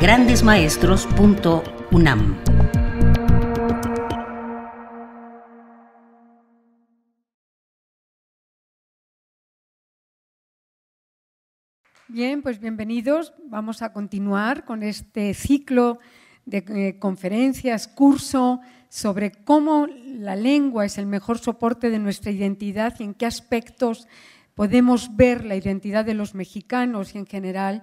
grandesmaestros.unam. Bien, pues bienvenidos. Vamos a continuar con este ciclo de eh, conferencias, curso sobre cómo la lengua es el mejor soporte de nuestra identidad y en qué aspectos podemos ver la identidad de los mexicanos y en general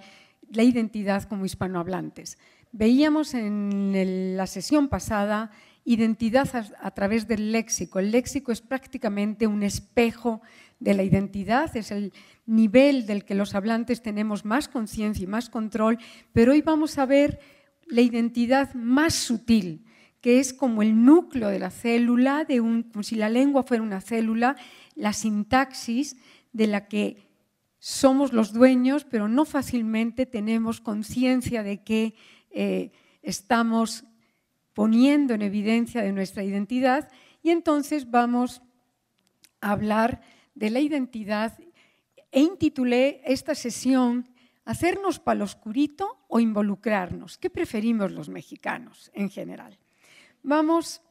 la identidad como hispanohablantes. Veíamos en la sesión pasada identidad a, través del léxico. El léxico es prácticamente un espejo de la identidad, es el nivel del que los hablantes tenemos más conciencia y más control, pero hoy vamos a ver la identidad más sutil, que es como el núcleo de la célula, de un, como si la lengua fuera una célula, la sintaxis de la que somos los dueños, pero no fácilmente tenemos conciencia de que eh, estamos poniendo en evidencia de nuestra identidad y entonces vamos a hablar de la identidad e intitulé esta sesión ¿Hacernos palo oscurito o involucrarnos? ¿Qué preferimos los mexicanos en general? Vamos,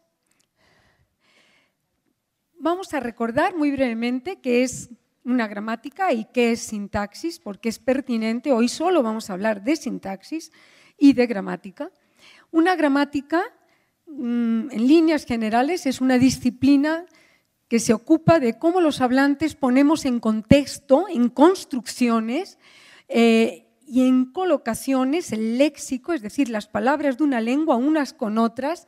vamos a recordar muy brevemente qué es una gramática y qué es sintaxis, porque es pertinente. Hoy solo vamos a hablar de sintaxis y de gramática. Una gramática, mm, en líneas generales, es una disciplina que se ocupa de cómo los hablantes ponemos en contexto, en construcciones eh, y en colocaciones el léxico, es decir, las palabras de una lengua unas con otras,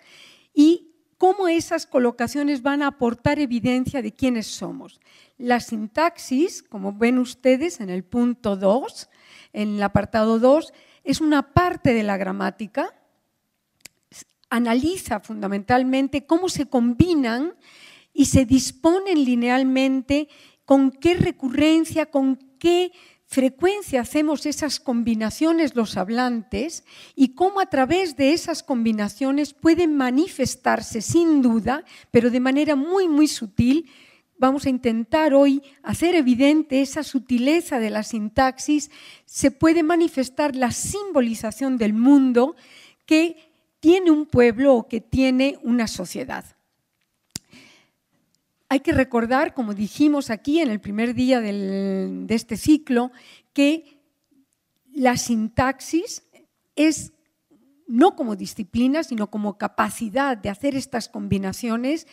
y cómo esas colocaciones van a aportar evidencia de quiénes somos. La sintaxis, como ven ustedes en el punto 2, en el apartado 2, es una parte de la gramática, analiza fundamentalmente cómo se combinan y se disponen linealmente con qué recurrencia, con qué frecuencia hacemos esas combinaciones los hablantes y cómo a través de esas combinaciones pueden manifestarse sin duda, pero de manera muy, muy sutil. Vamos a intentar hoy hacer evidente esa sutileza de la sintaxis. Se puede manifestar la simbolización del mundo que tiene un pueblo o que tiene una sociedad. Hay que recordar, como dijimos aquí en el primer día de este ciclo, que la sintaxis es no como disciplina, sino como capacidad de hacer estas combinaciones,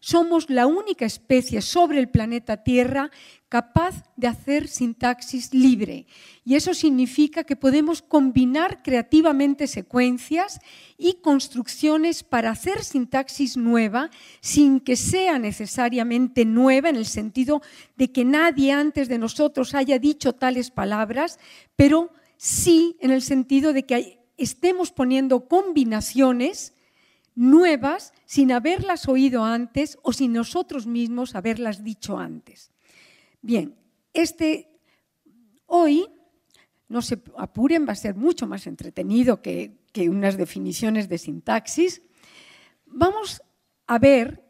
somos la única especie sobre el planeta Tierra capaz de hacer sintaxis libre. Y eso significa que podemos combinar creativamente secuencias y construcciones para hacer sintaxis nueva sin que sea necesariamente nueva en el sentido de que nadie antes de nosotros haya dicho tales palabras, pero sí en el sentido de que hay estemos poniendo combinaciones nuevas sin haberlas oído antes o sin nosotros mismos haberlas dicho antes. Bien, este hoy, no se apuren, va a ser mucho más entretenido que, que unas definiciones de sintaxis. Vamos a ver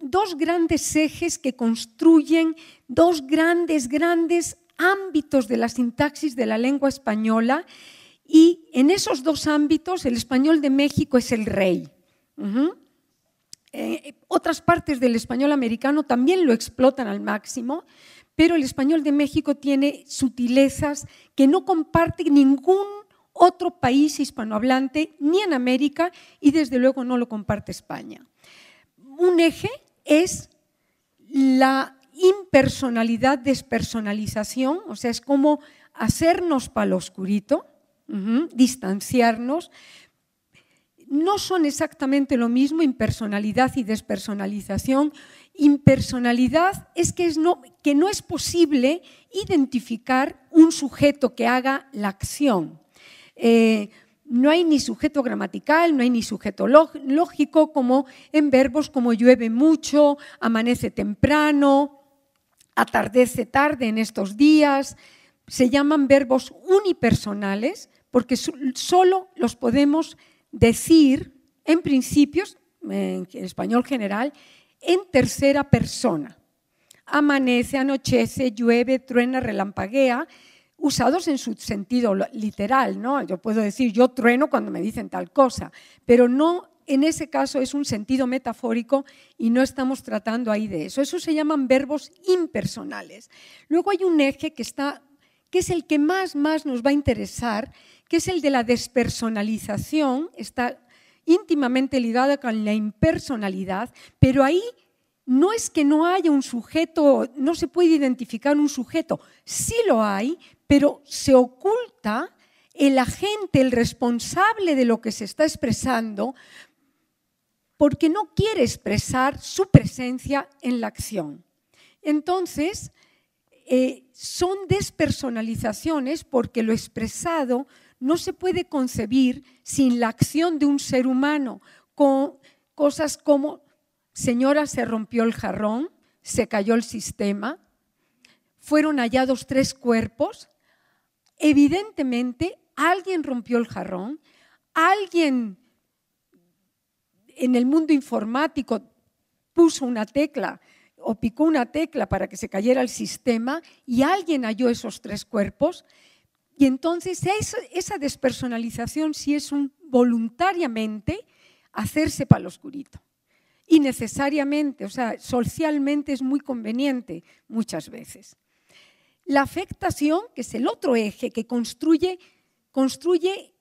dos grandes ejes que construyen dos grandes, grandes ámbitos de la sintaxis de la lengua española y en esos dos ámbitos el español de México es el rey. Eh, otras partes del español americano también lo explotan al máximo, pero el español de México tiene sutilezas que no comparte ningún otro país hispanohablante, ni en América, y desde luego no lo comparte España. Un eje es la impersonalidad, despersonalización, o sea, es como hacernos para distanciarnos, no son exactamente lo mismo impersonalidad y despersonalización. Impersonalidad es que, no, que no es posible identificar un sujeto que haga la acción. Eh, no hay ni sujeto gramatical, no hay ni sujeto lógico, como en verbos como llueve mucho, amanece temprano, atardece tarde en estos días. Se llaman verbos unipersonales porque solo los podemos decir en principios, en español general, en tercera persona. Amanece, anochece, llueve, truena, relampaguea, usados en su sentido literal, ¿no? Yo puedo decir yo trueno cuando me dicen tal cosa, pero no en ese caso es un sentido metafórico y no estamos tratando ahí de eso. Eso se llaman verbos impersonales. Luego hay un eje que está que es el que más más nos va a interesar, que es el de la despersonalización, está íntimamente ligada con la impersonalidad, pero ahí no es que no haya un sujeto, no se puede identificar un sujeto, sí lo hay, pero se oculta el agente, el responsable de lo que se está expresando, porque no quiere expresar su presencia en la acción. Entonces, eh, son despersonalizaciones porque lo expresado no se puede concebir sin la acción de un ser humano, con cosas como, señora, se rompió el jarrón, se cayó el sistema, fueron hallados tres cuerpos, evidentemente alguien rompió el jarrón, alguien en el mundo informático puso una tecla o picó una tecla para que se cayera el sistema y alguien halló esos tres cuerpos. Y entonces esa, despersonalización sí es un voluntariamente hacerse para lo oscurito. Y necesariamente, o sea, socialmente es muy conveniente muchas veces. La afectación, que es el otro eje que construye, construye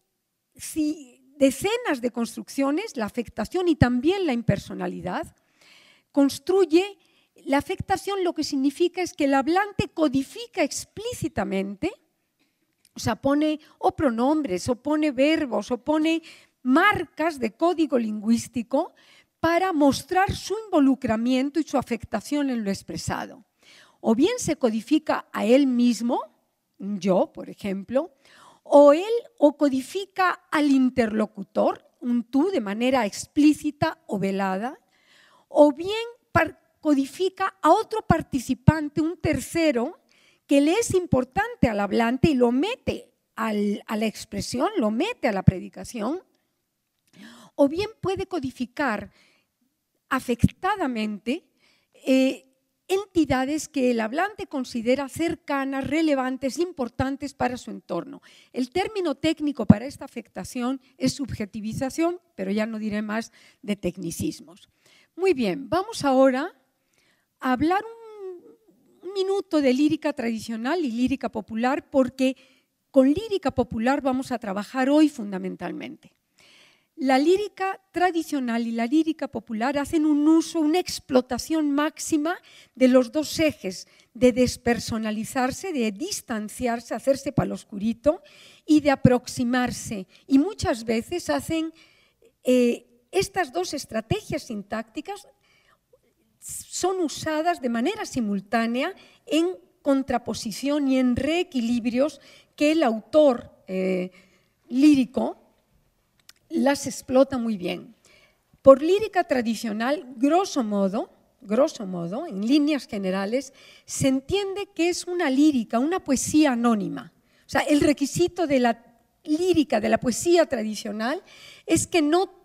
decenas de construcciones, la afectación y también la impersonalidad, construye la afectación lo que significa es que el hablante codifica explícitamente, o sea, pone o pronombres, o pone verbos, o pone marcas de código lingüístico para mostrar su involucramiento y su afectación en lo expresado. O bien se codifica a él mismo, yo, por ejemplo, o él o codifica al interlocutor, un tú de manera explícita o velada, o bien codifica a otro participante, un tercero, que le es importante al hablante y lo mete a la expresión, lo mete a la predicación, o bien puede codificar afectadamente eh, entidades que el hablante considera cercanas, relevantes, importantes para su entorno. El término técnico para esta afectación es subjetivización, pero ya no diré más de tecnicismos. Muy bien, vamos ahora a hablar un, minuto de lírica tradicional y lírica popular porque con lírica popular vamos a trabajar hoy fundamentalmente. La lírica tradicional y la lírica popular hacen un uso, una explotación máxima de los dos ejes, de despersonalizarse, de distanciarse, hacerse para lo oscurito y de aproximarse. Y muchas veces hacen eh, estas dos estrategias sintácticas son usadas de manera simultánea en contraposición y en reequilibrios que el autor eh, lírico las explota muy bien. Por lírica tradicional, grosso modo, grosso modo, en líneas generales, se entiende que es una lírica, una poesía anónima. O sea, el requisito de la lírica, de la poesía tradicional, es que no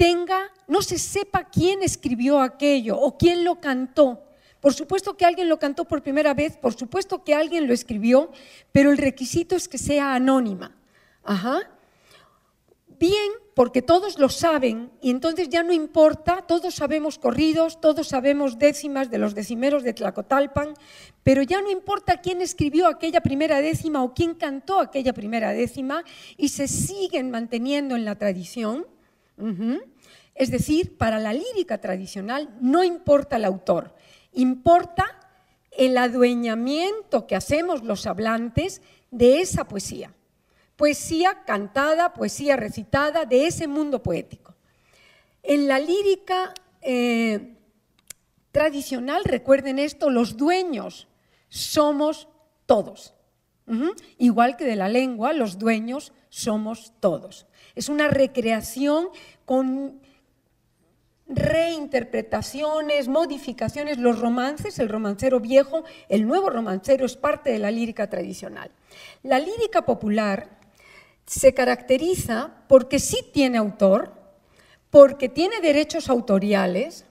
tenga, no se sepa quién escribió aquello o quién lo cantó. Por supuesto que alguien lo cantó por primera vez, por supuesto que alguien lo escribió, pero el requisito es que sea anónima. Ajá. Bien, porque todos lo saben y entonces ya no importa, todos sabemos corridos, todos sabemos décimas de los decimeros de Tlacotalpan, pero ya no importa quién escribió aquella primera décima o quién cantó aquella primera décima y se siguen manteniendo en la tradición. Es decir, para la lírica tradicional no importa el autor, importa el adueñamiento que hacemos los hablantes de esa poesía poesía cantada, poesía recitada de ese mundo poético. En la lírica eh, tradicional, recuerden esto, los dueños somos todos. Igual que de la lengua, los dueños somos todos. Es una recreación con reinterpretaciones, modificaciones, los romances, el romancero viejo, el nuevo romancero es parte de la lírica tradicional. La lírica popular se caracteriza porque sí tiene autor, porque tiene derechos autoriales,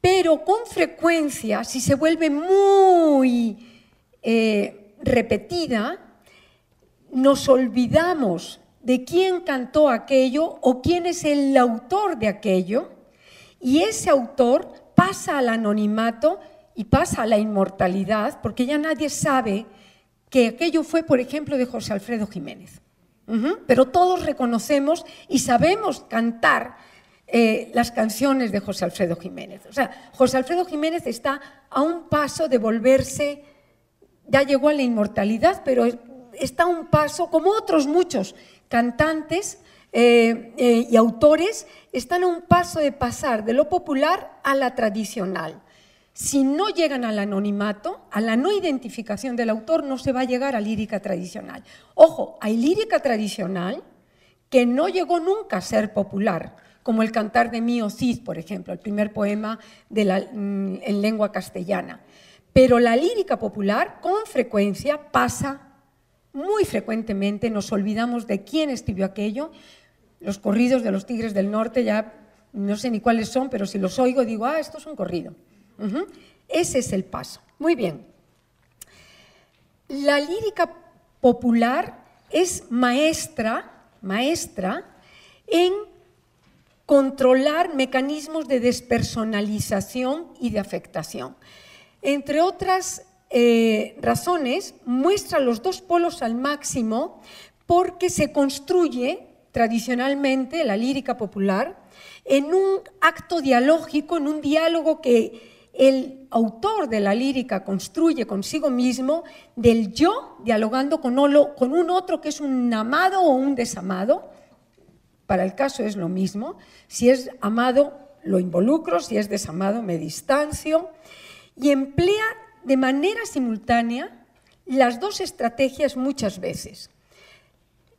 pero con frecuencia, si se vuelve muy eh, repetida, nos olvidamos de quién cantó aquello o quién es el autor de aquello, y ese autor pasa al anonimato y pasa a la inmortalidad, porque ya nadie sabe que aquello fue, por ejemplo, de José Alfredo Jiménez. Pero todos reconocemos y sabemos cantar eh, las canciones de José Alfredo Jiménez. O sea, José Alfredo Jiménez está a un paso de volverse, ya llegó a la inmortalidad, pero está a un paso, como otros muchos cantantes eh, eh, y autores, están a un paso de pasar de lo popular a la tradicional. Si no llegan al anonimato, a la no identificación del autor, no se va a llegar a lírica tradicional. Ojo, hay lírica tradicional que no llegó nunca a ser popular como el Cantar de Mío Cid, por ejemplo, el primer poema mm, en lengua castellana. Pero la lírica popular con frecuencia pasa, muy frecuentemente nos olvidamos de quién escribió aquello. Los corridos de los Tigres del Norte ya no sé ni cuáles son, pero si los oigo digo, ah, esto es un corrido. Ese es el paso. Muy bien. La lírica popular es maestra, maestra en controlar mecanismos de despersonalización y de afectación. Entre otras eh, razones, muestra los dos polos al máximo porque se construye tradicionalmente la lírica popular en un acto dialógico, en un diálogo que el autor de la lírica construye consigo mismo del yo dialogando con, un otro que es un amado o un desamado, para el caso es lo mismo. Si es amado, lo involucro, si es desamado, me distancio. Y emplea de manera simultánea las dos estrategias muchas veces.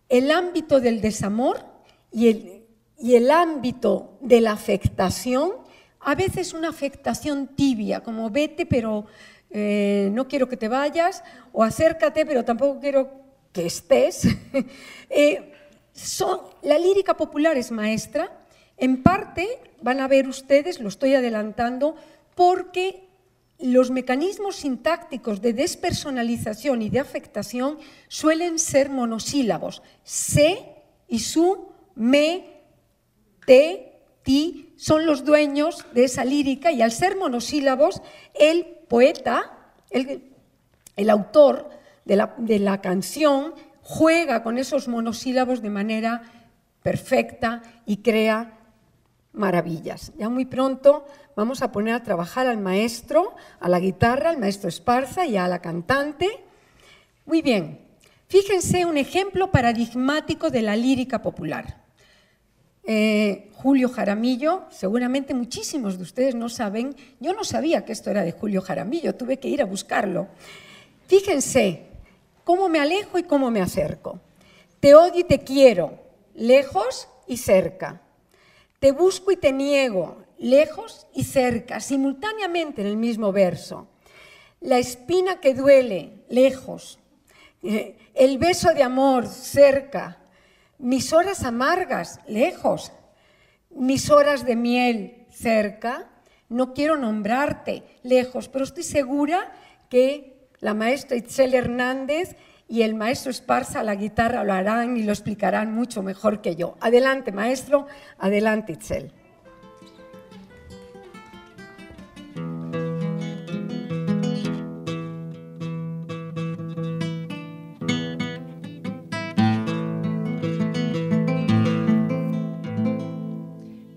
El ámbito del desamor y el, y el ámbito de la afectación, a veces una afectación tibia, como vete, pero eh, no quiero que te vayas, o acércate, pero tampoco quiero que estés. eh, la lírica popular es maestra. En parte van a ver ustedes, lo estoy adelantando, porque los mecanismos sintácticos de despersonalización y de afectación suelen ser monosílabos. Se y su, me, te, ti, son los dueños de esa lírica y al ser monosílabos, el poeta, el, autor de la, de la canción, juega con esos monosílabos de manera perfecta y crea maravillas. Ya muy pronto vamos a poner a trabajar al maestro, a la guitarra, al maestro Esparza y a la cantante. Muy bien, fíjense un ejemplo paradigmático de la lírica popular. Eh, Julio Jaramillo, seguramente muchísimos de ustedes no saben, yo no sabía que esto era de Julio Jaramillo, tuve que ir a buscarlo. Fíjense, cómo me alejo y cómo me acerco. Te odio y te quiero, lejos y cerca. Te busco y te niego, lejos y cerca, simultáneamente en el mismo verso. La espina que duele, lejos. Eh, el beso de amor, cerca. Mis horas amargas, lejos. Mis horas de miel, cerca. No quiero nombrarte, lejos, pero estoy segura que la maestra Itzel Hernández y el maestro Esparza la guitarra lo harán y lo explicarán mucho mejor que yo. Adelante, maestro. Adelante, Itzel.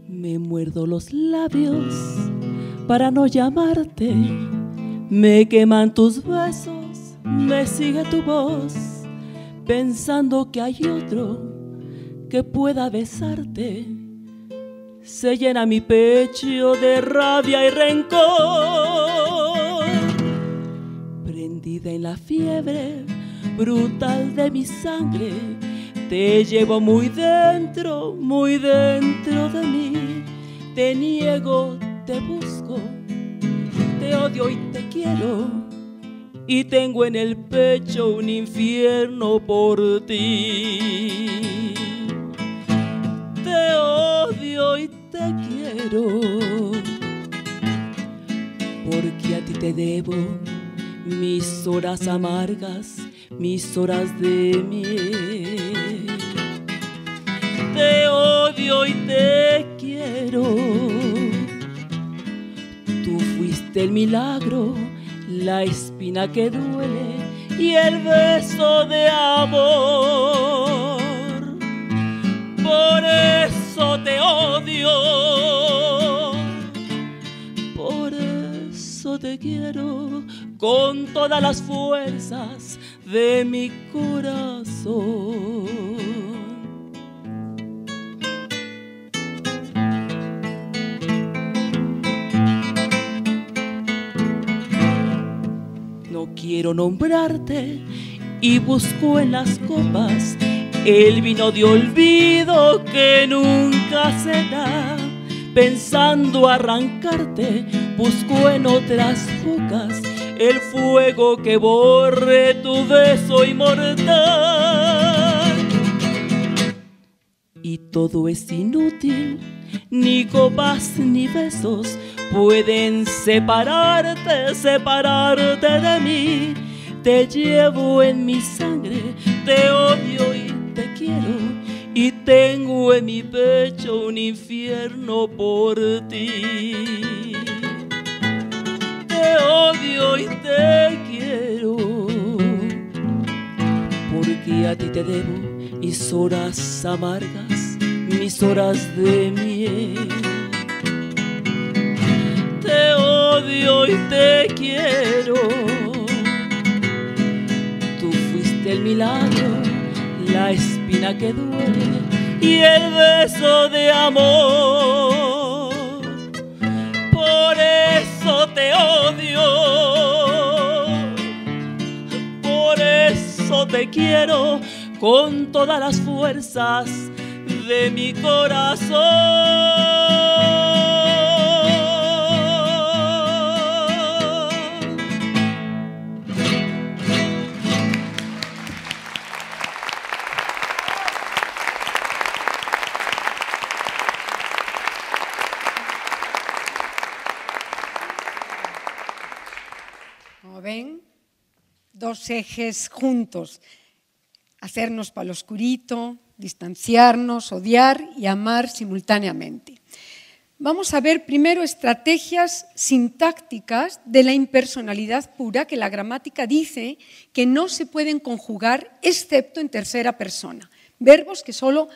Me muerdo los labios para no llamarte me queman tus besos, me sigue tu voz, pensando que hay otro que pueda besarte. Se llena mi pecho de rabia y rencor. Prendida en la fiebre brutal de mi sangre, te llevo muy dentro, muy dentro de mí. Te niego, te busco te odio y te quiero y tengo en el pecho un infierno por ti. Te odio y te quiero porque a ti te debo mis horas amargas, mis horas de miel. Te odio y te quiero. Tú fuiste el milagro, la espina que duele y el beso de amor. Por eso te odio. Por eso te quiero con todas las fuerzas de mi corazón. Quiero nombrarte y busco en las copas el vino de olvido que nunca se da. Pensando arrancarte, busco en otras bocas el fuego que borre tu beso inmortal. Y todo es inútil, ni copas ni besos pueden separarte, separarte de mí. Te llevo en mi sangre, te odio y te quiero. Y tengo en mi pecho un infierno por ti te odio y te quiero, porque a ti te debo mis horas amargas, mis horas de miel. Odio y te quiero, tú fuiste el milagro, la espina que duele y el beso de amor. Por eso te odio, por eso te quiero con todas las fuerzas de mi corazón. Ejes juntos. Hacernos para lo oscurito, distanciarnos, odiar y amar simultáneamente. Vamos a ver primero estrategias sintácticas de la impersonalidad pura que la gramática dice que no se pueden conjugar excepto en tercera persona. Verbos que solo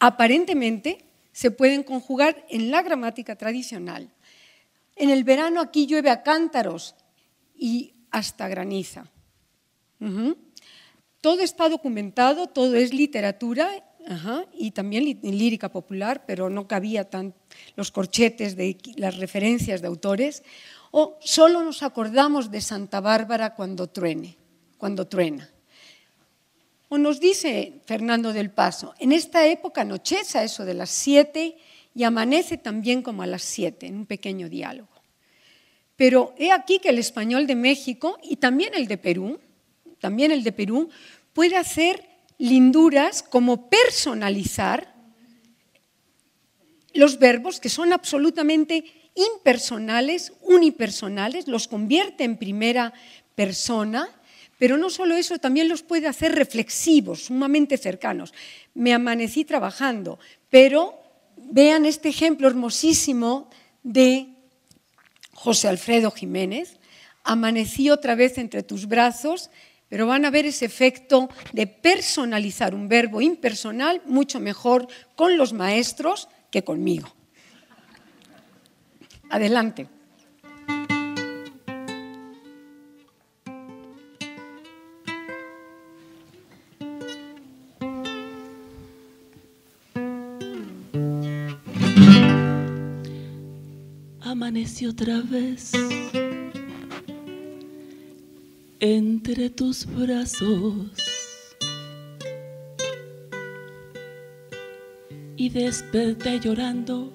aparentemente se pueden conjugar en la gramática tradicional. En el verano aquí llueve a cántaros y hasta graniza. Ujú. Todo está documentado, todo es literatura y también lí- lírica popular, pero no cabía tan los corchetes de las referencias de autores. O solo nos acordamos de Santa Bárbara cuando truene, cuando truena. O nos dice Fernando del Paso, en esta época anochece a eso de las siete y amanece también como a las siete, en un pequeño diálogo. Pero he aquí que el español de México y también el de Perú, también el de Perú, puede hacer linduras como personalizar los verbos que son absolutamente impersonales, unipersonales, los convierte en primera persona, pero no solo eso, también los puede hacer reflexivos, sumamente cercanos. Me amanecí trabajando, pero vean este ejemplo hermosísimo de José Alfredo Jiménez, amanecí otra vez entre tus brazos, pero van a ver ese efecto de personalizar un verbo impersonal mucho mejor con los maestros que conmigo. Adelante. Amanecí otra vez entre tus brazos y desperté llorando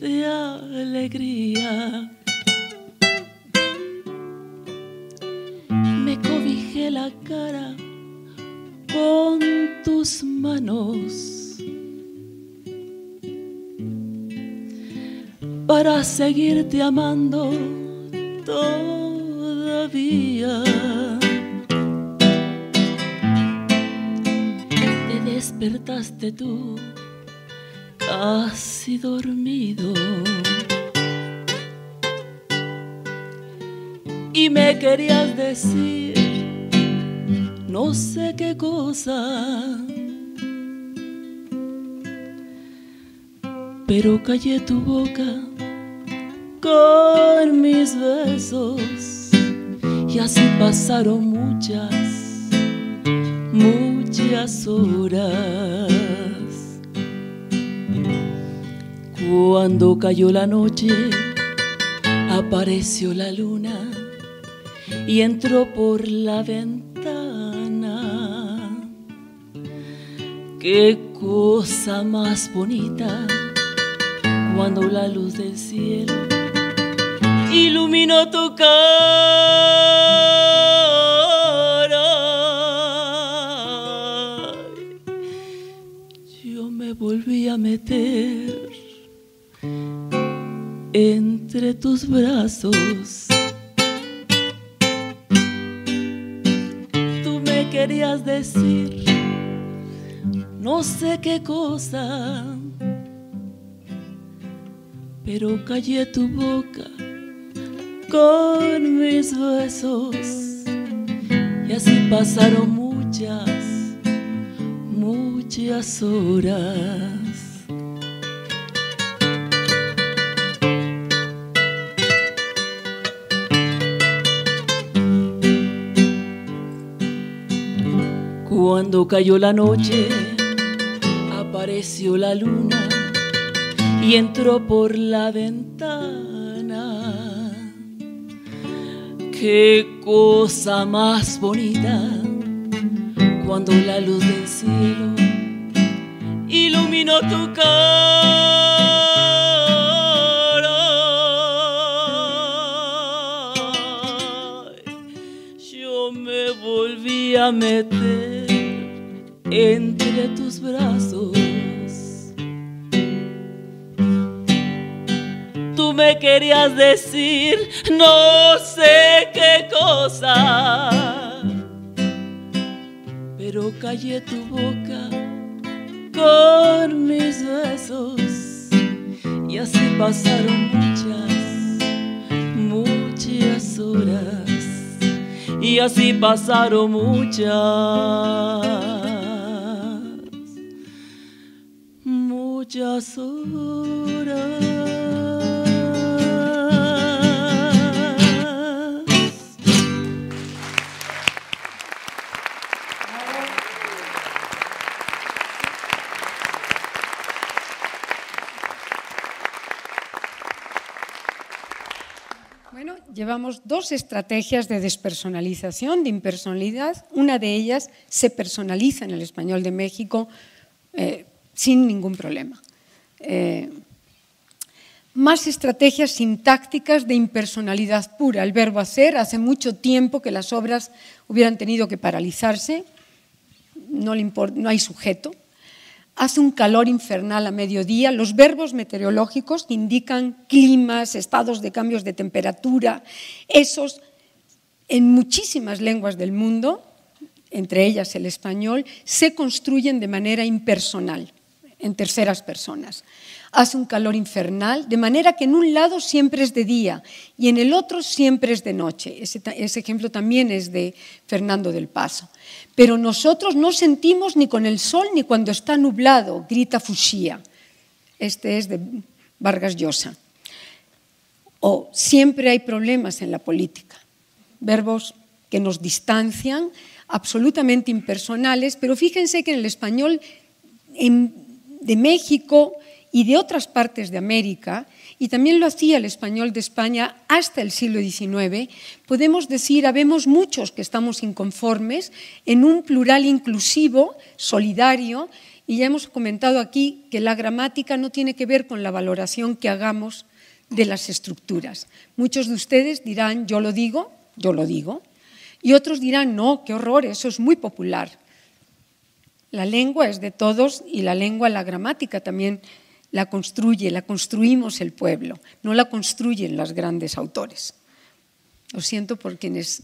de alegría. Me cobijé la cara con tus manos. para seguirte amando toda Te despertaste tú, casi dormido. Y me querías decir no sé qué cosa. Pero callé tu boca con mis besos y así pasaron muchas, muchas horas. Cuando cayó la noche, apareció la luna y entró por la ventana. Qué cosa más bonita cuando la luz del cielo iluminó tu cara. Yo me volví a meter entre tus brazos. Tú me querías decir no sé qué cosa, pero callé tu boca con mis besos. Y así pasaron muchas, muchas horas. Cuando cayó la noche, apareció la luna y entró por la ventana. Qué cosa más bonita cuando la luz del cielo iluminó tu cara. Yo me volví a meter entre tus brazos. Me querías decir no sé qué cosa, pero callé tu boca con mis besos y así pasaron muchas, muchas horas y así pasaron muchas, muchas horas. Dos estrategias de despersonalización, de impersonalidad. Una de ellas se personaliza en el español de México eh, sin ningún problema. Eh, más estrategias sintácticas de impersonalidad pura. El verbo hacer, hace mucho tiempo que las obras hubieran tenido que paralizarse, no, le import- no hay sujeto. Hace un calor infernal a mediodía. Los verbos meteorológicos que indican climas, estados de cambios de temperatura, esos en muchísimas lenguas del mundo, entre ellas el español, se construyen de manera impersonal, en terceras personas. Hace un calor infernal, de manera que en un lado siempre es de día y en el otro siempre es de noche. Ese, ejemplo también es de Fernando del Paso. Pero nosotros no sentimos ni con el sol ni cuando está nublado, grita Fushia. Este es de Vargas Llosa. O siempre hay problemas en la política. Verbos que nos distancian, absolutamente impersonales, pero fíjense que en el español de México y de otras partes de América, y también lo hacía el español de España hasta el siglo XIX, podemos decir, habemos muchos que estamos inconformes en un plural inclusivo, solidario, y ya hemos comentado aquí que la gramática no tiene que ver con la valoración que hagamos de las estructuras. Muchos de ustedes dirán, yo lo digo, yo lo digo, y otros dirán, no, qué horror, eso es muy popular. La lengua es de todos y la lengua, la gramática también la construye, la construimos el pueblo, no la construyen los grandes autores. Lo siento por quienes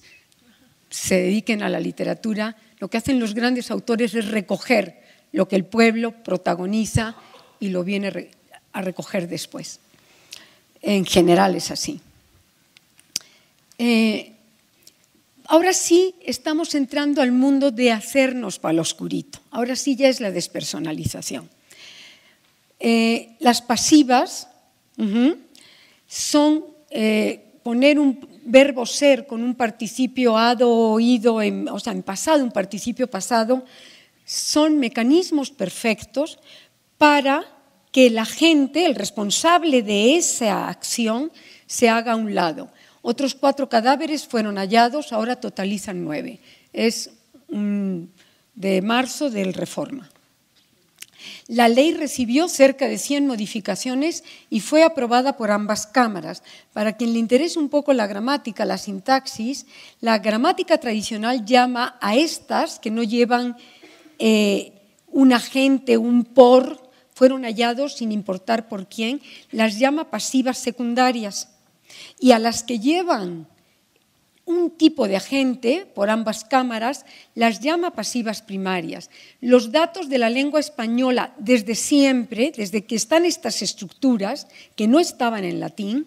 se dediquen a la literatura. Lo que hacen los grandes autores es recoger lo que el pueblo protagoniza y lo viene a recoger después. En general es así. Eh, ahora sí estamos entrando al mundo de hacernos para lo oscurito. Ahora sí ya es la despersonalización. Eh, las pasivas son eh, poner un verbo ser con un participio hado oído, o sea, en pasado, un participio pasado, son mecanismos perfectos para que la gente, el responsable de esa acción, se haga a un lado. Otros cuatro cadáveres fueron hallados, ahora totalizan nueve. Es de marzo del Reforma. La ley recibió cerca de 100 modificaciones y fue aprobada por ambas cámaras. Para quien le interese un poco la gramática, la sintaxis, la gramática tradicional llama a estas que no llevan eh, un agente, un por, fueron hallados sin importar por quién, las llama pasivas secundarias. Y a las que llevan un tipo de agente por ambas cámaras las llama pasivas primarias. Los datos de la lengua española desde siempre, desde que están estas estructuras, que no estaban en latín,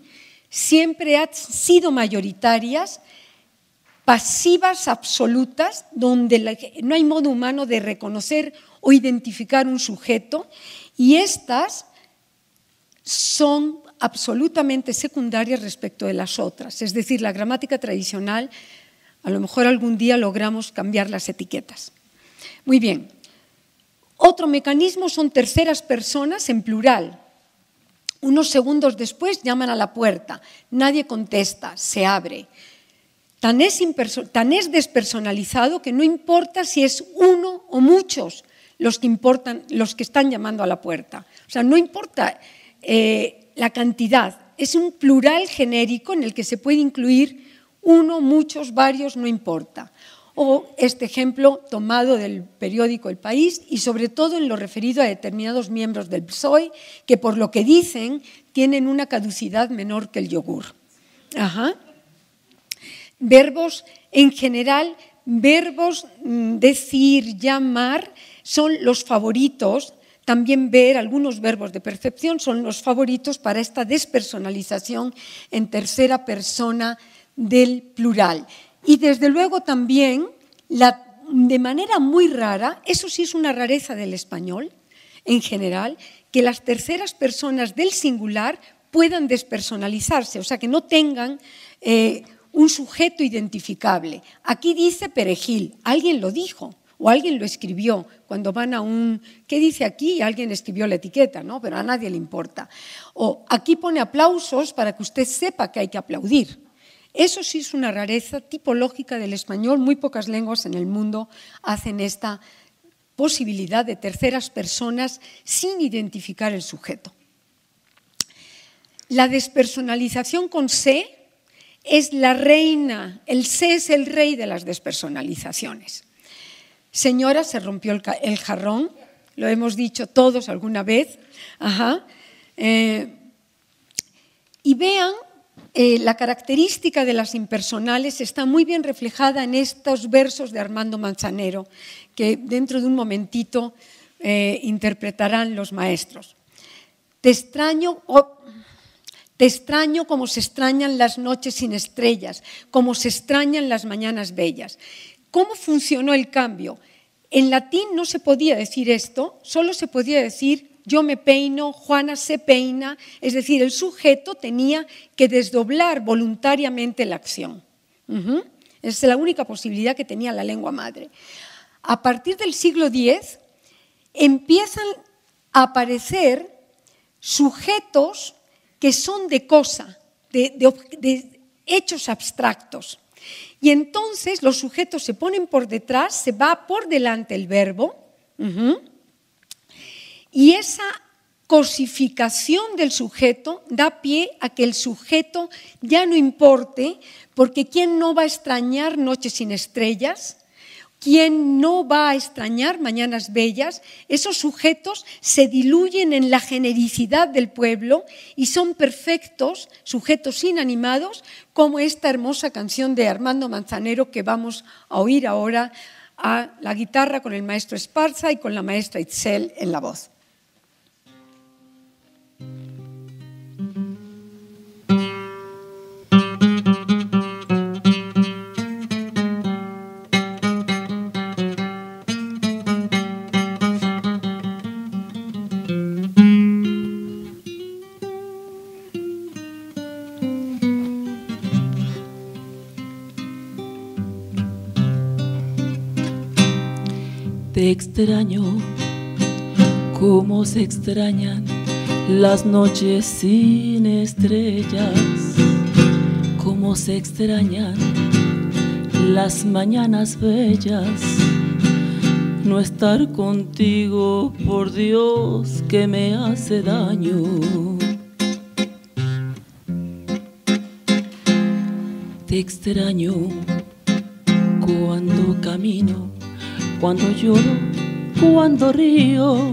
siempre han sido mayoritarias, pasivas absolutas, donde no hay modo humano de reconocer o identificar un sujeto, y estas son absolutamente secundarias respecto de las otras. Es decir, la gramática tradicional, a lo mejor algún día logramos cambiar las etiquetas. Muy bien. Otro mecanismo son terceras personas en plural. Unos segundos después llaman a la puerta, nadie contesta, se abre. Tan es, tan es despersonalizado que no importa si es uno o muchos los que, importan, los que están llamando a la puerta. O sea, no importa eh, la cantidad. Es un plural genérico en el que se puede incluir uno, muchos, varios, no importa. O este ejemplo tomado del periódico El País y sobre todo en lo referido a determinados miembros del PSOE que por lo que dicen tienen una caducidad menor que el yogur. Verbos en general, verbos mm, decir, llamar, son los favoritos también ver algunos verbos de percepción son los favoritos para esta despersonalización en tercera persona del plural. Y desde luego también, de manera muy rara, eso sí es una rareza del español en general, que las terceras personas del singular puedan despersonalizarse, o sea, que no tengan eh, un sujeto identificable. Aquí dice perejil, alguien lo dijo, o alguien lo escribió cuando van a un... ¿Qué dice aquí? Alguien escribió la etiqueta, ¿no? Pero a nadie le importa. O aquí pone aplausos para que usted sepa que hay que aplaudir. Eso sí es una rareza tipológica del español. Muy pocas lenguas en el mundo hacen esta posibilidad de terceras personas sin identificar el sujeto. La despersonalización con C es la reina, el C es el rey de las despersonalizaciones. Señora, se rompió el, jarrón, lo hemos dicho todos alguna vez. Eh, y vean, eh, la característica de las impersonales está muy bien reflejada en estos versos de Armando Manzanero, que dentro de un momentito eh, interpretarán los maestros. Te extraño, te extraño como se extrañan las noches sin estrellas, como se extrañan las mañanas bellas. ¿Cómo funcionó el cambio? En latín no se podía decir esto, solo se podía decir yo me peino, Juana se peina, es decir, el sujeto tenía que desdoblar voluntariamente la acción. Esa es la única posibilidad que tenía la lengua madre. A partir del siglo X empiezan a aparecer sujetos que son de cosa, de hechos abstractos. Y entonces los sujetos se ponen por detrás, se va por delante el verbo, y esa cosificación del sujeto da pie a que el sujeto ya no importe, porque ¿quién no va a extrañar noches sin estrellas? ¿Quién no va a extrañar Mañanas Bellas? Esos sujetos se diluyen en la genericidad del pueblo y son perfectos, sujetos inanimados, como esta hermosa canción de Armando Manzanero que vamos a oír ahora a la guitarra con el maestro Esparza y con la maestra Itzel en la voz. Extraño como se extrañan las noches sin estrellas, como se extrañan las mañanas bellas. No estar contigo, por Dios, que me hace daño. Te extraño cuando camino cuando lloro, cuando río,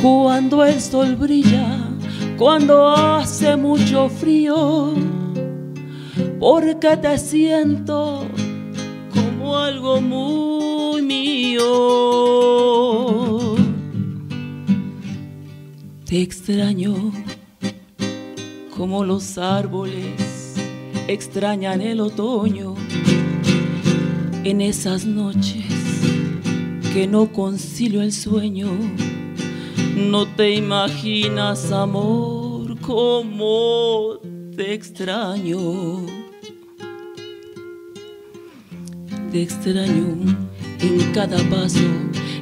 cuando el sol brilla, cuando hace mucho frío, porque te siento como algo muy mío. Te extraño como los árboles extrañan el otoño en esas noches que no concilio el sueño. No te imaginas, amor, cómo te extraño. Te extraño en cada paso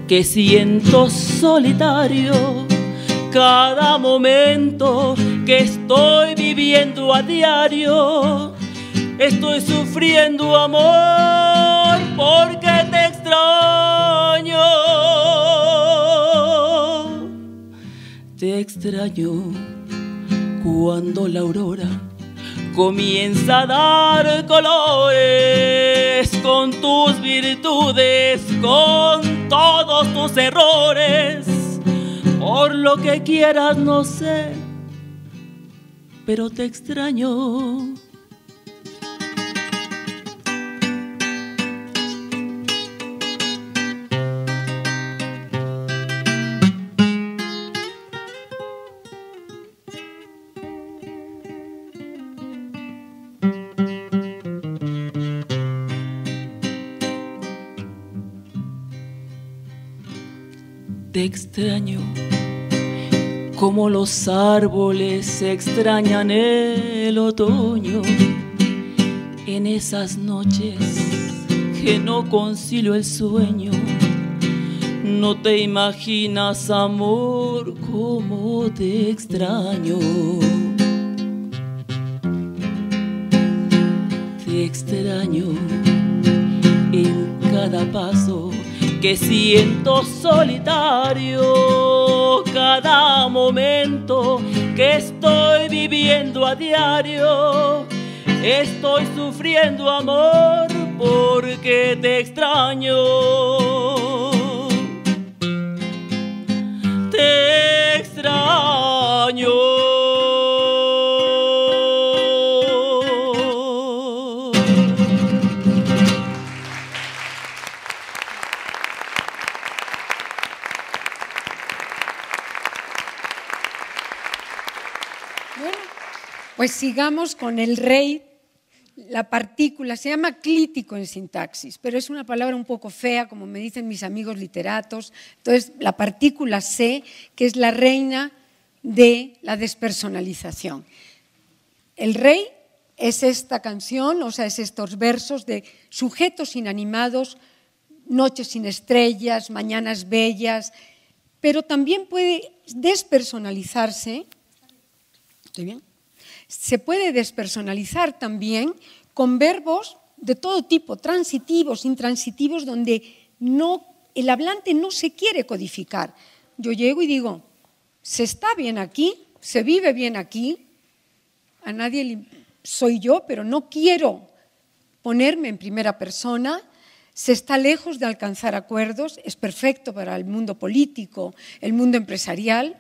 que siento solitario. Cada momento que estoy viviendo a diario, estoy sufriendo amor porque te extraño. Te extraño cuando la aurora comienza a dar colores con tus virtudes, con todos tus errores. Por lo que quieras, no sé, pero te extraño. Extraño como los árboles extrañan el otoño en esas noches que no concilio el sueño. No te imaginas, amor, cómo te extraño. Te extraño en cada paso que siento solitario cada momento que estoy viviendo a diario. Estoy sufriendo amor porque te extraño. Te extraño. Pues sigamos con el rey. La partícula se llama clítico en sintaxis, pero es una palabra un poco fea, como me dicen mis amigos literatos. Entonces, la partícula C, que es la reina de la despersonalización. El rey es esta canción, o sea, es estos versos de sujetos inanimados, noches sin estrellas, mañanas bellas, pero también puede despersonalizarse ¿Estoy bien? Se puede despersonalizar también con verbos de todo tipo, transitivos, intransitivos, donde no, el hablante no se quiere codificar. Yo llego y digo, se está bien aquí, se vive bien aquí, a nadie soy yo, pero no quiero ponerme en primera persona, se está lejos de alcanzar acuerdos, es perfecto para el mundo político, el mundo empresarial.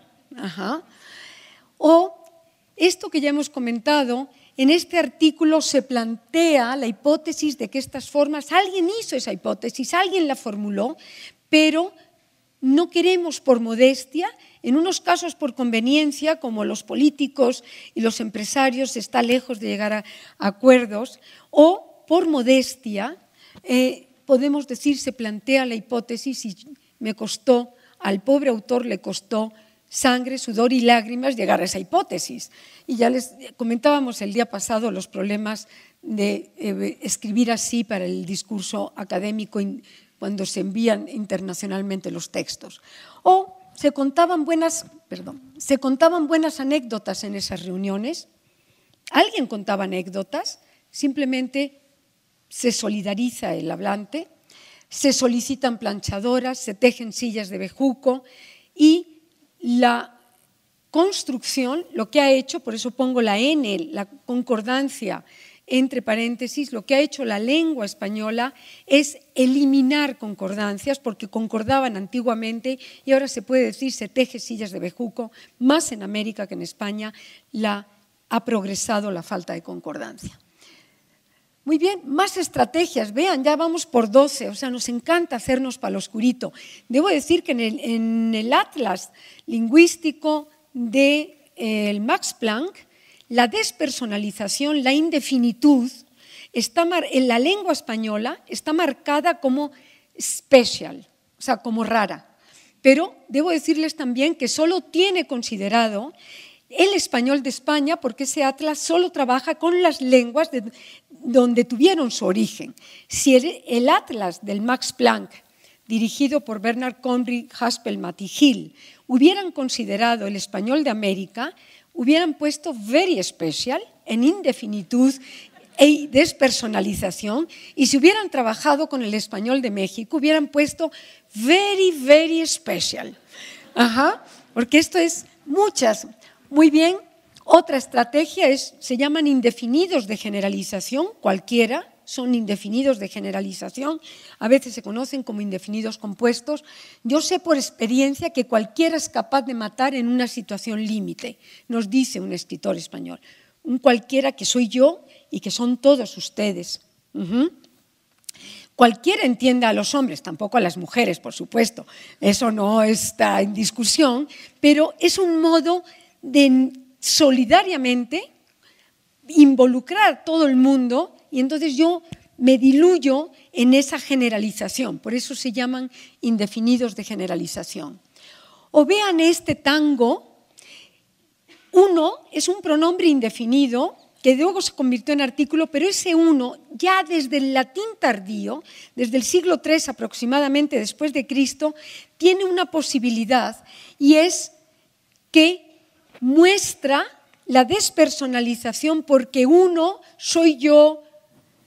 O esto que ya hemos comentado, en este artículo se plantea la hipótesis de que estas formas, alguien hizo esa hipótesis, alguien la formuló, pero no queremos por modestia, en unos casos por conveniencia, como los políticos y los empresarios está lejos de llegar a acuerdos, o por modestia, eh, podemos decir, se plantea la hipótesis y me costó, al pobre autor le costó sangre, sudor y lágrimas llegar a esa hipótesis. Y ya les comentábamos el día pasado los problemas de eh, escribir así para el discurso académico cuando se envían internacionalmente los textos. O se contaban buenas, perdón, se contaban buenas anécdotas en esas reuniones. Alguien contaba anécdotas, simplemente se solidariza el hablante, se solicitan planchadoras, se tejen sillas de bejuco y la construcción, lo que ha hecho, por eso pongo la N, la concordancia entre paréntesis, lo que ha hecho la lengua española es eliminar concordancias, porque concordaban antiguamente y ahora se puede decir se teje sillas de bejuco, más en América que en España la, ha progresado la falta de concordancia. Muy bien, más estrategias. Vean, ya vamos por 12, o sea, nos encanta hacernos para lo oscurito. Debo decir que en el, atlas lingüístico de eh, Max Planck, la despersonalización, la indefinitud, está en la lengua española está marcada como special, o sea, como rara. Pero debo decirles también que solo tiene considerado el español de España, porque ese atlas solo trabaja con las lenguas de donde tuvieron su origen. Si el, atlas del Max Planck, dirigido por Bernard Conry, Haspel, y Hill, hubieran considerado el español de América, hubieran puesto very special en indefinitud e despersonalización, y si hubieran trabajado con el español de México, hubieran puesto very, very special. Ajá, porque esto es muchas muy bien, otra estrategia es, se llaman indefinidos de generalización, cualquiera, son indefinidos de generalización, a veces se conocen como indefinidos compuestos. Yo sé por experiencia que cualquiera es capaz de matar en una situación límite, nos dice un escritor español. Un cualquiera que soy yo y que son todos ustedes. Cualquiera entiende a los hombres, tampoco a las mujeres, por supuesto. Eso no está en discusión, pero es un modo de solidariamente involucrar todo el mundo y entonces yo me diluyo en esa generalización, por eso se llaman indefinidos de generalización. O vean este tango, uno es un pronombre indefinido que luego se convirtió en artículo, pero ese uno, ya desde el latín tardío, desde el siglo III aproximadamente después de Cristo, tiene una posibilidad y es que muestra la despersonalización porque uno soy yo,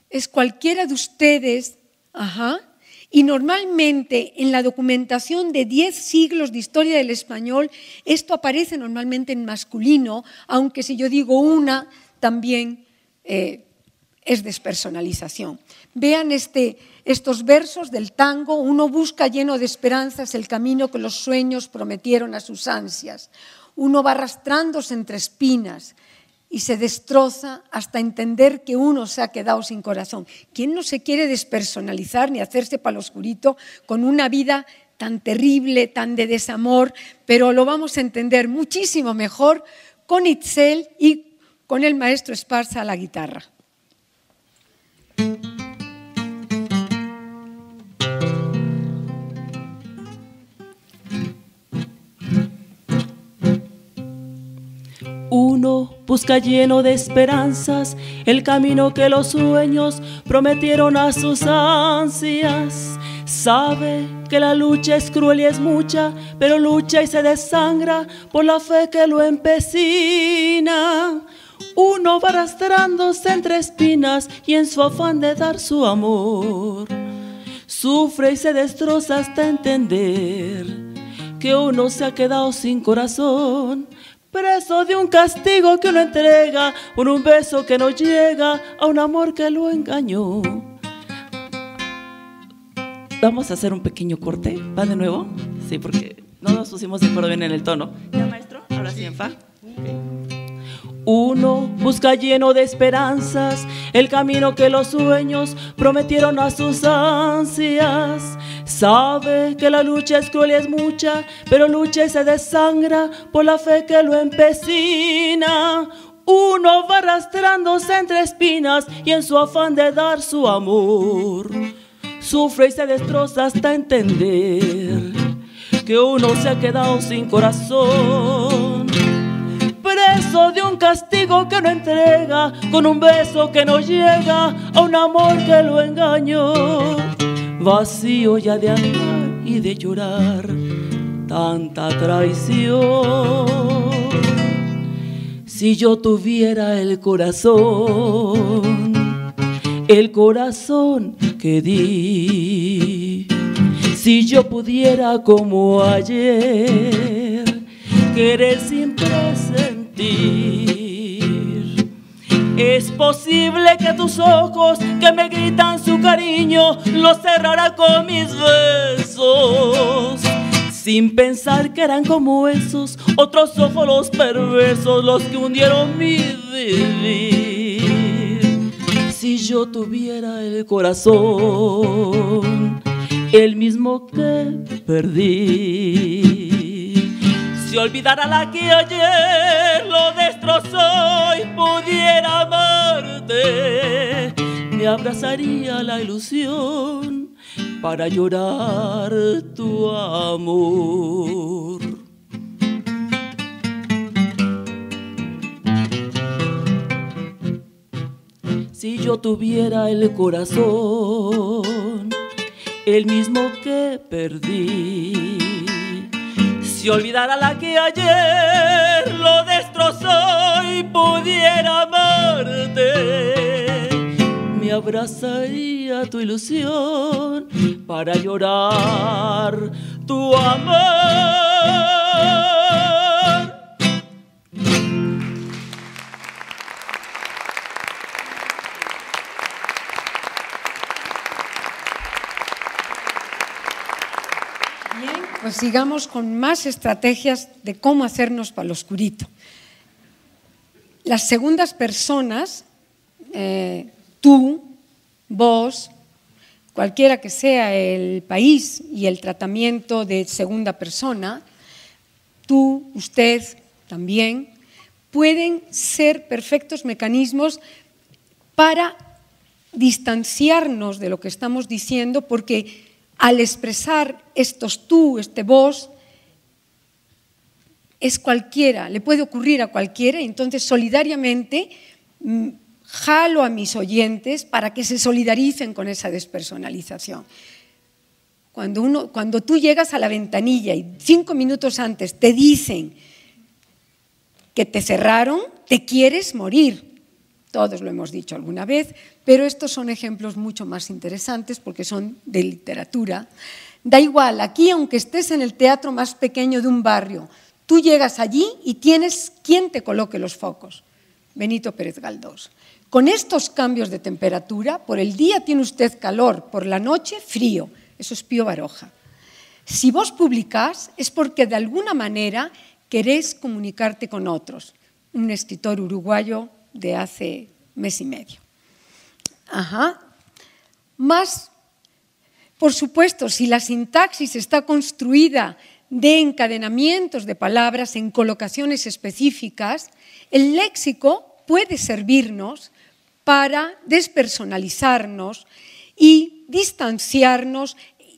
es cualquiera de ustedes, Y normalmente en la documentación de 10 siglos de historia del español, esto aparece normalmente en masculino, aunque si yo digo una, también eh, es despersonalización. Vean este, estos versos del tango, uno busca lleno de esperanzas el camino que los sueños prometieron a sus ansias uno va arrastrándose entre espinas y se destroza hasta entender que uno se ha quedado sin corazón. ¿Quién no se quiere despersonalizar ni hacerse palo oscurito con una vida tan terrible, tan de desamor? Pero lo vamos a entender muchísimo mejor con Itzel y con el maestro Esparza a la guitarra. Busca lleno de esperanzas el camino que los sueños prometieron a sus ansias. Sabe que la lucha es cruel y es mucha, pero lucha y se desangra por la fe que lo empecina. Uno va arrastrándose entre espinas y en su afán de dar su amor, sufre y se destroza hasta entender que uno se ha quedado sin corazón preso de un castigo que lo entrega por un beso que no llega a un amor que lo engañó. vamos a hacer un pequeño corte. ¿Va de nuevo? Sí, porque no nos pusimos de acuerdo bien en el tono. ¿Ya, maestro? Ahora sí, en fa. Uno busca lleno de esperanzas el camino que los sueños prometieron a sus ansias. Sabe que la lucha es cruel y es mucha, pero lucha y se desangra por la fe que lo empecina. Uno va arrastrándose entre espinas y en su afán de dar su amor, sufre y se destroza hasta entender que uno se ha quedado sin corazón preso de un castigo que no entrega, con un beso que no llega, a un amor que lo engañó. Vacío ya de amar y de llorar, tanta traición. Si yo tuviera el corazón, el corazón que di, si yo pudiera como ayer, querer sin presente es posible que tus ojos que me gritan su cariño los cerrara con mis besos. Sin pensar que eran como esos otros ojos los perversos los que hundieron mi vivir. Si yo tuviera el corazón, el mismo que perdí si olvidara la que ayer lo destrozó y pudiera amarte, me abrazaría la ilusión para llorar tu amor. Si yo tuviera el corazón, el mismo que perdí si olvidara la que ayer lo destrozó y pudiera amarte, me abrazaría tu ilusión para llorar tu amor. Sigamos con más estrategias de cómo hacernos para lo oscurito. Las segundas personas, eh, tú, vos, cualquiera que sea el país y el tratamiento de segunda persona, tú, usted también, pueden ser perfectos mecanismos para distanciarnos de lo que estamos diciendo porque al expresar estos tú, este vos, es cualquiera, le puede ocurrir a cualquiera, entonces solidariamente mm, jalo a mis oyentes para que se solidaricen con esa despersonalización. Cuando, uno, cuando tú llegas a la ventanilla y cinco minutos antes te dicen que te cerraron, te quieres morir todos lo hemos dicho alguna vez, pero estos son ejemplos mucho más interesantes porque son de literatura. Da igual, aquí aunque estés en el teatro más pequeño de un barrio, tú llegas allí y tienes quien te coloque los focos. Benito Pérez Galdós. Con estos cambios de temperatura, por el día tiene usted calor, por la noche frío. Eso es Pío Baroja. Si vos publicás es porque de alguna manera querés comunicarte con otros. Un escritor uruguayo de hace mes y medio. Ajá. Más, por supuesto, si la sintaxis está construida de encadenamientos de palabras en colocaciones específicas, el léxico puede servirnos para despersonalizarnos y distanciarnos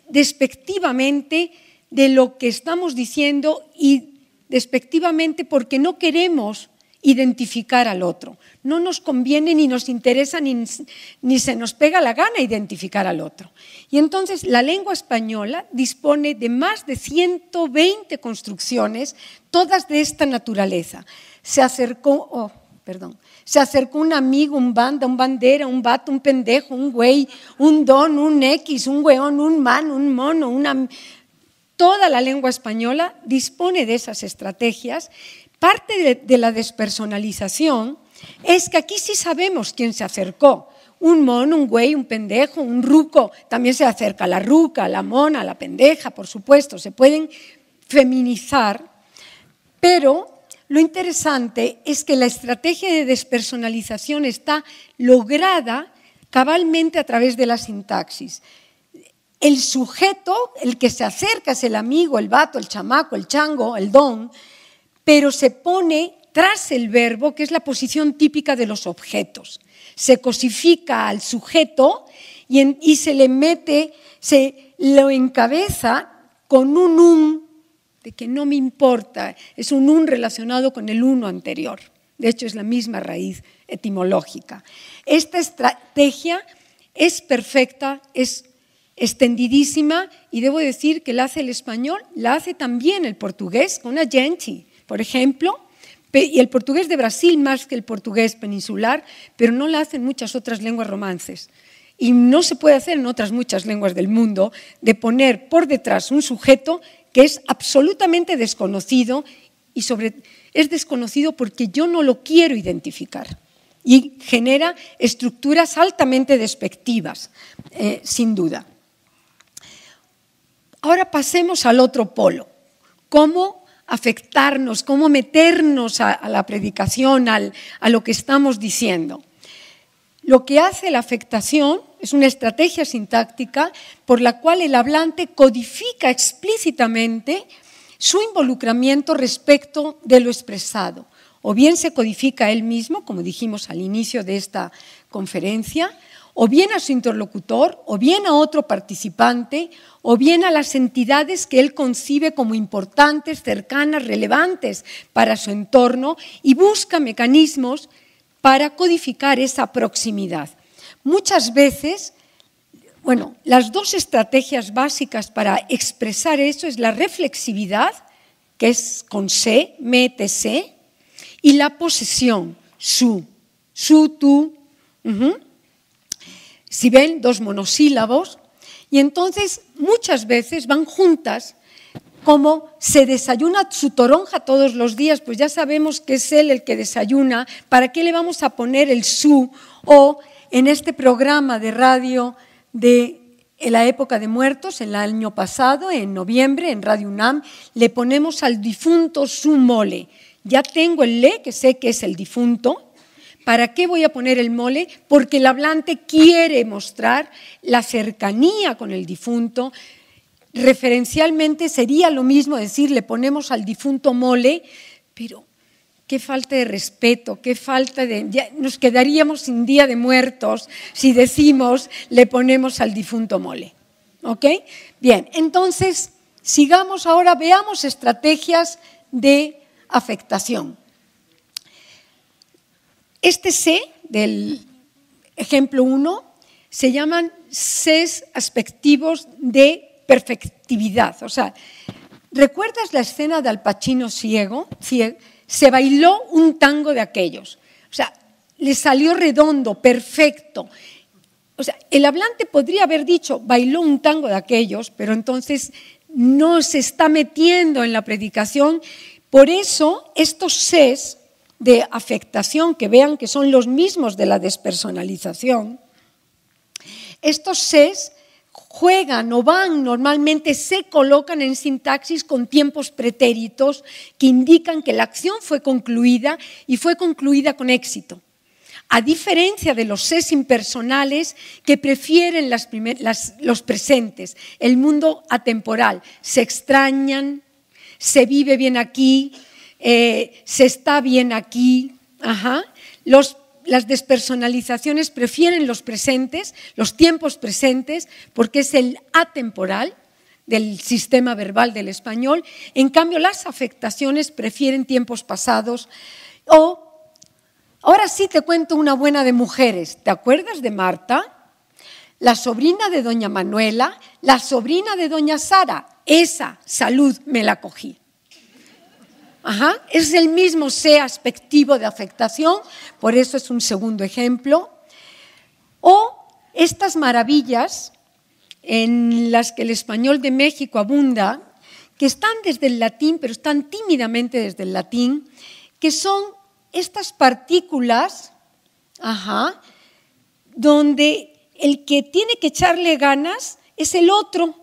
despectivamente de lo que estamos diciendo y despectivamente porque no queremos identificar al otro. No nos conviene ni nos interesa ni, se nos pega la gana identificar al otro. Y entonces la lengua española dispone de más de 120 construcciones, todas de esta naturaleza. Se acercó, oh, perdón, se acercó un amigo, un banda, un bandera, un vato, un pendejo, un güey, un don, un X, un weón, un man, un mono, una... Toda la lengua española dispone de esas estrategias Parte de, la despersonalización es que aquí sí sabemos quién se acercó. un mono, un güey, un pendejo, un ruco. También se acerca la ruca, la mona, la pendeja, por supuesto. Se pueden feminizar, pero lo interesante es que la estrategia de despersonalización está lograda cabalmente a través de la sintaxis. El sujeto, el que se acerca, es el amigo, el vato, el chamaco, el chango, el don, pero se pone tras el verbo, que es la posición típica de los objetos. Se cosifica al sujeto y, se le mete, se lo encabeza con un un de que no me importa, es un un relacionado con el uno anterior. De hecho, es la misma raíz etimológica. Esta estrategia es perfecta, es extendidísima y debo decir que la hace el español, la hace también el portugués con una gente, por ejemplo, y el portugués de Brasil más que el portugués peninsular, pero no la hacen muchas otras lenguas romances. Y no se puede hacer en otras muchas lenguas del mundo de poner por detrás un sujeto que es absolutamente desconocido y sobre, es desconocido porque yo no lo quiero identificar y genera estructuras altamente despectivas, eh, sin duda. Ahora pasemos al otro polo, cómo afectarnos, cómo meternos a, la predicación, a lo que estamos diciendo. Lo que hace la afectación es una estrategia sintáctica por la cual el hablante codifica explícitamente su involucramiento respecto de lo expresado. O bien se codifica él mismo, como dijimos al inicio de esta conferencia, o bien a su interlocutor, o bien a otro participante, o bien a las entidades que él concibe como importantes, cercanas, relevantes para su entorno, y busca mecanismos para codificar esa proximidad. Muchas veces, bueno, las dos estrategias básicas para expresar eso es la reflexividad, que es con C, métese, y la posesión, su, su, tú. Si ven, dos monosílabos, y entonces muchas veces van juntas como se desayuna su toronja todos los días, pues ya sabemos que es él el que desayuna, ¿para qué le vamos a poner el su? O en este programa de radio de la época de muertos, el año pasado, en noviembre, en Radio UNAM, le ponemos al difunto su mole. Ya tengo el le, que sé que es el difunto. ¿Para qué voy a poner el mole? Porque el hablante quiere mostrar la cercanía con el difunto. Referencialmente sería lo mismo decir, le ponemos al difunto mole, pero Qué falta de respeto, qué falta de... nos quedaríamos sin día de muertos si decimos le ponemos al difunto mole. ¿Ok? Bien, entonces sigamos ahora, veamos estrategias de afectación. Este C del ejemplo 1 se llaman Cs aspectivos de perfectividad. O sea, ¿recuerdas la escena de Al Pacino ciego? se bailó un tango de aquellos. O sea, le salió redondo, perfecto. O sea, el hablante podría haber dicho, bailó un tango de aquellos, pero entonces no se está metiendo en la predicación. Por eso, estos ses de afectación, que vean que son los mismos de la despersonalización, estos ses juegan o van, normalmente se colocan en sintaxis con tiempos pretéritos que indican que la acción fue concluida y fue concluida con éxito. A diferencia de los ses impersonales que prefieren los presentes, el mundo atemporal, se extrañan, se vive bien aquí, eh, se está bien aquí. Los las despersonalizaciones prefieren los presentes, los tiempos presentes, porque es el atemporal del sistema verbal del español. En cambio, las afectaciones prefieren tiempos pasados. O, ahora sí te cuento una buena de mujeres. ¿Te acuerdas de Marta? La sobrina de doña Manuela, la sobrina de doña Sara. Esa salud me la cogí. Es el mismo C aspectivo de afectación, por eso es un segundo ejemplo. O estas maravillas en las que el español de México abunda, que están desde el latín, pero están tímidamente desde el latín, que son estas partículas donde el que tiene que echarle ganas es el otro.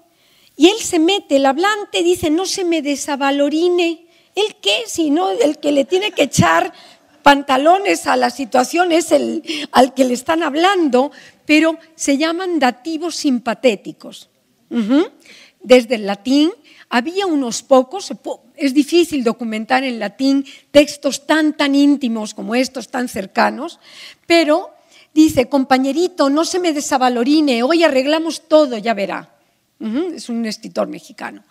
Y él se mete, el hablante dice, no se me desavalorine. ¿El qué? Si no, el que le tiene que echar pantalones a la situación es el al que le están hablando, pero se llaman dativos simpatéticos. Desde el latín había unos pocos, es difícil documentar en latín textos tan, tan íntimos como estos, tan cercanos, pero dice, compañerito, no se me desavalorine, hoy arreglamos todo, ya verá. Es un escritor mexicano.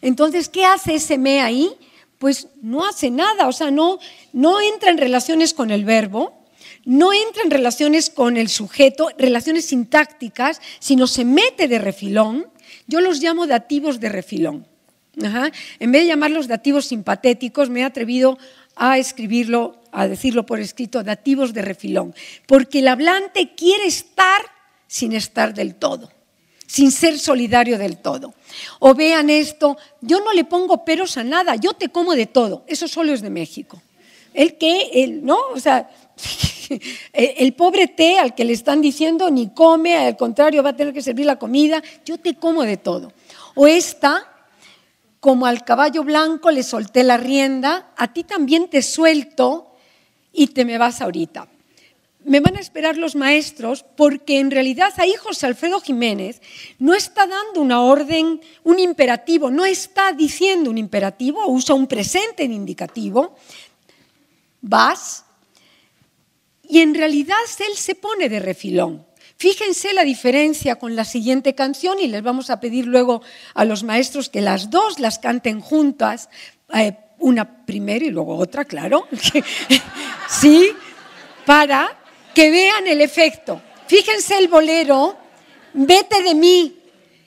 Entonces, ¿qué hace ese me ahí? Pues no hace nada, o sea, no, no entra en relaciones con el verbo, no entra en relaciones con el sujeto, relaciones sintácticas, sino se mete de refilón. Yo los llamo dativos de refilón. En vez de llamarlos dativos simpatéticos, me he atrevido a escribirlo, a decirlo por escrito, dativos de refilón, porque el hablante quiere estar sin estar del todo, sin ser solidario del todo. O vean esto, yo no le pongo peros a nada, yo te como de todo, eso solo es de México. El que, el, ¿no? O sea, el pobre té al que le están diciendo ni come, al contrario va a tener que servir la comida, yo te como de todo. O esta, como al caballo blanco le solté la rienda, a ti también te suelto y te me vas ahorita. Me van a esperar los maestros porque en realidad ahí José Alfredo Jiménez no está dando una orden, un imperativo, no está diciendo un imperativo, usa un presente en indicativo, vas, y en realidad él se pone de refilón. Fíjense la diferencia con la siguiente canción y les vamos a pedir luego a los maestros que las dos las canten juntas, eh, una primero y luego otra, claro, sí, para que vean el efecto. Fíjense el bolero, vete de mí.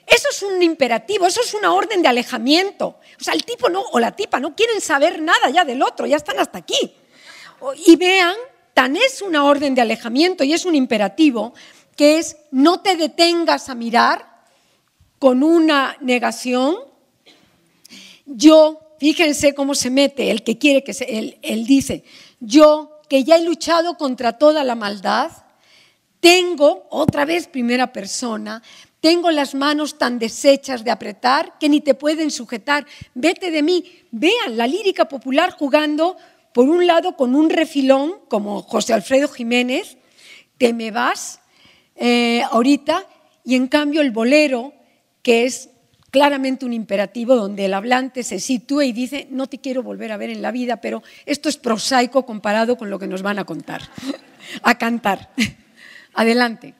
Eso es un imperativo, eso es una orden de alejamiento. O sea, el tipo no, o la tipa no quieren saber nada ya del otro, ya están hasta aquí. Y vean, tan es una orden de alejamiento y es un imperativo que es no te detengas a mirar con una negación. Yo, fíjense cómo se mete el que quiere que se, él, él dice, yo que ya he luchado contra toda la maldad, tengo, otra vez primera persona, tengo las manos tan deshechas de apretar que ni te pueden sujetar. Vete de mí. Vean la lírica popular jugando, por un lado, con un refilón, como José Alfredo Jiménez, te me vas, eh, ahorita, y en cambio el bolero, que es claramente un imperativo donde el hablante se sitúa y dice, no te quiero volver a ver en la vida, pero esto es prosaico comparado con lo que nos van a contar, a cantar. Adelante.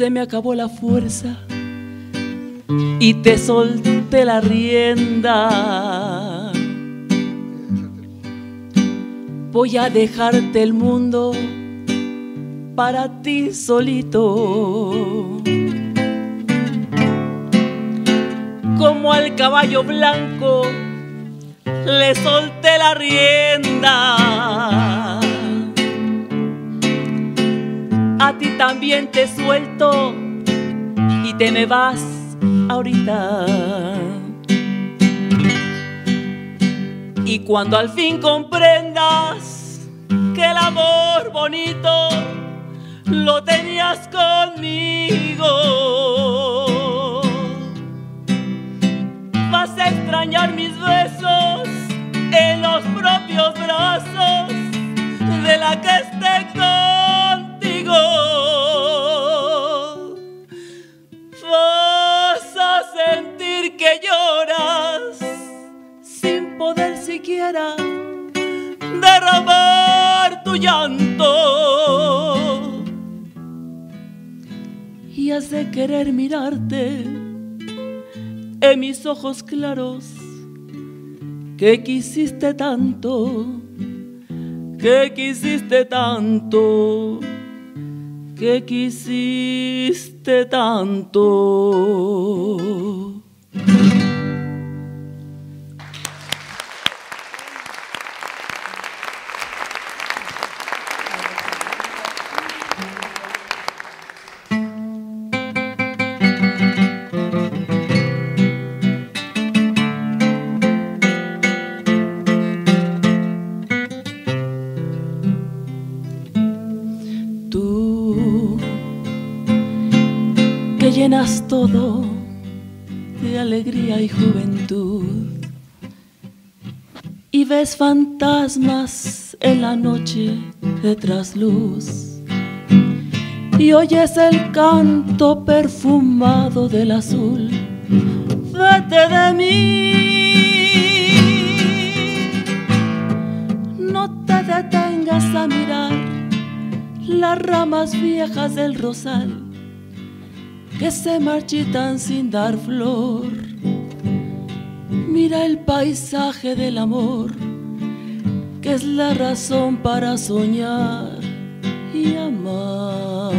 se me acabó la fuerza y te solté la rienda. Voy a dejarte el mundo para ti solito. Como al caballo blanco le solté la rienda a ti también te suelto y te me vas ahorita. Y cuando al fin comprendas que el amor bonito lo tenías conmigo, vas a extrañar mis besos en los propios brazos de la que esté con que lloras sin poder siquiera derramar tu llanto. Y has de querer mirarte en mis ojos claros que quisiste tanto, que quisiste tanto que quisiste tanto. Todo de alegría y juventud. Y ves fantasmas en la noche de trasluz. Y oyes el canto perfumado del azul. Vete de mí. No te detengas a mirar las ramas viejas del rosal que se marchitan sin dar flor. Mira el paisaje del amor, que es la razón para soñar y amar.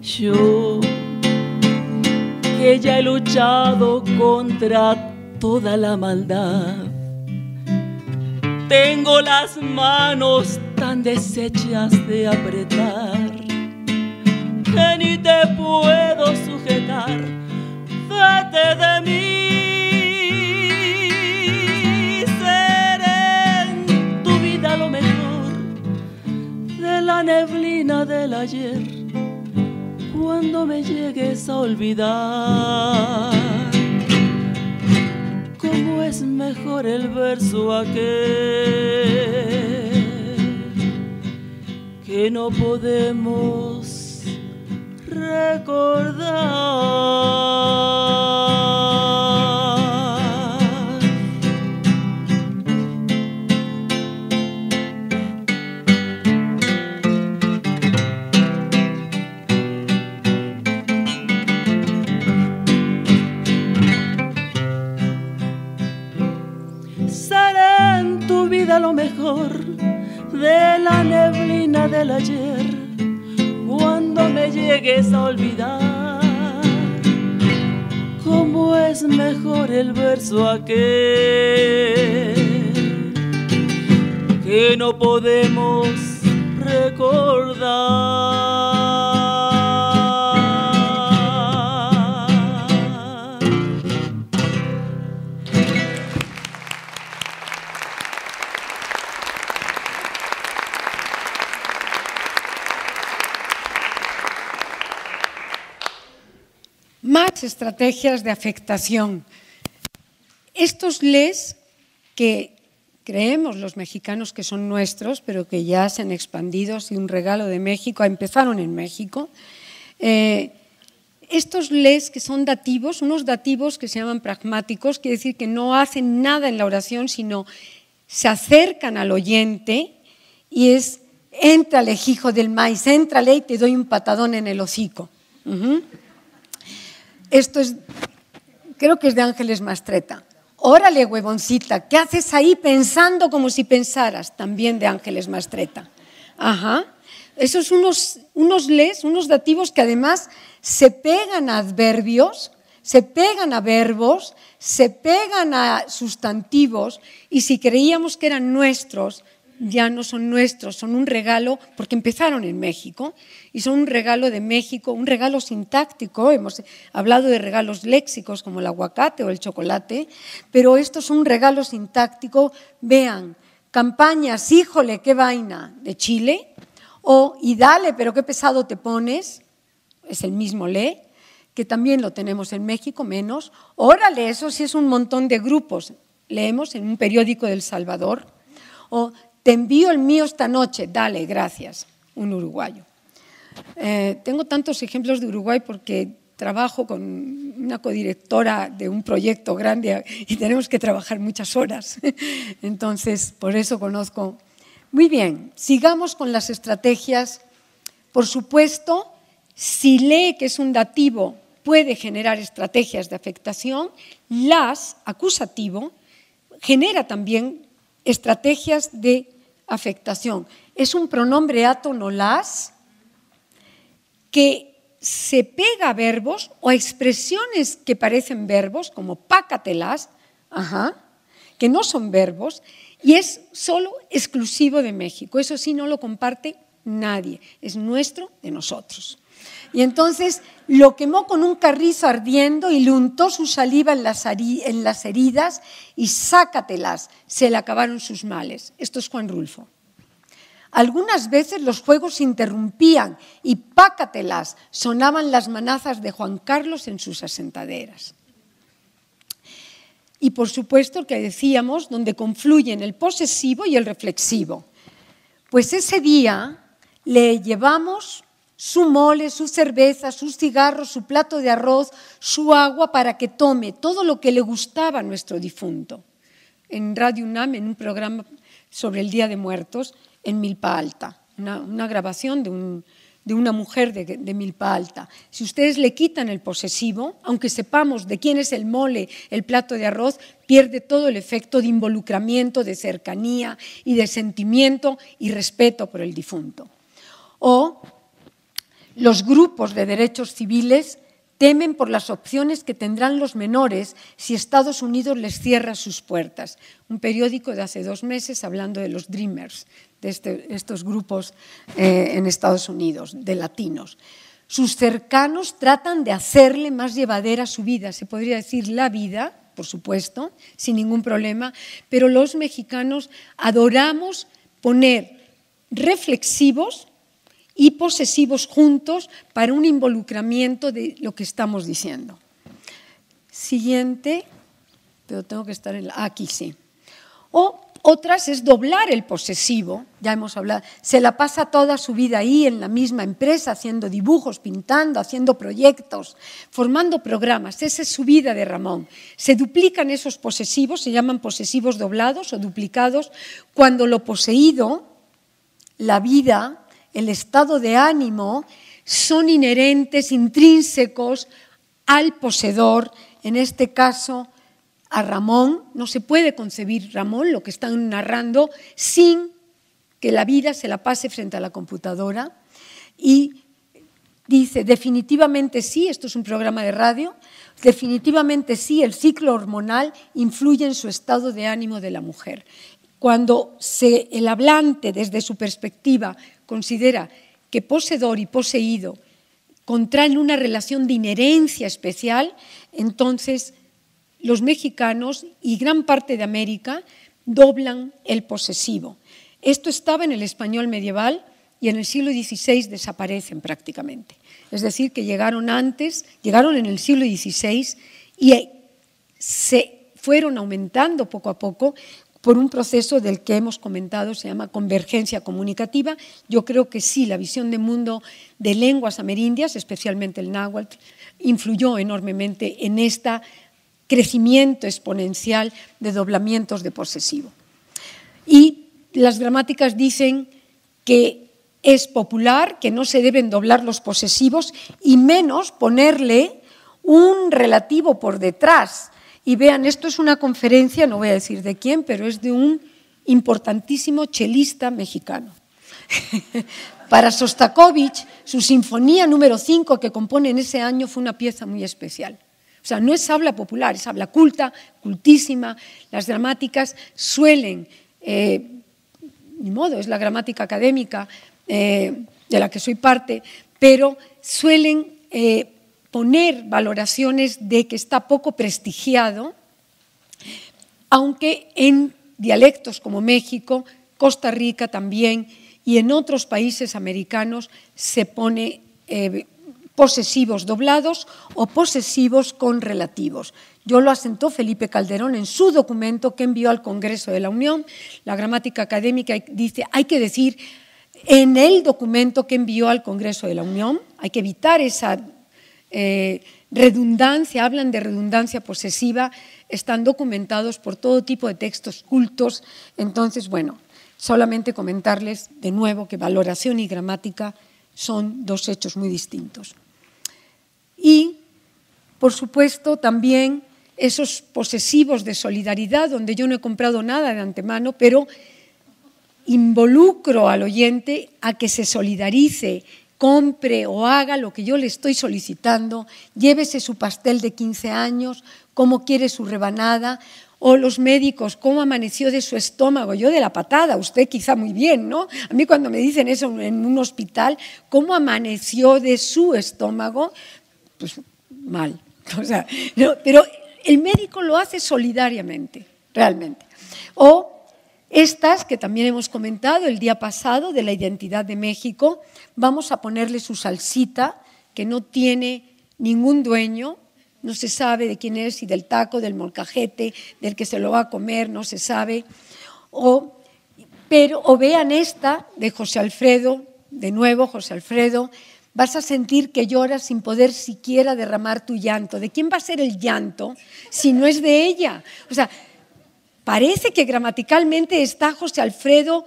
Yo, que ya he luchado contra toda la maldad, tengo las manos tan deshechas de apretar ni te puedo sujetar. Vete de mí. Seré en tu vida lo mejor de la neblina del ayer. Cuando me llegues a olvidar, cómo es mejor el verso aquel que no podemos. Será en tu vida lo mejor de la neblina del ayer me llegues a olvidar cómo es mejor el verso aquel que no podemos recordar. Estrategias de afectación. Estos les que creemos los mexicanos que son nuestros, pero que ya se han expandido, y un regalo de México, empezaron en México. Eh, estos les que son dativos, unos dativos que se llaman pragmáticos, quiere decir que no hacen nada en la oración, sino se acercan al oyente y es, entrale, hijo del maíz, entrale y te doy un patadón en el hocico. Esto es, creo que es de Ángeles Mastreta. Órale, huevoncita, ¿qué haces ahí pensando como si pensaras? También de Ángeles Mastreta. Ajá. Esos unos, unos les, unos dativos que además se pegan a adverbios, se pegan a verbos, se pegan a sustantivos y si creíamos que eran nuestros, ya no son nuestros, son un regalo, porque empezaron en México, y son un regalo de México, un regalo sintáctico, hemos hablado de regalos léxicos como el aguacate o el chocolate, pero esto es un regalo sintáctico, vean, campañas, híjole, qué vaina, de Chile, o y dale, pero qué pesado te pones, es el mismo le, que también lo tenemos en México, menos, órale, eso sí es un montón de grupos, leemos en un periódico del Salvador, o te envío el mío esta noche, dale, gracias, un uruguayo. Eh, tengo tantos ejemplos de Uruguay porque trabajo con una codirectora de un proyecto grande y tenemos que trabajar muchas horas. Entonces, por eso conozco. Muy bien, sigamos con las estrategias. Por supuesto, si lee que es un dativo puede generar estrategias de afectación, las, acusativo, genera también estrategias de afectación. Es un pronombre átono las que se pega a verbos o a expresiones que parecen verbos, como pácatelas, que no son verbos, y es solo exclusivo de México. Eso sí no lo comparte nadie, es nuestro de nosotros. Y entonces lo quemó con un carrizo ardiendo y le untó su saliva en las, en las heridas y sácatelas, se le acabaron sus males. Esto es Juan Rulfo. Algunas veces los juegos se interrumpían y pácatelas sonaban las manazas de Juan Carlos en sus asentaderas. Y por supuesto que decíamos donde confluyen el posesivo y el reflexivo. Pues ese día le llevamos su mole, su cerveza, sus cigarros, su plato de arroz, su agua para que tome todo lo que le gustaba a nuestro difunto. En Radio UNAM, en un programa sobre el Día de Muertos, en Milpa Alta, una, grabación de, una mujer de, de, Milpa Alta. Si ustedes le quitan el posesivo, aunque sepamos de quién es el mole, el plato de arroz, pierde todo el efecto de involucramiento, de cercanía y de sentimiento y respeto por el difunto. O los grupos de derechos civiles temen por las opciones que tendrán los menores si Estados Unidos les cierra sus puertas. Un periódico de hace dos meses hablando de los Dreamers, de este, estos grupos eh, en Estados Unidos, de latinos. Sus cercanos tratan de hacerle más llevadera su vida, se podría decir la vida, por supuesto, sin ningún problema, pero los mexicanos adoramos poner reflexivos y posesivos juntos para un involucramiento de lo que estamos diciendo. Siguiente, pero tengo que estar en la, aquí sí. O otras es doblar el posesivo, ya hemos hablado, se la pasa toda su vida ahí en la misma empresa, haciendo dibujos, pintando, haciendo proyectos, formando programas. Esa es su vida de Ramón. Se duplican esos posesivos, se llaman posesivos doblados o duplicados, cuando lo poseído, la vida, el estado de ánimo son inherentes, intrínsecos al poseedor, en este caso a Ramón. No se puede concebir Ramón, lo que están narrando, sin que la vida se la pase frente a la computadora. Y dice, definitivamente sí, esto es un programa de radio, definitivamente sí, el ciclo hormonal influye en su estado de ánimo de la mujer. Cuando el hablante, desde su perspectiva, considera que poseedor y poseído contraen una relación de inherencia especial, entonces los mexicanos y gran parte de América doblan el posesivo. Esto estaba en el español medieval y en el siglo XVI desaparecen prácticamente. Es decir, que llegaron antes, llegaron en el siglo XVI y se fueron aumentando poco a poco por un proceso del que hemos comentado, se llama convergencia comunicativa. Yo creo que sí, la visión de mundo de lenguas amerindias, especialmente el náhuatl, influyó enormemente en este crecimiento exponencial de doblamientos de posesivo. Y las gramáticas dicen que es popular, que no se deben doblar los posesivos y menos ponerle un relativo por detrás y vean, esto es una conferencia, no voy a decir de quién, pero es de un importantísimo chelista mexicano. Para Sostakovich, su sinfonía número 5 que compone en ese año fue una pieza muy especial. O sea, no es habla popular, es habla culta, cultísima. Las gramáticas suelen, eh, ni modo, es la gramática académica eh, de la que soy parte, pero suelen eh, poner valoraciones de que está poco prestigiado, aunque en dialectos como México, Costa Rica también y en otros países americanos se pone eh, posesivos doblados o posesivos con relativos. Yo lo asentó Felipe Calderón en su documento que envió al Congreso de la Unión. La gramática académica dice, hay que decir en el documento que envió al Congreso de la Unión, hay que evitar esa eh, redundancia, hablan de redundancia posesiva, están documentados por todo tipo de textos cultos. Entonces, bueno, solamente comentarles de nuevo que valoración y gramática son dos hechos muy distintos. Y, por supuesto, también esos posesivos de solidaridad, donde yo no he comprado nada de antemano, pero involucro al oyente a que se solidarice compre o haga lo que yo le estoy solicitando, llévese su pastel de 15 años, cómo quiere su rebanada, o los médicos, cómo amaneció de su estómago, yo de la patada, usted quizá muy bien, ¿no? A mí cuando me dicen eso en un hospital, cómo amaneció de su estómago, pues mal. pero el médico lo hace solidariamente, realmente. O Estas, que también hemos comentado el día pasado de la identidad de México, vamos a ponerle su salsita, que no tiene ningún dueño, no se sabe de quién es, si del taco, del molcajete, del que se lo va a comer, no se sabe. O, pero, o vean esta de José Alfredo, de nuevo José Alfredo, vas a sentir que lloras sin poder siquiera derramar tu llanto. ¿De quién va a ser el llanto si no es de ella? O sea, Parece que gramaticalmente está José Alfredo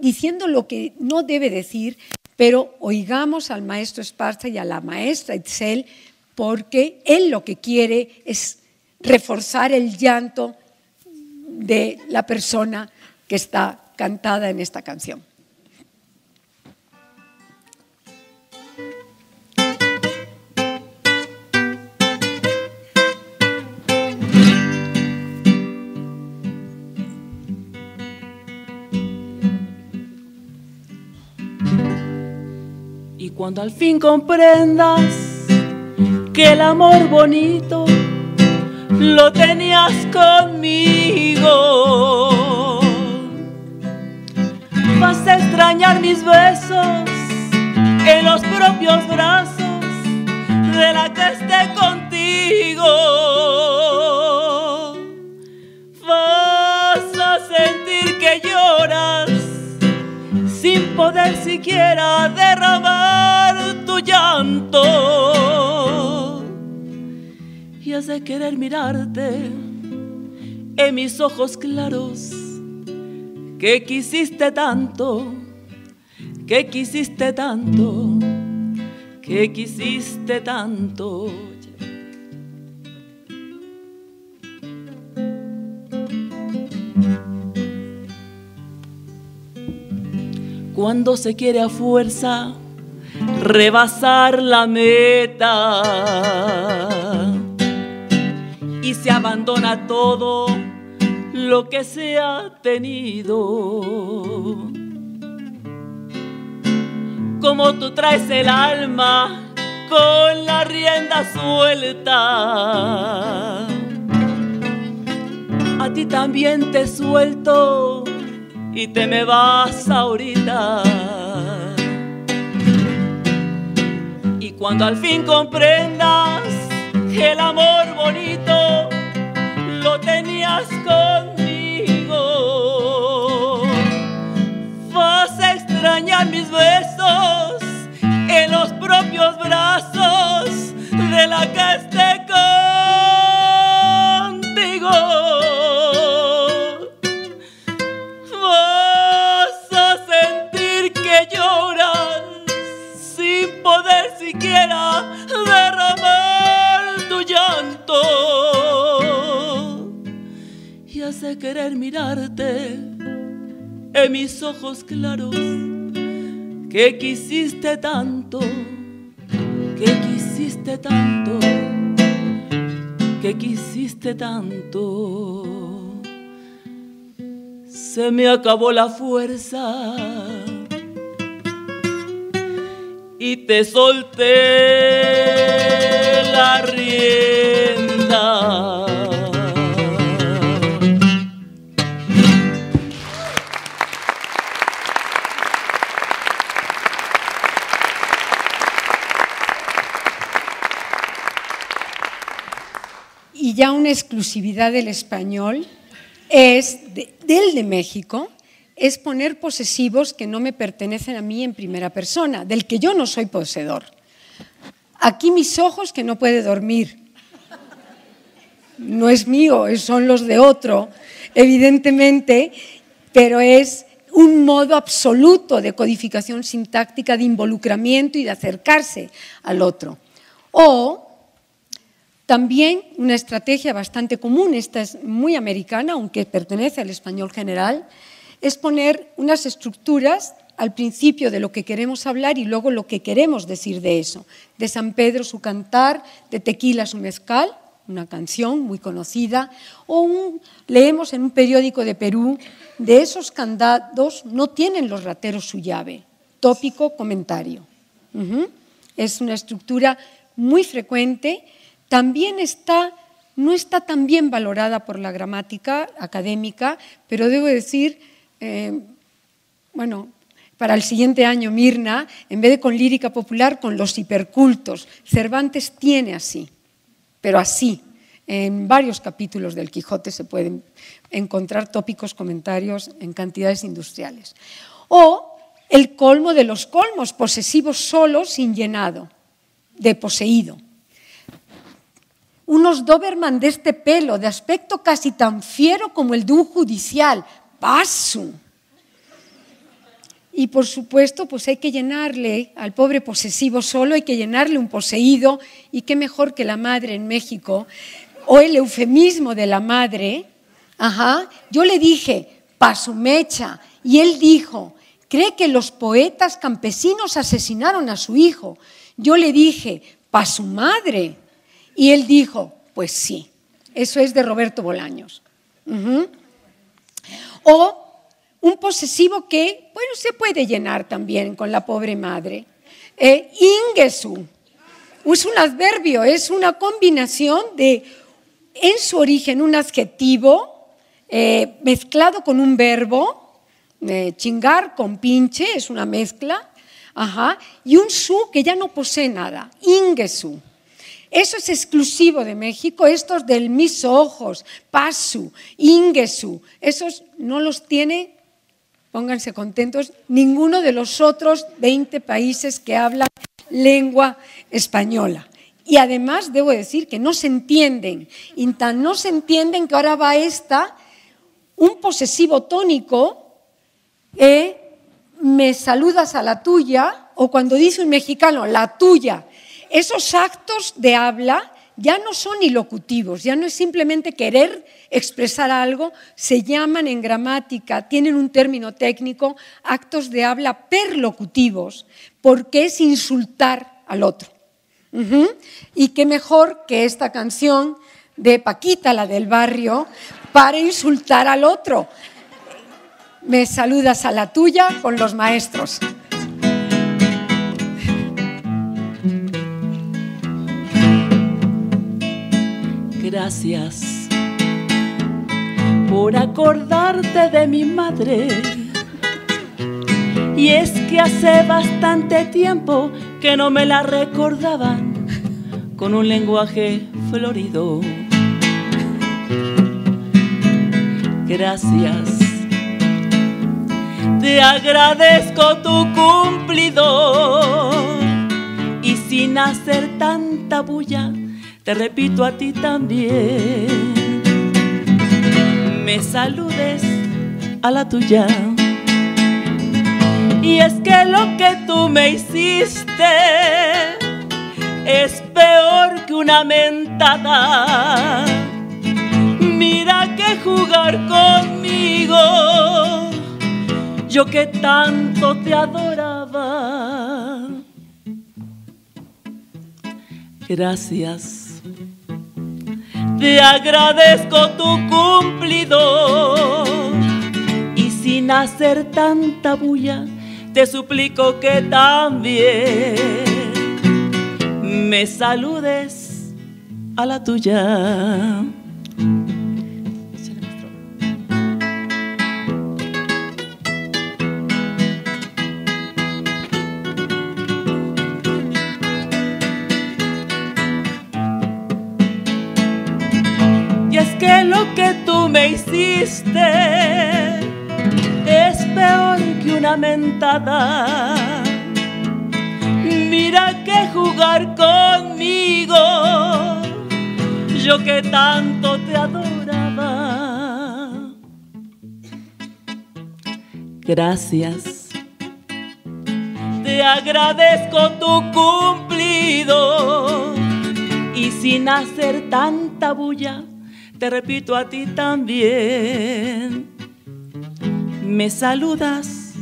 diciendo lo que no debe decir, pero oigamos al maestro Esparza y a la maestra Itzel, porque él lo que quiere es reforzar el llanto de la persona que está cantada en esta canción. Cuando al fin comprendas que el amor bonito lo tenías conmigo, vas a extrañar mis besos en los propios brazos de la que esté contigo. Vas a sentir que lloras sin poder siquiera derramar tu llanto. Y has querer mirarte en mis ojos claros, que quisiste tanto, que quisiste tanto, que quisiste tanto. Cuando se quiere a fuerza rebasar la meta. Y se abandona todo lo que se ha tenido. Como tú traes el alma con la rienda suelta, a ti también te suelto y te me vas ahorita. Y cuando al fin comprendas que el amor bonito lo tenías conmigo, vas a extrañar mis besos en los propios brazos de la que esté derramar tu llanto y hace querer mirarte en mis ojos claros que quisiste tanto, que quisiste tanto, que quisiste tanto. Se me acabó la fuerza y te solté la rienda. Y ya una exclusividad del español es del de México, es poner posesivos que no me pertenecen a mí en primera persona, del que yo no soy poseedor. Aquí mis ojos que no puede dormir. No es mío, son los de otro, evidentemente, pero es un modo absoluto de codificación sintáctica, de involucramiento y de acercarse al otro. O también una estrategia bastante común, esta es muy americana, aunque pertenece al español general, es poner unas estructuras al principio de lo que queremos hablar y luego lo que queremos decir de eso. De San Pedro su cantar, de Tequila su mezcal, una canción muy conocida, o leemos en un periódico de Perú, de esos candados no tienen los rateros su llave. Tópico, comentario. Es una estructura muy frecuente. También está no está tan bien valorada por la gramática académica, pero debo decir, eh, bueno, para el siguiente año Mirna, en vez de con lírica popular, con los hipercultos. Cervantes tiene así, pero así. En varios capítulos del Quijote se pueden encontrar tópicos, comentarios en cantidades industriales. O el colmo de los colmos, posesivos solo sin llenado, de poseído. Unos Doberman de este pelo, de aspecto casi tan fiero como el de un judicial. Paso y por supuesto, pues hay que llenarle al pobre posesivo solo, hay que llenarle un poseído, y qué mejor que la madre en México, o el eufemismo de la madre. Ajá. Yo le dije, mecha, y él dijo, ¿cree que los poetas campesinos asesinaron a su hijo? Yo le dije, pa' su madre. Y él dijo, pues sí. Eso es de Roberto Bolaños. O un posesivo que, bueno, se puede llenar también con la pobre madre. Eh, ingesu es un adverbio, es una combinación de, en su origen, un adjetivo eh, mezclado con un verbo, eh, chingar con pinche, es una mezcla, ajá, y un su que ya no posee nada, ingesu. Eso es exclusivo de México, estos del mis ojos, pasu, ingesu, esos no los tiene pónganse contentos, ninguno de los otros 20 países que hablan lengua española. Y además debo decir que no se entienden, y tan no se entienden que ahora va esta, un posesivo tónico, eh, me saludas a la tuya, o cuando dice un mexicano, la tuya. Esos actos de habla ya no son ilocutivos, ya no es simplemente querer expresar algo, se llaman en gramática, tienen un término técnico, actos de habla perlocutivos, porque es insultar al otro. Y qué mejor que esta canción de Paquita, la del barrio, para insultar al otro. Me saludas a la tuya con los maestros. Gracias por acordarte de mi madre. Y es que hace bastante tiempo que no me la recordaban con un lenguaje florido. Gracias. Te agradezco tu cumplidor y sin hacer tanta bulla te repito a ti también, me saludes a la tuya. Y es que lo que tú me hiciste es peor que una mentada. Mira que jugar conmigo, yo que tanto te adoraba. Gracias te agradezco tu cumplido y sin hacer tanta bulla te suplico que también me saludes a la tuya. Me hiciste es peor que una mentada. Mira que jugar conmigo, yo que tanto te adoraba. Gracias, te agradezco tu cumplido y sin hacer tanta bulla te repito a ti también. Me saludas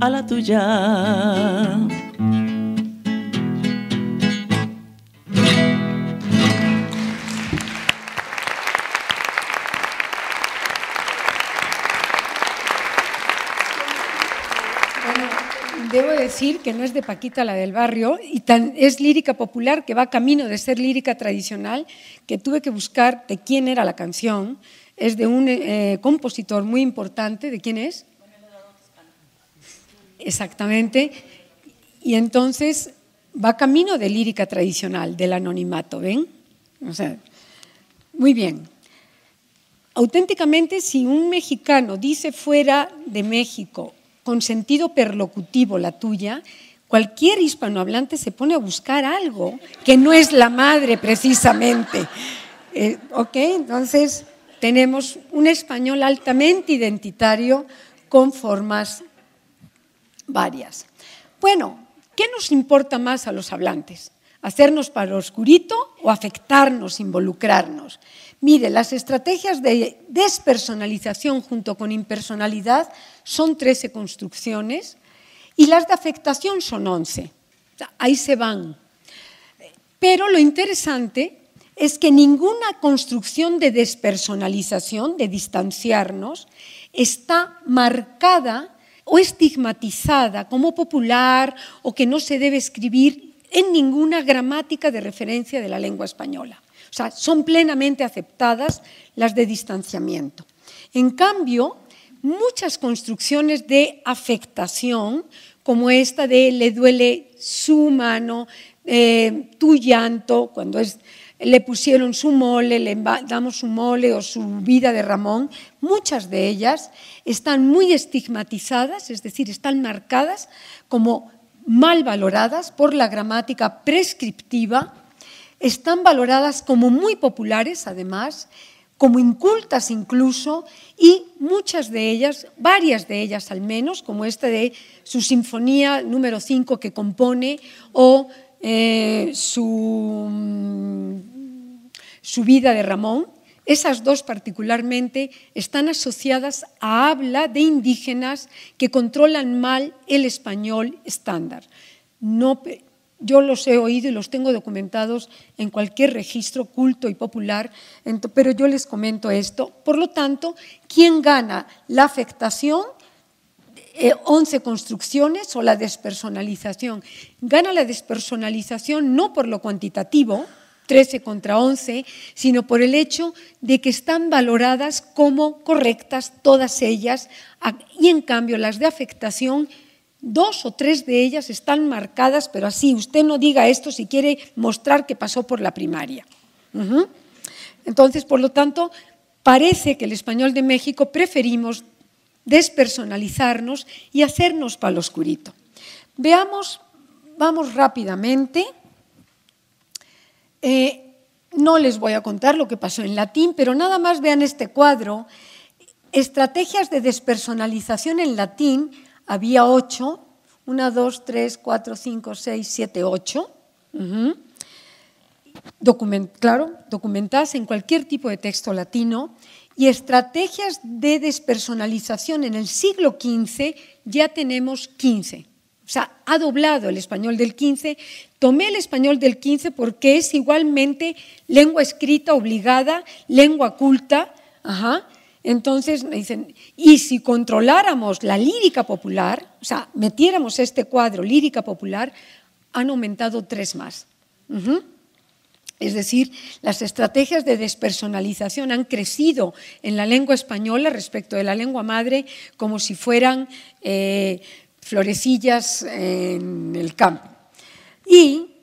a la tuya. Decir que no es de Paquita la del barrio y tan, es lírica popular que va camino de ser lírica tradicional, que tuve que buscar de quién era la canción. Es de un eh, compositor muy importante. ¿De quién es? Exactamente. Y entonces va camino de lírica tradicional, del anonimato, ¿ven? Muy bien. Auténticamente, si un mexicano dice fuera de México con sentido perlocutivo la tuya, cualquier hispanohablante se pone a buscar algo que no es la madre precisamente. Eh, ¿Ok? Entonces tenemos un español altamente identitario con formas varias. Bueno, ¿qué nos importa más a los hablantes? ¿Hacernos para oscurito o afectarnos, involucrarnos? Mire, las estrategias de despersonalización junto con impersonalidad son 13 construcciones y las de afectación son 11. Ahí se van. Pero lo interesante es que ninguna construcción de despersonalización, de distanciarnos, está marcada o estigmatizada como popular o que no se debe escribir en ninguna gramática de referencia de la lengua española. Sea, son plenamente aceptadas las de distanciamiento. En cambio, muchas construcciones de afectación, como esta de le duele su mano, eh, tu llanto, cuando es, le pusieron su mole, le damos su mole o su vida de Ramón, muchas de ellas están muy estigmatizadas, es decir, están marcadas como mal valoradas por la gramática prescriptiva, están valoradas como muy populares además, como incultas incluso, y muchas de ellas, varias de ellas al menos, como esta de su sinfonía número 5 que compone o eh, su, mm, su vida de Ramón, esas dos particularmente están asociadas a habla de indígenas que controlan mal el español estándar. No, yo los he oído y los tengo documentados en cualquier registro culto y popular, pero yo les comento esto. Por lo tanto, ¿quién gana la afectación? 11 eh, construcciones o la despersonalización. Gana la despersonalización no por lo cuantitativo, 13 contra 11, sino por el hecho de que están valoradas como correctas todas ellas y en cambio las de afectación Dos o tres de ellas están marcadas, pero así, usted no diga esto si quiere mostrar que pasó por la primaria. Entonces, por lo tanto, parece que el español de México preferimos despersonalizarnos y hacernos palo oscurito. Veamos, vamos rápidamente. Eh, no les voy a contar lo que pasó en latín, pero nada más vean este cuadro. Estrategias de despersonalización en latín había ocho, una, dos, tres, cuatro, cinco, seis, siete, ocho. claro, documentadas en cualquier tipo de texto latino y estrategias de despersonalización en el siglo XV ya tenemos 15. O sea, ha doblado el español del 15. Tomé el español del 15 porque es igualmente lengua escrita obligada, lengua culta, ajá, entonces me dicen, y si controláramos la lírica popular, o sea, metiéramos este cuadro lírica popular, han aumentado tres más. Es decir, las estrategias de despersonalización han crecido en la lengua española respecto de la lengua madre como si fueran eh, florecillas en el campo. Y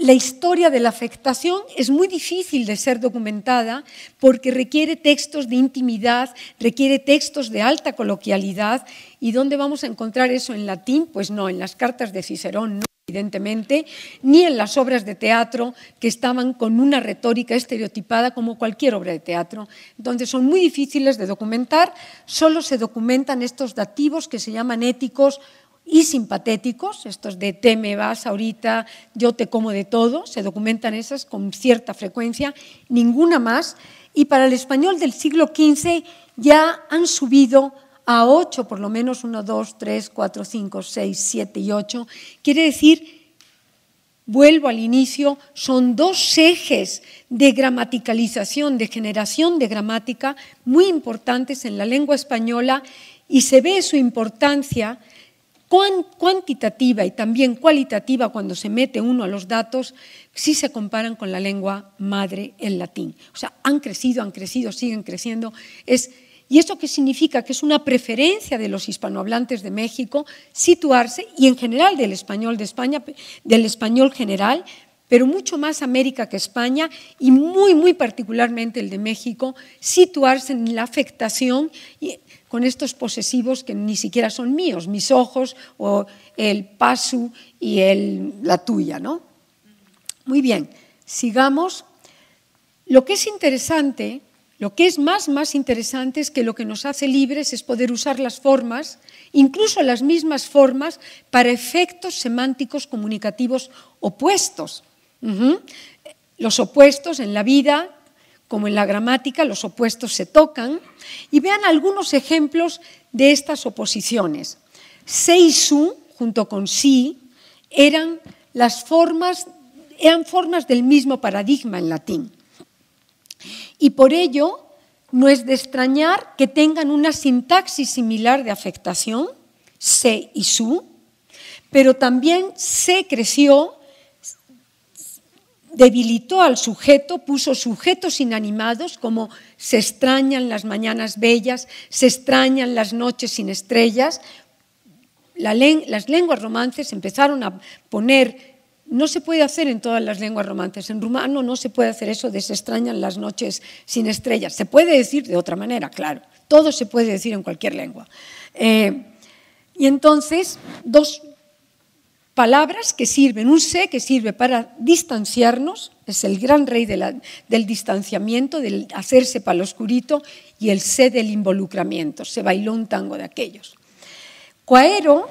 la historia de la afectación es muy difícil de ser documentada porque requiere textos de intimidad, requiere textos de alta coloquialidad. ¿Y dónde vamos a encontrar eso en latín? Pues no, en las cartas de Cicerón, no, evidentemente, ni en las obras de teatro que estaban con una retórica estereotipada como cualquier obra de teatro. Entonces son muy difíciles de documentar, solo se documentan estos dativos que se llaman éticos y simpatéticos, estos de te me vas ahorita, yo te como de todo, se documentan esas con cierta frecuencia, ninguna más. Y para el español del siglo XV ya han subido a ocho, por lo menos uno, dos, tres, cuatro, cinco, seis, siete y ocho. Quiere decir, vuelvo al inicio, son dos ejes de gramaticalización, de generación de gramática muy importantes en la lengua española y se ve su importancia cuantitativa y también cualitativa cuando se mete uno a los datos, si se comparan con la lengua madre, el latín. O sea, han crecido, han crecido, siguen creciendo. Es, ¿Y eso qué significa? Que es una preferencia de los hispanohablantes de México situarse, y en general del español de España, del español general, pero mucho más América que España y muy, muy particularmente el de México, situarse en la afectación con estos posesivos que ni siquiera son míos, mis ojos o el pasu y el, la tuya, ¿no? Muy bien, sigamos. Lo que es interesante, lo que es más, más interesante es que lo que nos hace libres es poder usar las formas, incluso las mismas formas, para efectos semánticos comunicativos opuestos. Los opuestos en la vida como en la gramática, los opuestos se tocan, y vean algunos ejemplos de estas oposiciones. Se y su, junto con si, eran las formas, eran formas del mismo paradigma en latín. Y por ello, no es de extrañar que tengan una sintaxis similar de afectación, se y su, pero también se creció debilitó al sujeto, puso sujetos inanimados como se extrañan las mañanas bellas, se extrañan las noches sin estrellas. las lenguas romances empezaron a poner, no se puede hacer en todas las lenguas romances, en rumano no se puede hacer eso de se extrañan las noches sin estrellas. Se puede decir de otra manera, claro, todo se puede decir en cualquier lengua. Eh, y entonces, dos, palabras que sirven, un sé que sirve para distanciarnos, es el gran rey del distanciamiento, del hacerse para lo oscurito, y el sé del involucramiento. Se bailó un tango de aquellos. Coaero,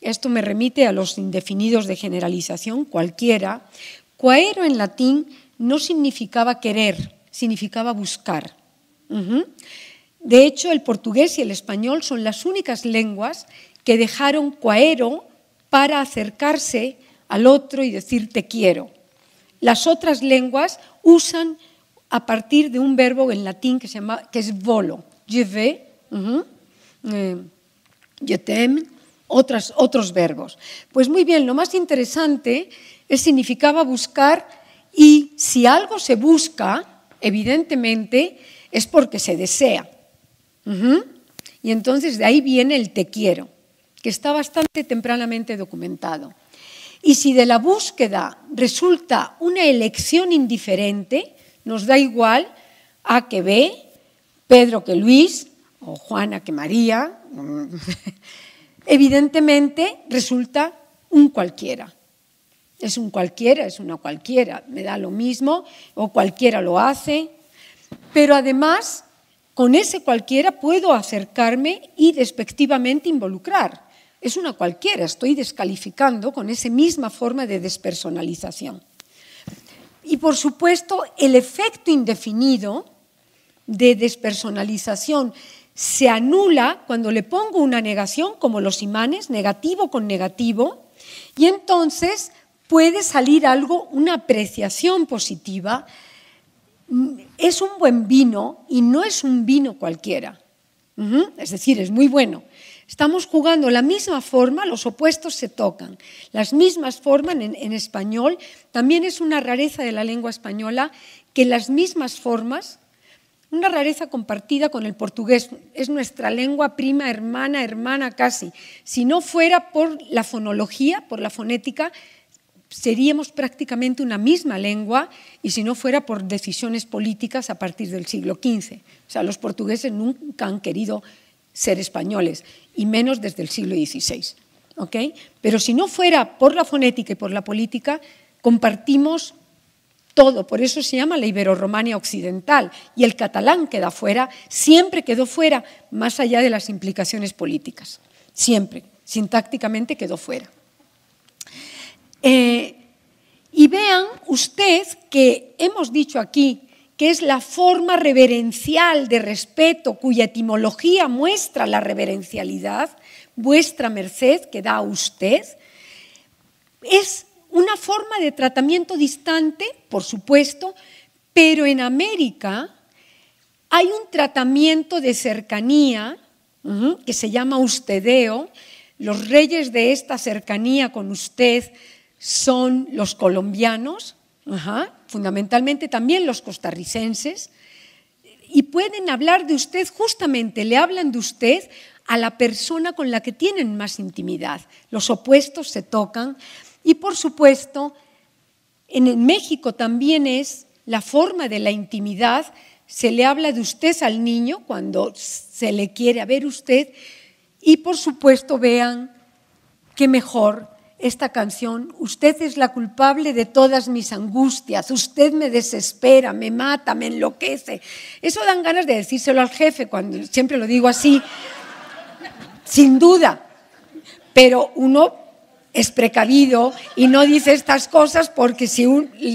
esto me remite a los indefinidos de generalización, cualquiera. Coaero en latín no significaba querer, significaba buscar. De hecho, el portugués y el español son las únicas lenguas que dejaron coaero para acercarse al otro y decir te quiero. Las otras lenguas usan a partir de un verbo en latín que, se llama, que es volo, je vais, eh, je t'aime, otros verbos. Pues muy bien, lo más interesante es significaba buscar y si algo se busca, evidentemente, es porque se desea. Y entonces de ahí viene el te quiero que está bastante tempranamente documentado. Y si de la búsqueda resulta una elección indiferente, nos da igual A que B, Pedro que Luis o Juana que María, evidentemente resulta un cualquiera. Es un cualquiera, es una cualquiera, me da lo mismo, o cualquiera lo hace, pero además con ese cualquiera puedo acercarme y despectivamente involucrar es una cualquiera, estoy descalificando con esa misma forma de despersonalización. Y por supuesto, el efecto indefinido de despersonalización se anula cuando le pongo una negación, como los imanes, negativo con negativo, y entonces puede salir algo, una apreciación positiva. Es un buen vino y no es un vino cualquiera. Es decir, es muy bueno. Estamos jugando la misma forma, los opuestos se tocan. Las mismas formas en, español, también es una rareza de la lengua española que las mismas formas, una rareza compartida con el portugués, es nuestra lengua prima, hermana, hermana casi. Si no fuera por la fonología, por la fonética, seríamos prácticamente una misma lengua y si no fuera por decisiones políticas a partir del siglo XV. O sea, los portugueses nunca han querido ser españoles, y menos desde el siglo XVI. Pero si no fuera por la fonética y por la política, compartimos todo. Por eso se llama la Ibero-Romania Occidental. Y el catalán queda fuera, siempre quedó fuera, más allá de las implicaciones políticas. Siempre, sintácticamente quedó fuera. Eh, y vean usted que hemos dicho aquí que es la forma reverencial de respeto cuya etimología muestra la reverencialidad, vuestra merced que da a usted, es una forma de tratamiento distante, por supuesto, pero en América hay un tratamiento de cercanía que se llama ustedeo. los reyes de esta cercanía con usted son los colombianos, fundamentalmente también los costarricenses, y pueden hablar de usted justamente, le hablan de usted a la persona con la que tienen más intimidad. Los opuestos se tocan y por supuesto en México también es la forma de la intimidad. Se le habla de usted al niño cuando se le quiere a ver usted y por supuesto vean qué mejor esta canción, usted es la culpable de todas mis angustias, usted me desespera, me mata, me enloquece. Eso dan ganas de decírselo al jefe, cuando siempre lo digo así, sin duda, pero uno es precavido y no dice estas cosas porque si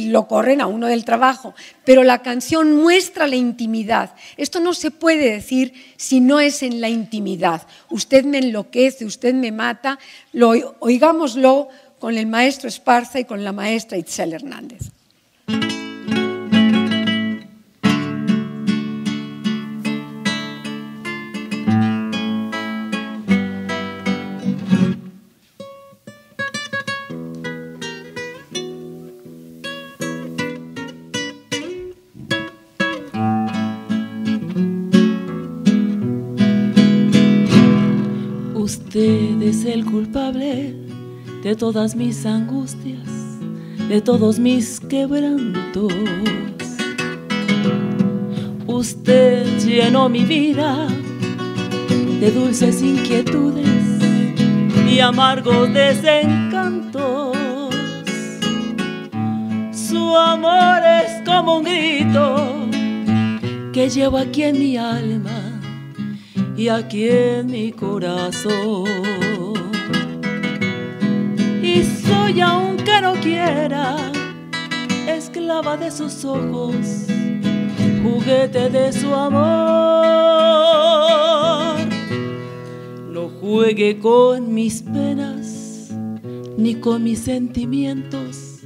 lo corren a uno del trabajo. Pero la canción muestra la intimidad. Esto no se puede decir si no es en la intimidad. Usted me enloquece, usted me mata. Lo, oigámoslo con el maestro Esparza y con la maestra Itzel Hernández. De todas mis angustias, de todos mis quebrantos. Usted llenó mi vida de dulces inquietudes y amargos desencantos. Su amor es como un grito que llevo aquí en mi alma y aquí en mi corazón. Y soy aunque no quiera, esclava de sus ojos, juguete de su amor. No juegue con mis penas ni con mis sentimientos,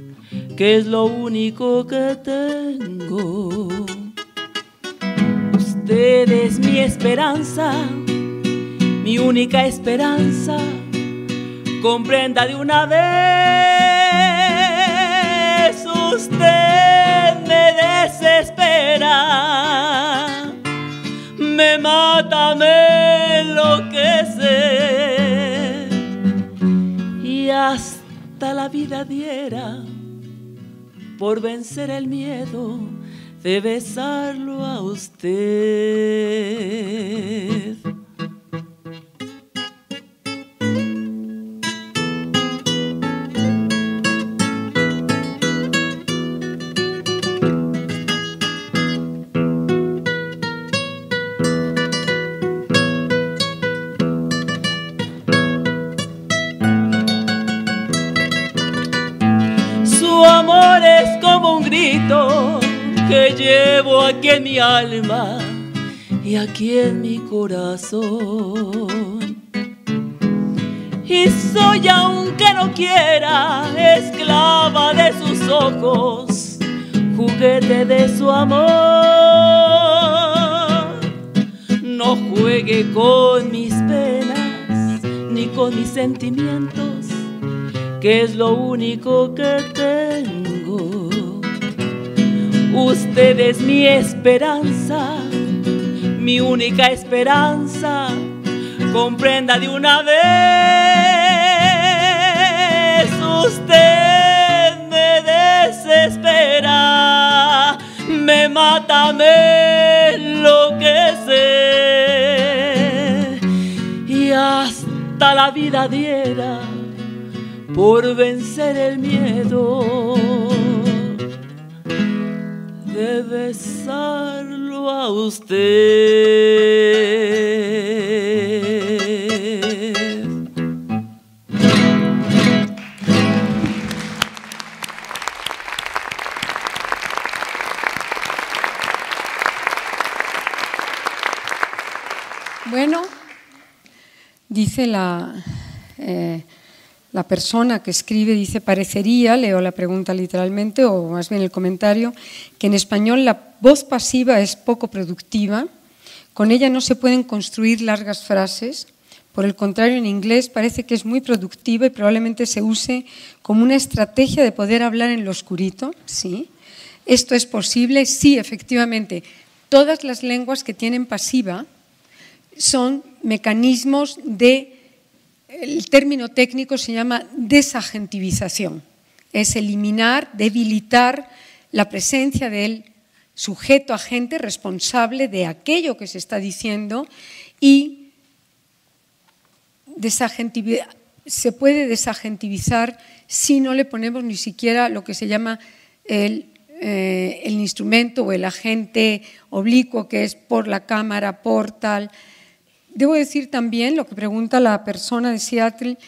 que es lo único que tengo Usted es mi esperanza, mi única esperanza. Comprenda de una vez, usted me desespera, me mata, me enloquece y hasta la vida diera por vencer el miedo de besarlo a usted. Llevo aquí en mi alma y aquí en mi corazón. Y soy aunque no quiera esclava de sus ojos, juguete de su amor. No juegue con mis penas ni con mis sentimientos, que es lo único que Usted es mi esperanza, mi única esperanza. Comprenda de una vez. Usted me desespera, me mata, me enloquece. Y hasta la vida diera por vencer el miedo de besarlo a usted. Bueno, dice la, eh, la persona que escribe, dice, parecería, leo la pregunta literalmente, o más bien el comentario, que en español la voz pasiva es poco productiva, con ella no se pueden construir largas frases, Por el contrario, en inglés parece que es muy productivo y probablemente se use como una estrategia de poder hablar en lo oscurito. Sí. ¿Esto es posible? Sí, efectivamente. Todas las lenguas que tienen pasiva son mecanismos de, el término técnico se llama desagentivización. Es eliminar, debilitar la presencia del sujeto agente responsable de aquello que se está diciendo y se puede desagentivizar si no le ponemos ni siquiera lo que se llama el, eh, instrumento o el agente oblicuo, que es por la cámara, por tal. Debo decir también lo que pregunta la persona de Seattle,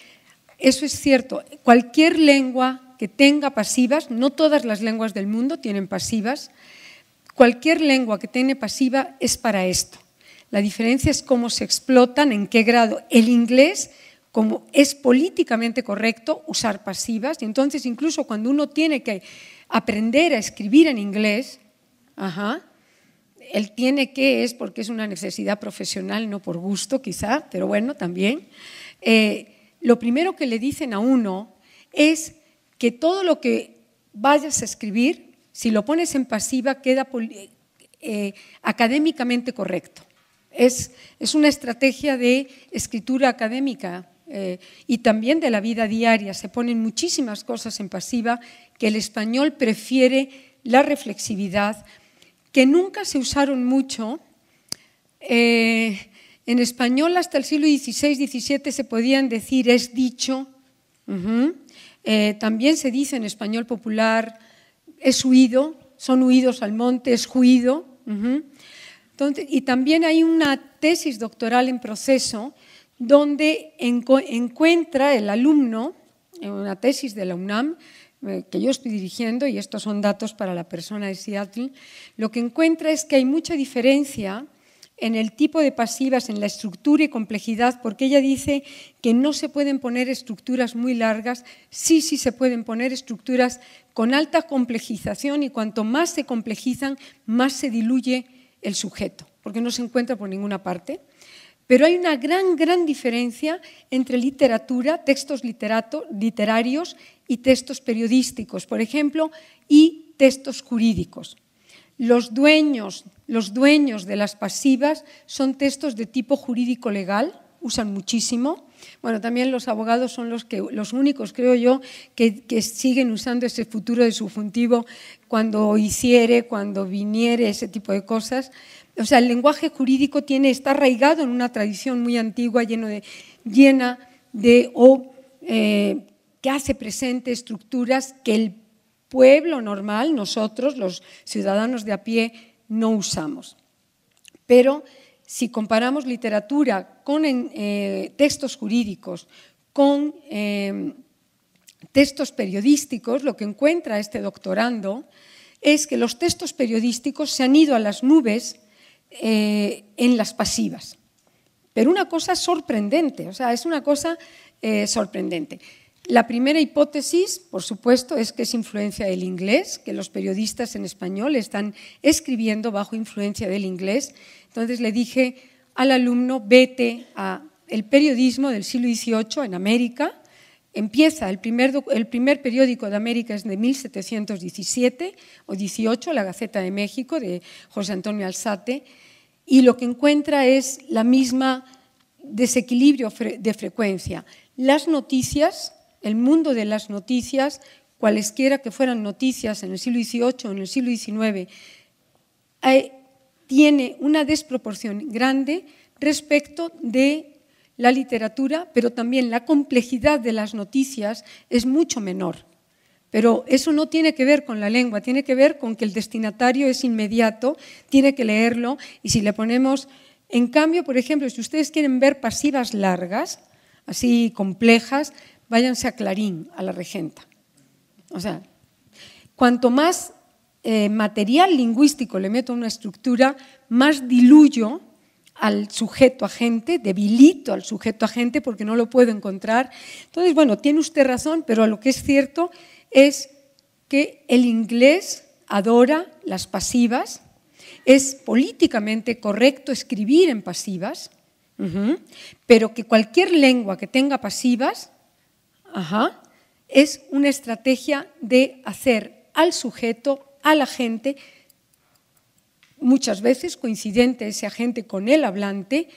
eso es cierto, cualquier lengua que tenga pasivas, no todas las lenguas del mundo tienen pasivas, cualquier lengua que tiene pasiva es para esto. La diferencia es cómo se explotan, en qué grado. El inglés, como es políticamente correcto usar pasivas, y entonces incluso cuando uno tiene que aprender a escribir en inglés, ajá, él tiene que, es porque es una necesidad profesional, no por gusto quizá, pero bueno, también. Eh, lo primero que le dicen a uno es que todo lo que vayas a escribir, si lo pones en pasiva, queda eh, académicamente correcto. Es, una estrategia de escritura académica eh, y también de la vida diaria. Se ponen muchísimas cosas en pasiva que el español prefiere la reflexividad, que nunca se usaron mucho. Eh, en español hasta el siglo XVI-XVII se podían decir es dicho. Eh, también se dice en español popular es huido, son huidos al monte, es juido y también hay una tesis doctoral en proceso donde encuentra el alumno, en una tesis de la UNAM, eh, que yo estoy dirigiendo, y estos son datos para la persona de Seattle, lo que encuentra es que hay mucha diferencia en el tipo de pasivas, en la estructura y complejidad, porque ella dice que no se pueden poner estructuras muy largas, sí, sí se pueden poner estructuras con alta complejización y cuanto más se complejizan, más se diluye el sujeto, porque no se encuentra por ninguna parte. Pero hay una gran, gran diferencia entre literatura, textos literarios y textos periodísticos, por ejemplo, y textos jurídicos. Los dueños, los dueños de las pasivas son textos de tipo jurídico legal, usan muchísimo. Bueno, también los abogados son los, que, los únicos, creo yo, que, siguen usando ese futuro de subjuntivo cuando hiciere, cuando viniere, ese tipo de cosas. O sea, el lenguaje jurídico tiene, está arraigado en una tradición muy antigua, llena de, o eh, que hace presente estructuras que el pueblo normal, nosotros, los ciudadanos de a pie, no usamos. Pero si comparamos literatura con eh, textos jurídicos, con eh, textos periodísticos, lo que encuentra este doctorando es que los textos periodísticos se han ido a las nubes eh, en las pasivas. Pero una cosa sorprendente, o sea, es una cosa sorprendente. La primera hipótesis, por supuesto, es que es influencia del inglés, que los periodistas en español están escribiendo bajo influencia del inglés. Entonces le dije al alumno, vete a el periodismo del siglo XVIII en América, Empieza el primer, el primer, periódico de América es de 1717 o 18, la Gaceta de México de José Antonio Alzate, y lo que encuentra es la misma desequilibrio de frecuencia. Las noticias, el mundo de las noticias, cualesquiera que fueran noticias en el siglo XVIII o en el siglo XIX, tiene una desproporción grande respecto de la literatura, pero también la complejidad de las noticias es mucho menor. Pero eso no tiene que ver con la lengua, tiene que ver con que el destinatario es inmediato, tiene que leerlo y si le ponemos, en cambio, por ejemplo, si ustedes quieren ver pasivas largas, así complejas, váyanse a Clarín, a la regenta. O sea, cuanto más eh, material lingüístico le meto a una estructura, más diluyo al sujeto agente, debilito al sujeto agente porque no lo puedo encontrar. Entonces, bueno, tiene usted razón, pero lo que es cierto es que el inglés adora las pasivas, es políticamente correcto escribir en pasivas, Pero que cualquier lengua que tenga pasivas es una estrategia de hacer al sujeto, a la gente, muchas veces coincidente ese agente con el hablante,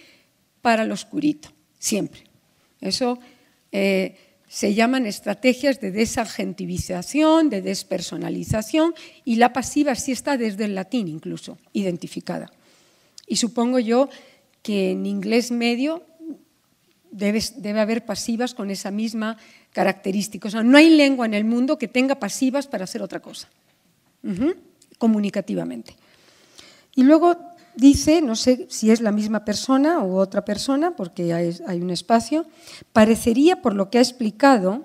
para lo oscurito, siempre. Eso eh, se llaman estrategias de desagentivización, de despersonalización, y la pasiva sí está desde el latín incluso, identificada. Y supongo yo que en inglés medio debe haber pasivas con esa misma sea, no hay lengua en el mundo que tenga pasivas para hacer otra cosa, comunicativamente. Y luego dice, no sé si es la misma persona u otra persona, porque hay, un espacio, parecería, por lo que ha explicado,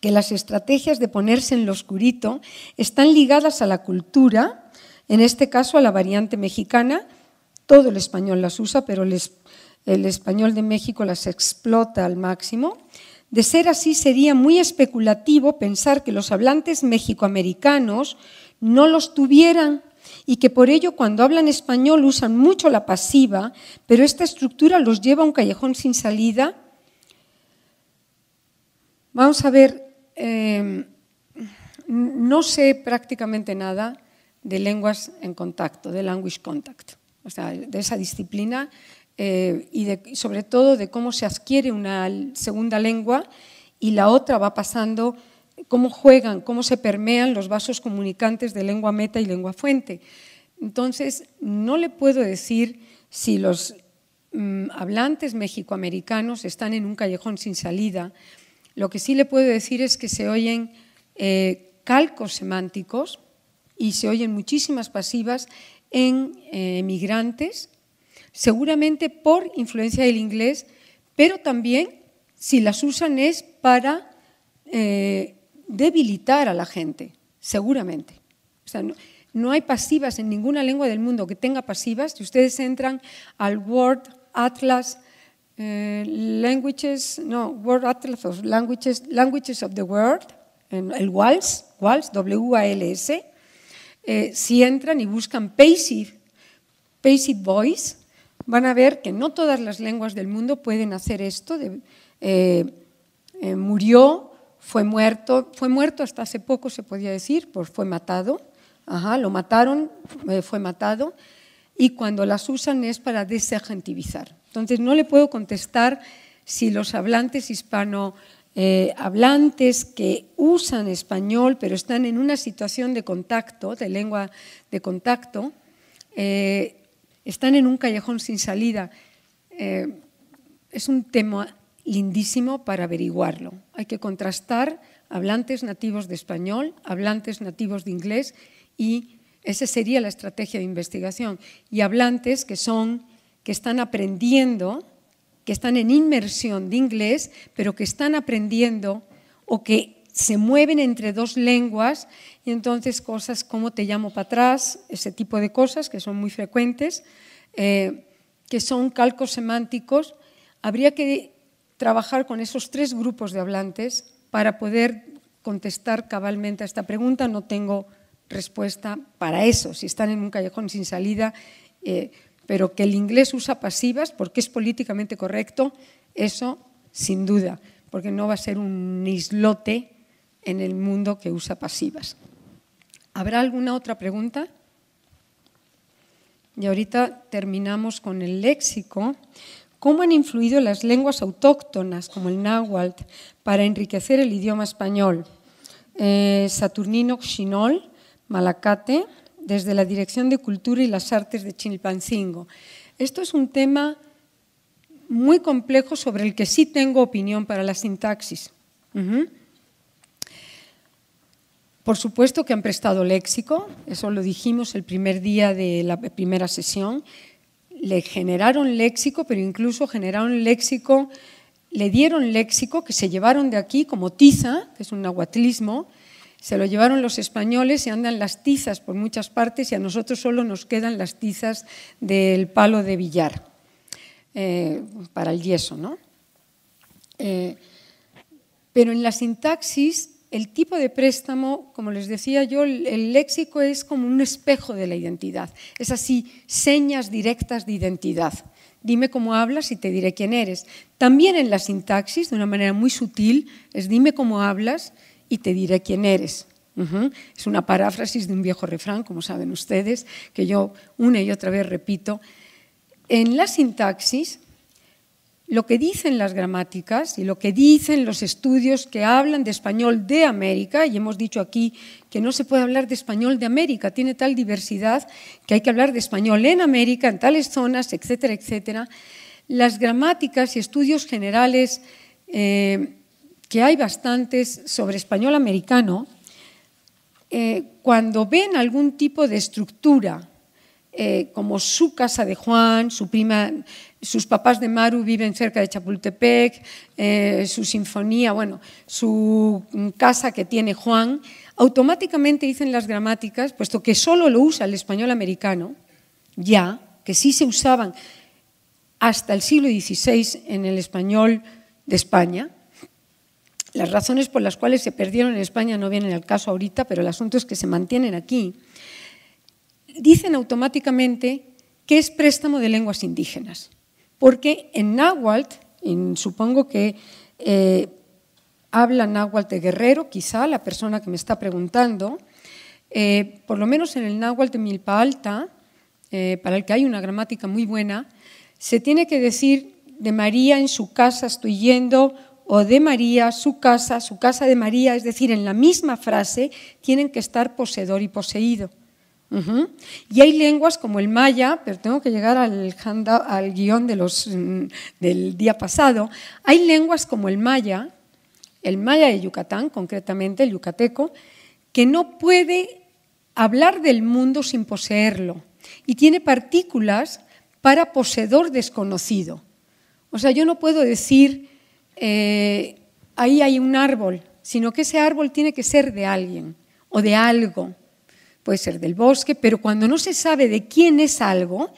que las estrategias de ponerse en lo oscurito están ligadas a la cultura, en este caso a la variante mexicana, todo el español las usa, pero el español de México las explota al máximo. De ser así, sería muy especulativo pensar que los hablantes mexicoamericanos no los tuvieran y que por ello cuando hablan español usan mucho la pasiva, pero esta estructura los lleva a un callejón sin salida. Vamos a ver, em, no sé prácticamente nada de lenguas en contacto, de language contact, o sea, de esa disciplina eh, y sobre todo de cómo se adquiere una segunda lengua y la otra va pasando cómo juegan, cómo se permean los vasos comunicantes de lengua meta y lengua fuente. Entonces, no le puedo decir si los mm, hablantes mexicoamericanos están en un callejón sin salida. Lo que sí le puedo decir es que se oyen eh, calcos semánticos y se oyen muchísimas pasivas en eh, migrantes, seguramente por influencia del inglés, pero también si las usan es para eh, debilitar a la gente, seguramente. no, hay pasivas en ninguna lengua del mundo que tenga pasivas. Si ustedes entran al Word Atlas eh, Languages, no, Word Atlas of Languages, Languages of the World, el WALS, WALS, W-A-L-S, eh, si entran y buscan Passive, passive Voice, van a ver que no todas las lenguas del mundo pueden hacer esto. Eh, murió fue muerto, fue muerto hasta hace poco, se podía decir, pues fue matado. Ajá, lo mataron, eh, fue matado. Y cuando las usan es para desagentivizar. Entonces, no le puedo contestar si los hablantes hispano eh, hablantes que usan español pero están en una situación de contacto, de lengua de contacto, eh, están en un callejón sin salida. es un tema lindísimo para averiguarlo. Hay que contrastar hablantes nativos de español, hablantes nativos de inglés y esa sería la estrategia de investigación. Y hablantes que son que están aprendiendo, que están en inmersión de inglés, pero que están aprendiendo o que se mueven entre dos lenguas y entonces cosas como te llamo para atrás, ese tipo de cosas que son muy frecuentes, eh, que son calcos semánticos, habría que trabajar con esos tres grupos de hablantes para poder contestar cabalmente a esta pregunta. No tengo respuesta para eso, si están en un callejón sin salida, eh, pero que el inglés usa pasivas porque es políticamente correcto, eso sin duda, porque no va a ser un islote en el mundo que usa pasivas. ¿Habrá alguna otra pregunta? Y ahorita terminamos con el léxico. ¿Cómo han influido las lenguas autóctonas, como el náhuatl, para enriquecer el idioma español? Eh, Saturnino Xinol, Malacate, desde la Dirección de Cultura y las Artes de Chilpancingo. Esto es un tema muy complejo sobre el que sí tengo opinión para la sintaxis. Por supuesto que han prestado léxico, eso lo dijimos el primer día de la primera sesión, le generaron léxico, pero incluso generaron léxico, le dieron léxico que se llevaron de aquí como tiza, que es un nahuatlismo, se lo llevaron los españoles y andan las tizas por muchas partes y a nosotros solo nos quedan las tizas del palo de billar eh, para el yeso. ¿no? Eh, pero en la sintaxis el tipo de préstamo, como les decía yo, el léxico es como un espejo de la identidad. Es así, señas directas de identidad. dime cómo hablas y te diré quién eres. También en la sintaxis, de una manera muy sutil, es dime cómo hablas y te diré quién eres. Es una paráfrasis de un viejo refrán, como saben ustedes, que yo una y otra vez repito. En la sintaxis, lo que dicen las gramáticas y lo que dicen los estudios que hablan de español de América, y hemos dicho aquí que no se puede hablar de español de América, tiene tal diversidad que hay que hablar de español en América, en tales zonas, etcétera, etcétera. Las gramáticas y estudios generales, eh, que hay bastantes sobre español americano, eh, cuando ven algún tipo de estructura, eh, como su casa de Juan, su prima, sus papás de Maru viven cerca de Chapultepec, eh, su sinfonía, bueno, su casa que tiene Juan, automáticamente dicen las gramáticas, puesto que solo lo usa el español americano, ya, que sí se usaban hasta el siglo XVI en el español de España. Las razones por las cuales se perdieron en España no vienen al caso ahorita, pero el asunto es que se mantienen aquí. Dicen automáticamente que es préstamo de lenguas indígenas porque en náhuatl, supongo que eh, habla náhuatl de guerrero, quizá la persona que me está preguntando, eh, por lo menos en el náhuatl de Milpa Alta, eh, para el que hay una gramática muy buena, se tiene que decir de María en su casa estoy yendo o de María su casa, su casa de María, es decir, en la misma frase tienen que estar poseedor y poseído. Y hay lenguas como el maya, pero tengo que llegar al, al guion de los, mm, del día pasado, hay lenguas como el maya, el maya de Yucatán, concretamente el yucateco, que no puede hablar del mundo sin poseerlo. Y tiene partículas para poseedor desconocido. O sea, yo no puedo decir, eh, ahí hay un árbol, sino que ese árbol tiene que ser de alguien o de algo puede ser del bosque, pero cuando no se sabe de quién es algo,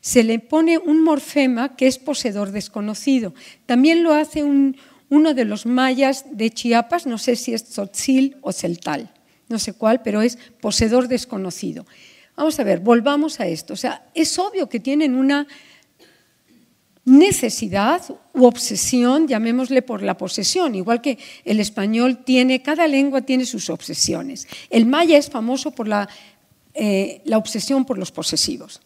se le pone un morfema que es poseedor desconocido. También lo hace uno de los mayas de Chiapas, no sé si es Tzotzil o Celtal, no sé cuál, pero es poseedor desconocido. Vamos a ver, volvamos a esto. O sea, es obvio que tienen una necesidad u obsesión, llamémosle por la posesión, igual que el español tiene, cada lengua tiene sus obsesiones. El maya es famoso por la, eh, la obsesión por los posesivos.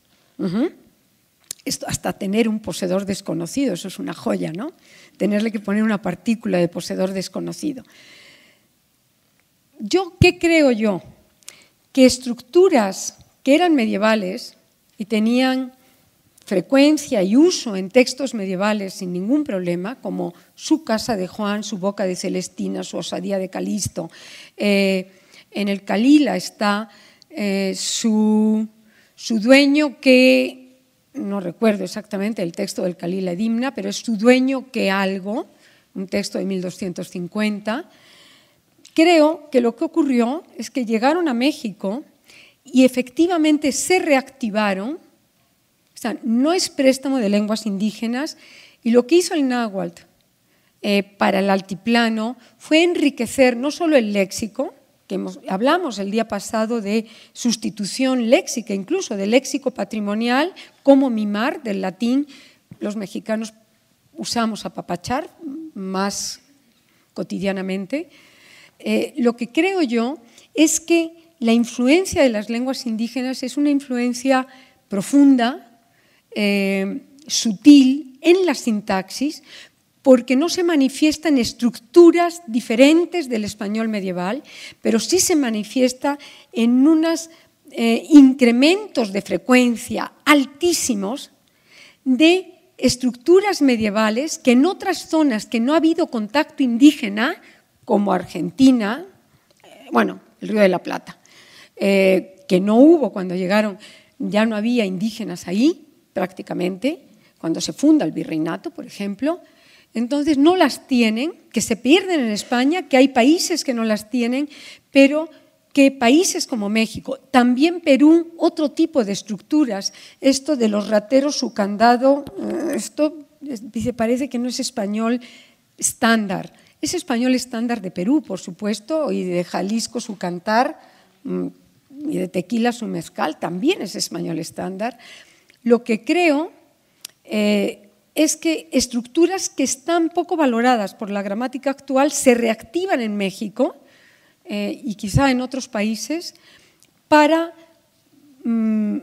Hasta tener un poseedor desconocido, eso es una joya, ¿no? Tenerle que poner una partícula de poseedor desconocido. Yo, ¿qué creo yo? Que estructuras que eran medievales y tenían frecuencia y uso en textos medievales sin ningún problema, como su casa de Juan, su boca de Celestina, su osadía de Calisto. Eh, en el Calila está eh, su, dueño que, no recuerdo exactamente el texto del Calila Edimna, pero es su dueño que algo, un texto de 1250. Creo que lo que ocurrió es que llegaron a México y efectivamente se reactivaron o sea, no es préstamo de lenguas indígenas y lo que hizo el náhuatl eh, para el altiplano fue enriquecer no solo el léxico, que hablamos el día pasado de sustitución léxica, incluso de léxico patrimonial, como mimar del latín, los mexicanos usamos apapachar más cotidianamente. Eh, lo que creo yo es que la influencia de las lenguas indígenas es una influencia profunda, eh, sutil en la sintaxis porque no se manifiesta en estructuras diferentes del español medieval, pero sí se manifiesta en unos eh, incrementos de frecuencia altísimos de estructuras medievales que en otras zonas que no ha habido contacto indígena, como Argentina, eh, bueno, el Río de la Plata, que no hubo cuando llegaron, ya no había indígenas ahí, prácticamente, cuando se funda el virreinato, por ejemplo. Entonces no las tienen, que se pierden en España, que hay países que no las tienen, pero que países como México, también Perú, otro tipo de estructuras, esto de los rateros, su candado, eh, esto parece que no es español estándar. Es español estándar de Perú, por supuesto, y de Jalisco su cantar, mm, y de tequila su mezcal, también es español estándar, lo que creo eh, es que estructuras que están poco valoradas por la gramática actual se reactivan en México eh, y quizá en otros países para... Mm,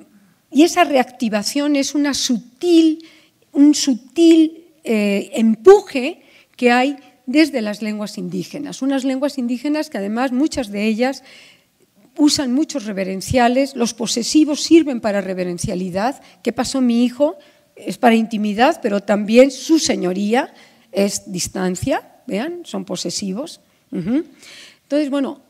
y esa reactivación es una sutil, un sutil eh, empuje que hay desde las lenguas indígenas. Unas lenguas indígenas que además muchas de ellas usan muchos reverenciales, los posesivos sirven para reverencialidad. ¿Qué pasó mi hijo? Es para intimidad, pero también su señoría es distancia, vean, son posesivos. Entonces, bueno,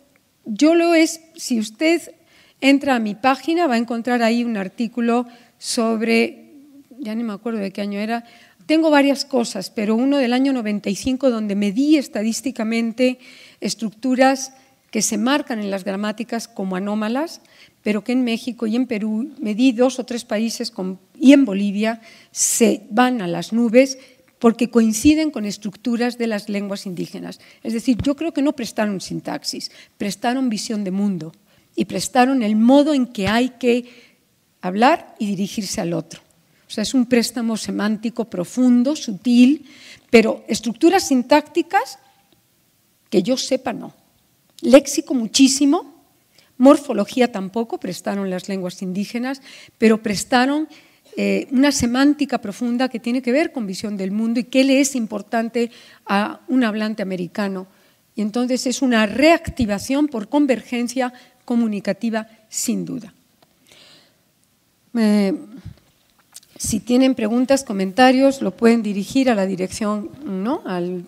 yo lo es, si usted entra a mi página, va a encontrar ahí un artículo sobre, ya ni me acuerdo de qué año era, tengo varias cosas, pero uno del año 95 donde medí estadísticamente estructuras que se marcan en las gramáticas como anómalas, pero que en México y en Perú, medí dos o tres países y en Bolivia, se van a las nubes porque coinciden con estructuras de las lenguas indígenas. Es decir, yo creo que no prestaron sintaxis, prestaron visión de mundo y prestaron el modo en que hay que hablar y dirigirse al otro. O sea, es un préstamo semántico profundo, sutil, pero estructuras sintácticas que yo sepa no. Léxico muchísimo, morfología tampoco, prestaron las lenguas indígenas, pero prestaron eh, una semántica profunda que tiene que ver con visión del mundo y qué le es importante a un hablante americano. Y entonces es una reactivación por convergencia comunicativa sin duda. si tienen preguntas, comentarios, lo pueden dirigir a la dirección, ¿no? al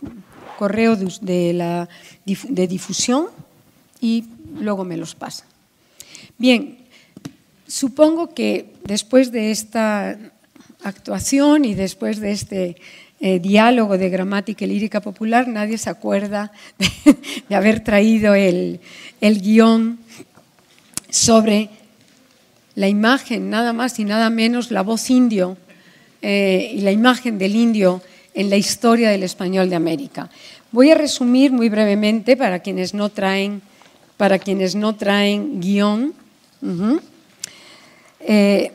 correo de, la, de difusión y luego me los pasan. Bien, supongo que después de esta actuación y después de este eh, diálogo de gramática y lírica popular, nadie se acuerda de, haber traído el, el guion sobre la imagen, nada más y nada menos, la voz indio eh, y la imagen del indio en la historia del español de América. Voy a resumir muy brevemente para quienes no traen, para quienes no traen guion. Eh,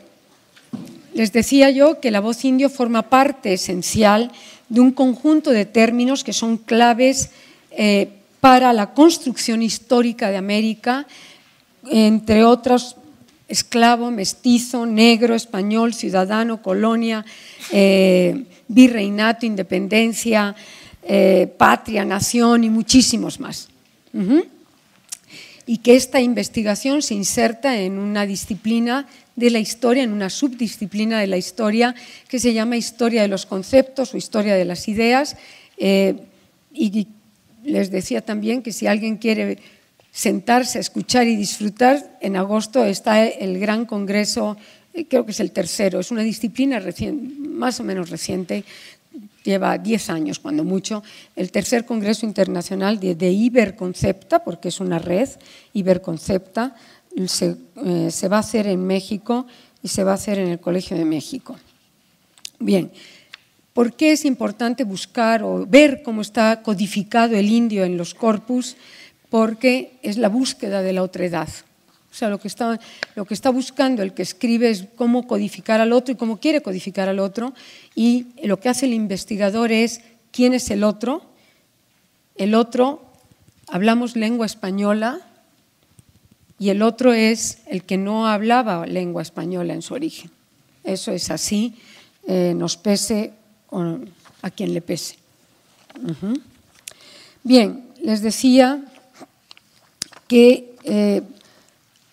les decía yo que la voz indio forma parte esencial de un conjunto de términos que son claves eh, para la construcción histórica de América entre otros, esclavo, mestizo, negro, español, ciudadano, colonia, eh, virreinato, independencia, eh, patria, nación y muchísimos más. Y que esta investigación se inserta en una disciplina de la historia, en una subdisciplina de la historia que se llama historia de los conceptos o historia de las ideas. Eh, y les decía también que si alguien quiere sentarse escuchar y disfrutar. En agosto está el gran congreso, eh, creo que es el tercero, es una disciplina más o menos reciente, lleva 10 años cuando mucho, el tercer congreso internacional de, de Iberconcepta, porque es una red, Iberconcepta, eh, se va a hacer en México y se va a hacer en el Colegio de México. Bien, ¿por qué es importante buscar o ver cómo está codificado el indio en los corpus? Porque es la búsqueda de la otredad. O sea, lo que, está, buscando el que escribe es cómo codificar al otro y cómo quiere codificar al otro. Y lo que hace el investigador es quién es el otro. El otro, hablamos lengua española, y el otro es el que no hablaba lengua española en su origen. Eso es así, eh, nos pese a quien le pese. Bien, les decía que eh,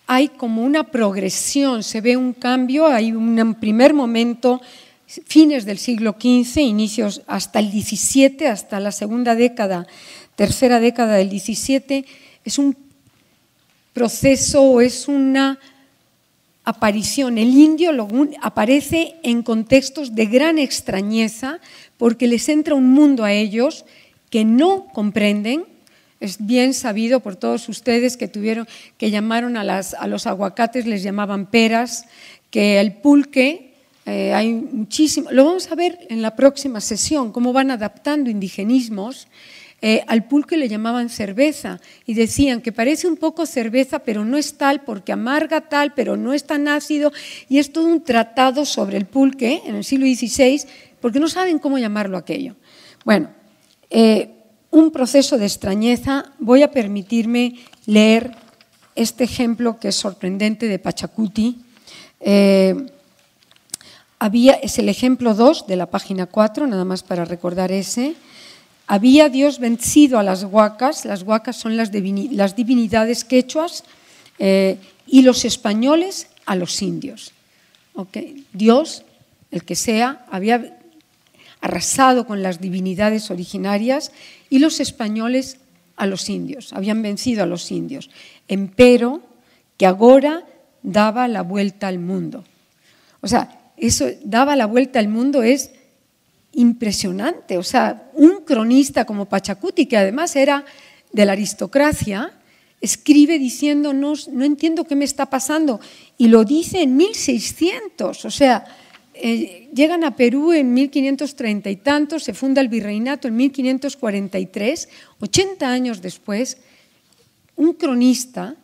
hay como una progresión, se ve un cambio, hay un primer momento, fines del siglo XV, inicios hasta el XVII, hasta la segunda década, tercera década del XVII, es un proceso, es una aparición. El indio aparece en contextos de gran extrañeza porque les entra un mundo a ellos que no comprenden, es bien sabido por todos ustedes que tuvieron, que llamaron a, las, a los aguacates, les llamaban peras, que el pulque, eh, hay muchísimo, lo vamos a ver en la próxima sesión, cómo van adaptando indigenismos Eh, al pulque le llamaban cerveza y decían que parece un poco cerveza, pero no es tal porque amarga tal, pero no es tan ácido. Y es todo un tratado sobre el pulque en el siglo XVI, porque no saben cómo llamarlo aquello. Bueno, eh, un proceso de extrañeza. Voy a permitirme leer este ejemplo que es sorprendente de Pachacuti. Eh, había, es el ejemplo 2 de la página 4, nada más para recordar ese. Había Dios vencido a las huacas, las huacas son las, divinidades quechuas, eh, y los españoles a los indios. Dios, el que sea, había arrasado con las divinidades originarias y los españoles a los indios, habían vencido a los indios. Empero que ahora daba la vuelta al mundo. O sea, eso daba la vuelta al mundo es impresionante. O sea, un cronista como Pachacuti, que además era de la aristocracia, escribe diciendo, no, no entiendo qué me está pasando. Y lo dice en 1600. O sea, eh, llegan a Perú en 1530 y tantos, se funda el virreinato en 1543, 80 años después, un cronista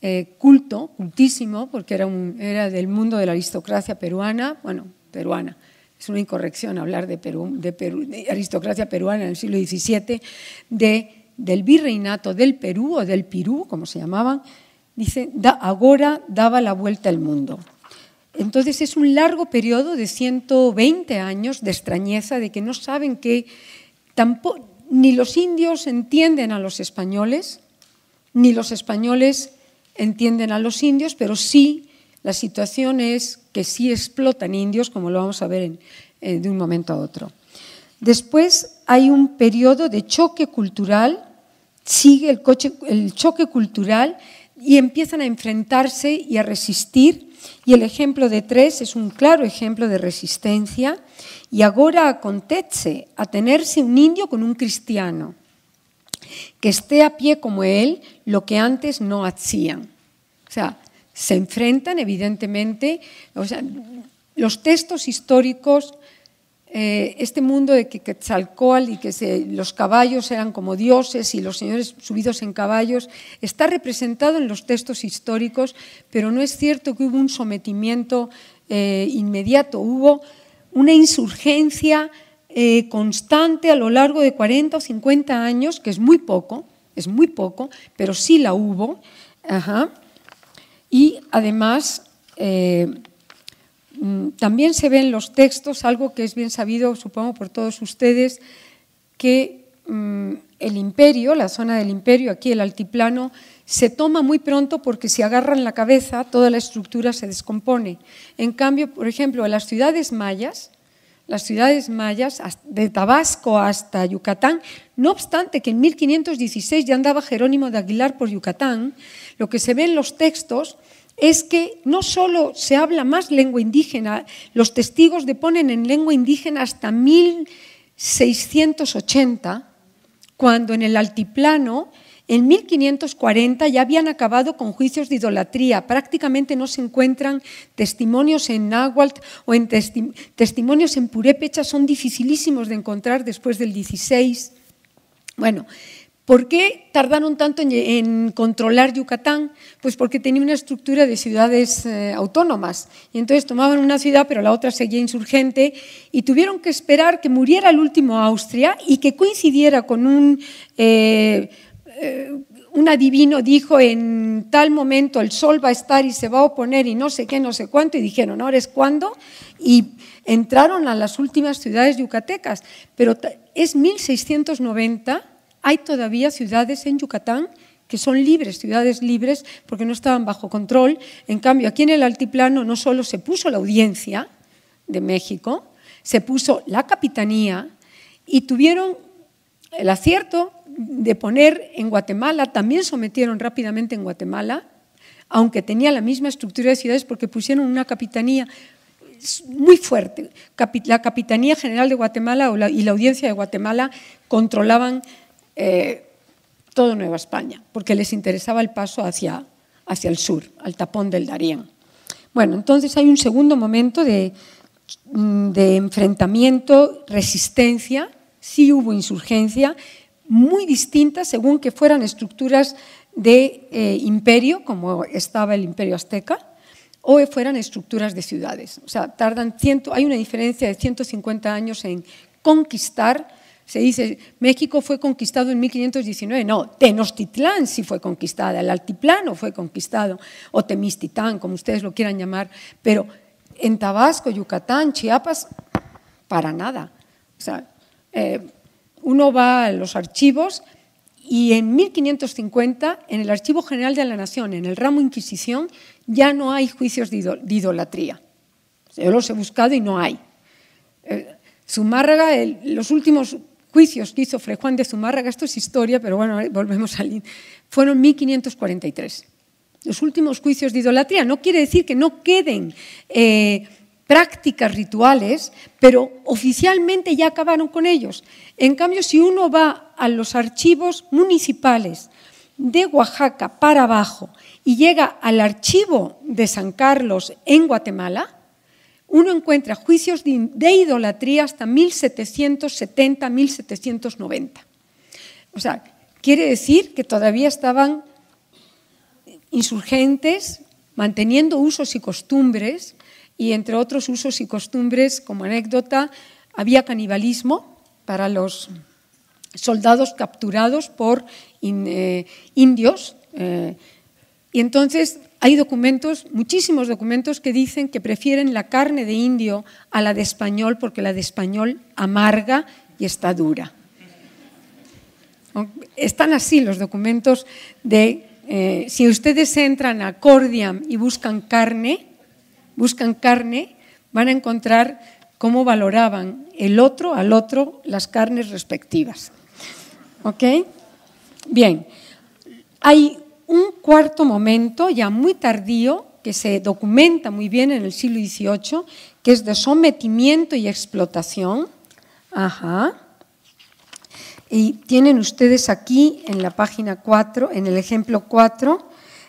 eh, culto, cultísimo, porque era, del mundo de la aristocracia peruana, bueno, peruana, es una incorrección hablar de, Perú, de, Perú, de aristocracia peruana en el siglo XVII, de, del virreinato del Perú o del Pirú, como se llamaban, dice, da, ahora daba la vuelta al mundo. Entonces es un largo periodo de 120 años de extrañeza, de que no saben que tampoco, ni los indios entienden a los españoles, ni los españoles entienden a los indios, pero sí la situación es que sí explotan indios, como lo vamos a ver de un momento a otro. Después hay un periodo de choque cultural, sigue el, el choque cultural y empiezan a enfrentarse y a resistir y el ejemplo de tres es un claro ejemplo de resistencia. Y ahora acontece a tenerse un indio con un cristiano, que esté a pie como él, lo que antes no hacían. O sea, se enfrentan evidentemente, o sea, los textos históricos eh, este mundo de que Quetzalcoatl y que los caballos eran como dioses y los señores subidos en caballos, está representado en los textos históricos, pero no es cierto que hubo un sometimiento eh, inmediato, hubo una insurgencia eh, constante a lo largo de 40 o 50 años, que es muy poco, es muy poco, pero sí la hubo. Y además, también se ve en los textos algo que es bien sabido, supongo, por todos ustedes, que mm, el imperio, la zona del imperio, aquí el altiplano, se toma muy pronto porque si agarran la cabeza toda la estructura se descompone. En cambio, por ejemplo, en las ciudades mayas, las ciudades mayas, de Tabasco hasta Yucatán, no obstante que en 1516 ya andaba Jerónimo de Aguilar por Yucatán, lo que se ve en los textos es que no solo se habla más lengua indígena, los testigos deponen en lengua indígena hasta 1680, cuando en el altiplano, en 1540, ya habían acabado con juicios de idolatría. Prácticamente no se encuentran testimonios en náhuatl o en testimonios en purépecha, son dificilísimos de encontrar después del 16. Bueno, ¿Por qué tardaron tanto en, controlar Yucatán? Pues porque tenía una estructura de ciudades eh, autónomas. Y entonces tomaban una ciudad, pero la otra seguía insurgente, y tuvieron que esperar que muriera el último Austria y que coincidiera con un, eh, eh, un adivino, dijo en tal momento el sol va a estar y se va a oponer y no sé qué, no sé cuánto, y dijeron, ahora es cuándo, y entraron a las últimas ciudades yucatecas. Pero es 1690 hay todavía ciudades en Yucatán que son libres, ciudades libres, porque no estaban bajo control. En cambio, aquí en el altiplano no solo se puso la audiencia de México, se puso la capitanía y tuvieron el acierto de poner en Guatemala, también sometieron rápidamente en Guatemala, aunque tenía la misma estructura de ciudades, porque pusieron una capitanía muy fuerte. La Capitanía General de Guatemala y la Audiencia de Guatemala controlaban eh, todo Nueva España, porque les interesaba el paso hacia, hacia el sur, al tapón del Darién. Bueno, entonces hay un segundo momento de, mm, de enfrentamiento, resistencia, sí hubo insurgencia, muy distintas según que fueran estructuras de eh, imperio, como estaba el imperio azteca, o fueran estructuras de ciudades. O sea, tardan hay una diferencia de 150 años en conquistar. Se dice, México fue conquistado en 1519. No, Tenochtitlán sí fue conquistada, el altiplano fue conquistado, o Temistitán, como ustedes lo quieran llamar, pero en Tabasco, Yucatán, Chiapas, para nada. O sea, eh, uno va a los archivos y en 1550, en el Archivo General de la Nación, en el ramo Inquisición, ya no hay juicios de idolatría. Yo los he buscado y no hay. Eh, Zumárraga, los últimos juicios que hizo Fray Juan de Zumárraga, esto es historia, pero bueno, volvemos al... fueron 1543. Los últimos juicios de idolatría. No quiere decir que no queden eh, prácticas rituales, pero oficialmente ya acabaron con ellos. En cambio, si uno va a los archivos municipales de Oaxaca para abajo y llega al archivo de San Carlos en Guatemala, uno encuentra juicios de idolatría hasta 1770-1790. O sea, quiere decir que todavía estaban insurgentes manteniendo usos y costumbres y entre otros usos y costumbres, como anécdota, había canibalismo para los soldados capturados por eh, indios. Eh, y entonces hay documentos, muchísimos documentos que dicen que prefieren la carne de indio a la de español porque la de español amarga y está dura. Están así los documentos de, eh, si ustedes entran a Cordiam y buscan carne, buscan carne, van a encontrar cómo valoraban el otro al otro las carnes respectivas. ¿Ok? Bien, hay un cuarto momento ya muy tardío que se documenta muy bien en el siglo XVIII, que es de sometimiento y explotación. Ajá. Y tienen ustedes aquí en la página 4, en el ejemplo 4,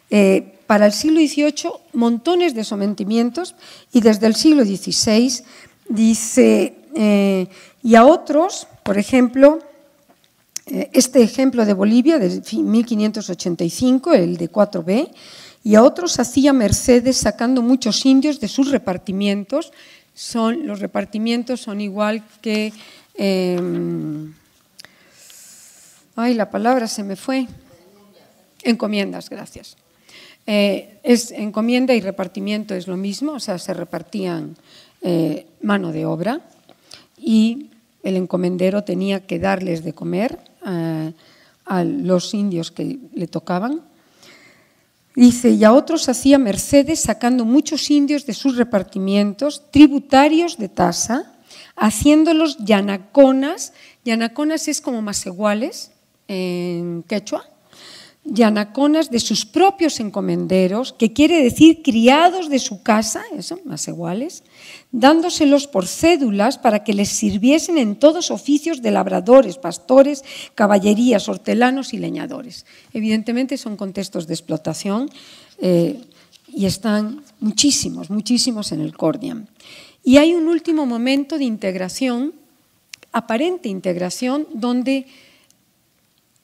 eh, para el siglo XVIII montones de sometimientos y desde el siglo XVI dice, eh, y a otros, por ejemplo, este ejemplo de Bolivia de 1585, el de 4B, y a otros hacía Mercedes sacando muchos indios de sus repartimientos. Son, los repartimientos son igual que... Em, ay, la palabra se me fue. Encomiendas, gracias. Eh, es encomienda y repartimiento es lo mismo, o sea, se repartían eh, mano de obra y el encomendero tenía que darles de comer eh, a los indios que le tocaban. Dice, y a otros hacía mercedes sacando muchos indios de sus repartimientos, tributarios de tasa, haciéndolos yanaconas. Yanaconas es como más iguales en quechua yanaconas de sus propios encomenderos, que quiere decir criados de su casa, eso, más iguales, dándoselos por cédulas para que les sirviesen en todos oficios de labradores, pastores, caballerías, hortelanos y leñadores. Evidentemente son contextos de explotación eh, y están muchísimos, muchísimos en el Cordiam. Y hay un último momento de integración, aparente integración, donde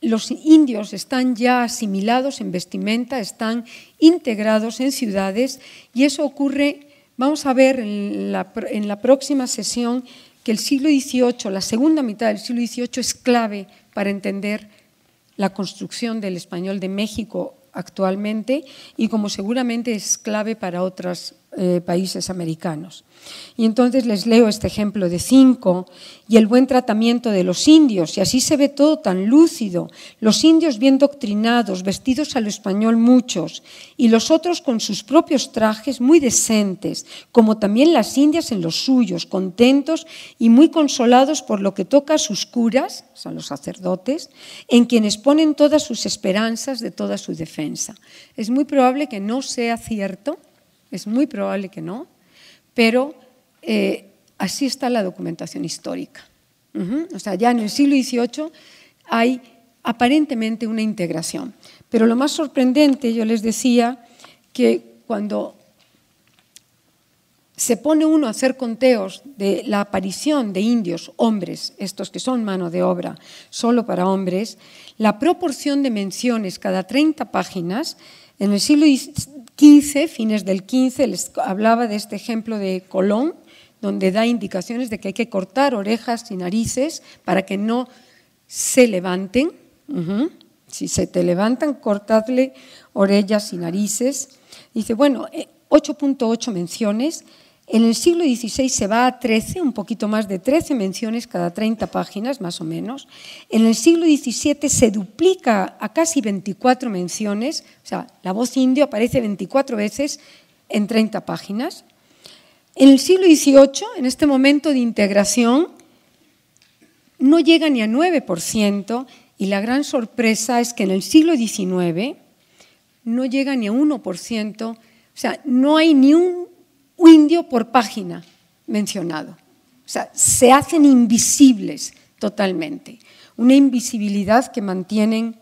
los indios están ya asimilados en vestimenta, están integrados en ciudades y eso ocurre, vamos a ver en la, próxima sesión que el siglo XVIII, la segunda mitad del siglo XVIII es clave para entender la construcción del español de México actualmente y como seguramente es clave para otros eh, países americanos. Y entonces les leo este ejemplo de cinco y el buen tratamiento de los indios, y así se ve todo tan lúcido, los indios bien doctrinados, vestidos a lo español muchos, y los otros con sus propios trajes muy decentes, como también las indias en los suyos, contentos y muy consolados por lo que toca a sus curas, son los sacerdotes, en quienes ponen todas sus esperanzas de toda su defensa. Es muy probable que no sea cierto, es muy probable que no, pero eh, así está la documentación histórica. O sea, ya en el siglo XVIII hay aparentemente una integración. Pero lo más sorprendente, yo les decía, que cuando se pone uno a hacer conteos de la aparición de indios, hombres, estos que son mano de obra solo para hombres, la proporción de menciones cada 30 páginas, en el siglo XV, fines del XV, les hablaba de este ejemplo de Colón, donde da indicaciones de que hay que cortar orejas y narices para que no se levanten. Si se te levantan, cortadle orejas y narices. Dice, bueno, 8.8 eh, menciones, en el siglo XVI se va a 13, un poquito más de 13 menciones cada 30 páginas, más o menos. En el siglo XVII se duplica a casi 24 menciones, o sea, la voz indio aparece 24 veces en 30 páginas. En el siglo XVIII, en este momento de integración, no llega ni a 9%, y la gran sorpresa es que en el siglo XIX no llega ni a 1%, o sea, no hay ni un indio por página mencionado. O sea, se hacen invisibles totalmente. Una invisibilidad que mantienen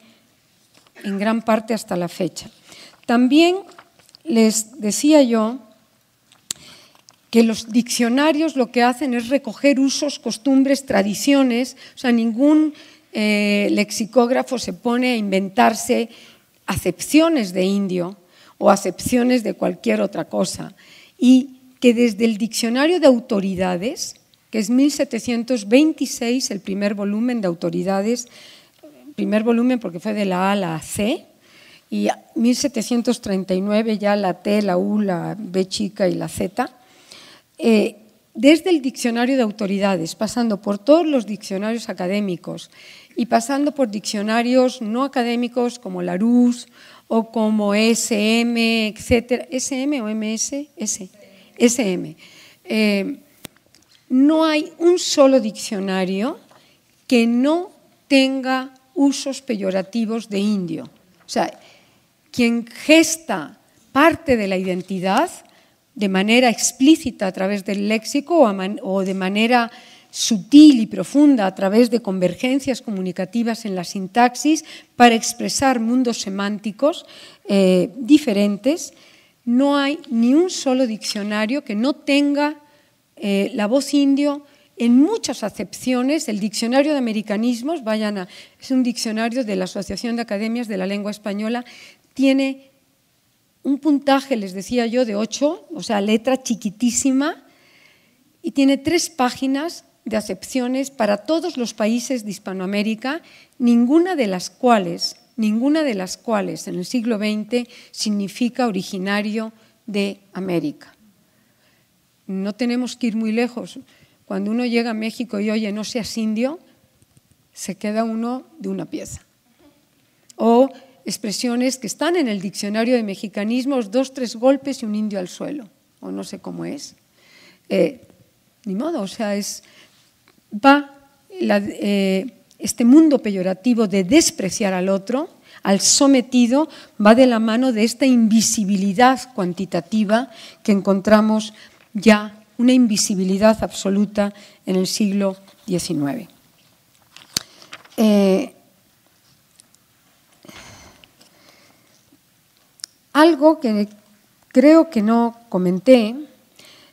en gran parte hasta la fecha. También les decía yo que los diccionarios lo que hacen es recoger usos, costumbres, tradiciones, o sea, ningún eh, lexicógrafo se pone a inventarse acepciones de indio o acepciones de cualquier otra cosa y que desde el Diccionario de Autoridades, que es 1726, el primer volumen de autoridades, primer volumen porque fue de la A a la C, y 1739 ya la T, la U, la B chica y la Z, eh, desde el Diccionario de Autoridades, pasando por todos los diccionarios académicos y pasando por diccionarios no académicos como Larousse o como SM, etcétera, SM o MS, S, SM. Eh, no hay un solo diccionario que no tenga usos peyorativos de indio. O sea, quien gesta parte de la identidad de manera explícita a través del léxico o, de manera sutil y profunda a través de convergencias comunicativas en la sintaxis para expresar mundos semánticos eh, diferentes, no hay ni un solo diccionario que no tenga eh, la voz indio en muchas acepciones. El diccionario de americanismos, vayan a, es un diccionario de la Asociación de Academias de la Lengua Española, tiene un puntaje, les decía yo, de ocho, o sea, letra chiquitísima, y tiene tres páginas de acepciones para todos los países de Hispanoamérica, ninguna de las cuales, ninguna de las cuales en el siglo XX significa originario de América. No tenemos que ir muy lejos. Cuando uno llega a México y oye no seas indio, se queda uno de una pieza. O expresiones que están en el diccionario de mexicanismos, dos, tres golpes y un indio al suelo, o no sé cómo es. Eh, ni modo, o sea, es, va eh, este mundo peyorativo de despreciar al otro, al sometido, va de la mano de esta invisibilidad cuantitativa que encontramos ya, una invisibilidad absoluta en el siglo XIX. Eh, algo que creo que no comenté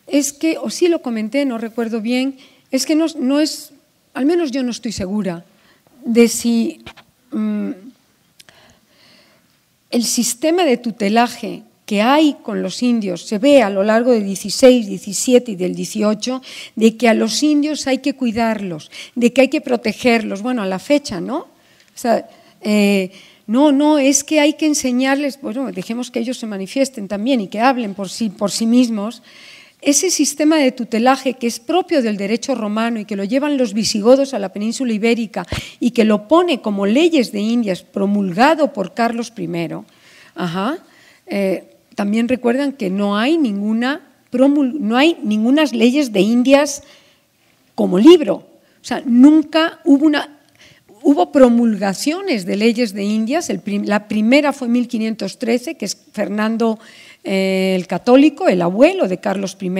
es que, o sí lo comenté, no recuerdo bien, es que no, es, al menos yo no estoy segura de si mm, el sistema de tutelaje que hay con los indios se ve a lo largo del 16, 17 y del 18, de que a los indios hay que cuidarlos, de que hay que protegerlos, bueno, a la fecha, ¿no? Eh, no, no, es que hay que enseñarles, bueno, dejemos que ellos se manifiesten también y que hablen por sí, por sí mismos, ese sistema de tutelaje que es propio del derecho romano y que lo llevan los visigodos a la península ibérica y que lo pone como leyes de Indias promulgado por Carlos I, eh, también recuerdan que no hay ninguna no hay ningunas leyes de Indias como libro. O sea, nunca hubo promulgaciones de leyes de Indias. la primera fue en 1513, que es Fernando el católico, el abuelo de Carlos I,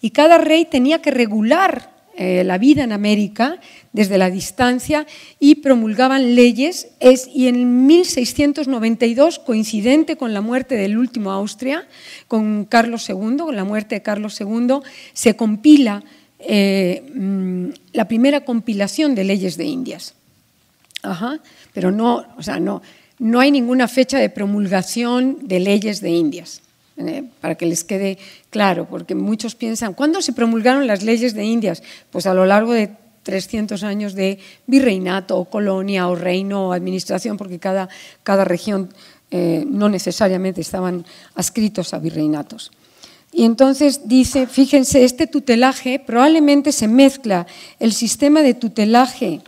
y cada rey tenía que regular eh, la vida en América desde la distancia y promulgaban leyes. Es, y en 1692, coincidente con la muerte del último Austria, con Carlos II, con la muerte de Carlos II, se compila eh, mm, la primera compilación de leyes de Indias. Ajá, pero no, o sea, no, no hay ninguna fecha de promulgación de leyes de Indias. ¿Eh? para que les quede claro, porque muchos piensan, ¿cuándo se promulgaron las leyes de Indias? Pues a lo largo de 300 años de virreinato o colonia o reino o administración, porque cada, cada región eh, no necesariamente estaban adscritos a virreinatos. Y entonces dice, fíjense, este tutelaje probablemente se mezcla el sistema de tutelaje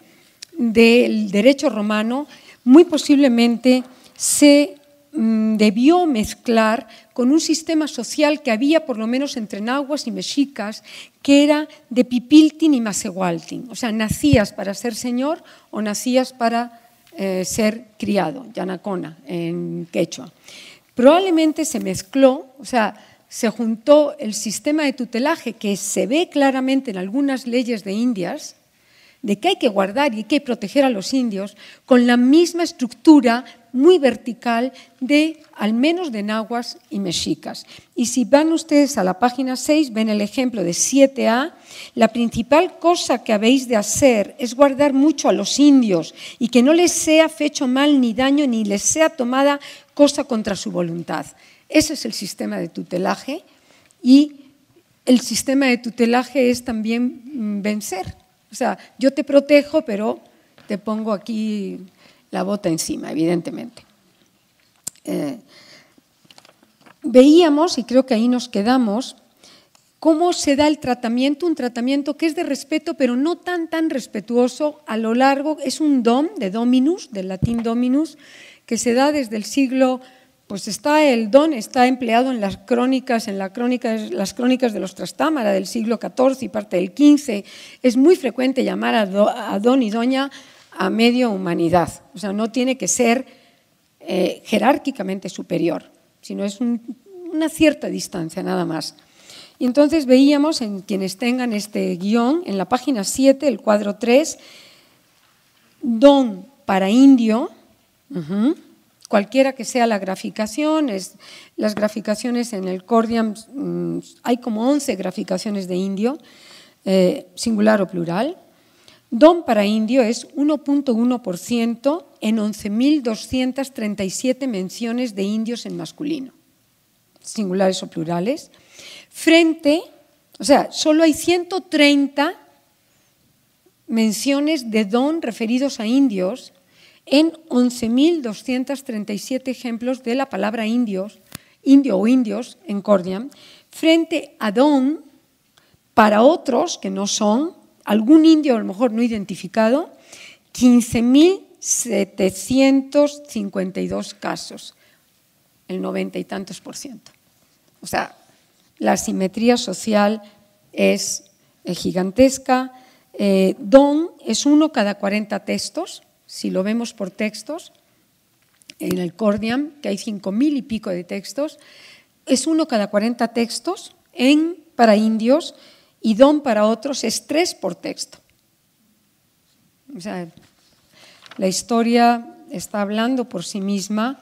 del derecho romano, muy posiblemente se debió mezclar con un sistema social que había, por lo menos entre nahuas y mexicas, que era de pipiltin y masehualtin. O sea, nacías para ser señor o nacías para eh, ser criado, yanacona, en quechua. Probablemente se mezcló, o sea, se juntó el sistema de tutelaje que se ve claramente en algunas leyes de Indias, de que hay que guardar y hay que proteger a los indios, con la misma estructura muy vertical de al menos de nahuas y mexicas. Y si van ustedes a la página 6, ven el ejemplo de 7a, la principal cosa que habéis de hacer es guardar mucho a los indios y que no les sea fecho mal ni daño ni les sea tomada cosa contra su voluntad. Ese es el sistema de tutelaje y el sistema de tutelaje es también mm, vencer. O sea, yo te protejo, pero te pongo aquí la bota encima, evidentemente. Eh, veíamos, y creo que ahí nos quedamos, cómo se da el tratamiento, un tratamiento que es de respeto, pero no tan, tan respetuoso a lo largo, es un dom de dominus, del latín dominus, que se da desde el siglo, pues está el don, está empleado en las crónicas, en la las crónicas de los Trastámara del siglo XIV y parte del XV. Es muy frecuente llamar a don y doña a medio humanidad. O sea, no tiene que ser eh, jerárquicamente superior, sino es una cierta distancia nada más. Y entonces veíamos en quienes tengan este guion, en la página 7, el cuadro 3, don para indio, cualquiera que sea la graficación, las graficaciones en el Cordiam, mm, hay como 11 graficaciones de indio, eh, singular o plural, Don para indio es 1.1% en 11.237 menciones de indios en masculino, singulares o plurales, frente, o sea, solo hay 130 menciones de don referidos a indios en 11.237 ejemplos de la palabra indios, indio o indios en Cordiam, frente a don para otros que no son algún indio a lo mejor no identificado, 15.752 casos, el noventa y tantos por ciento. O sea, la simetría social es eh, gigantesca. Eh, don es uno cada 40 textos, si lo vemos por textos, en el Cordiam, que hay 5.000 y pico de textos, es uno cada 40 textos en, para indios y don para otros es tres por texto. O sea, la historia está hablando por sí misma.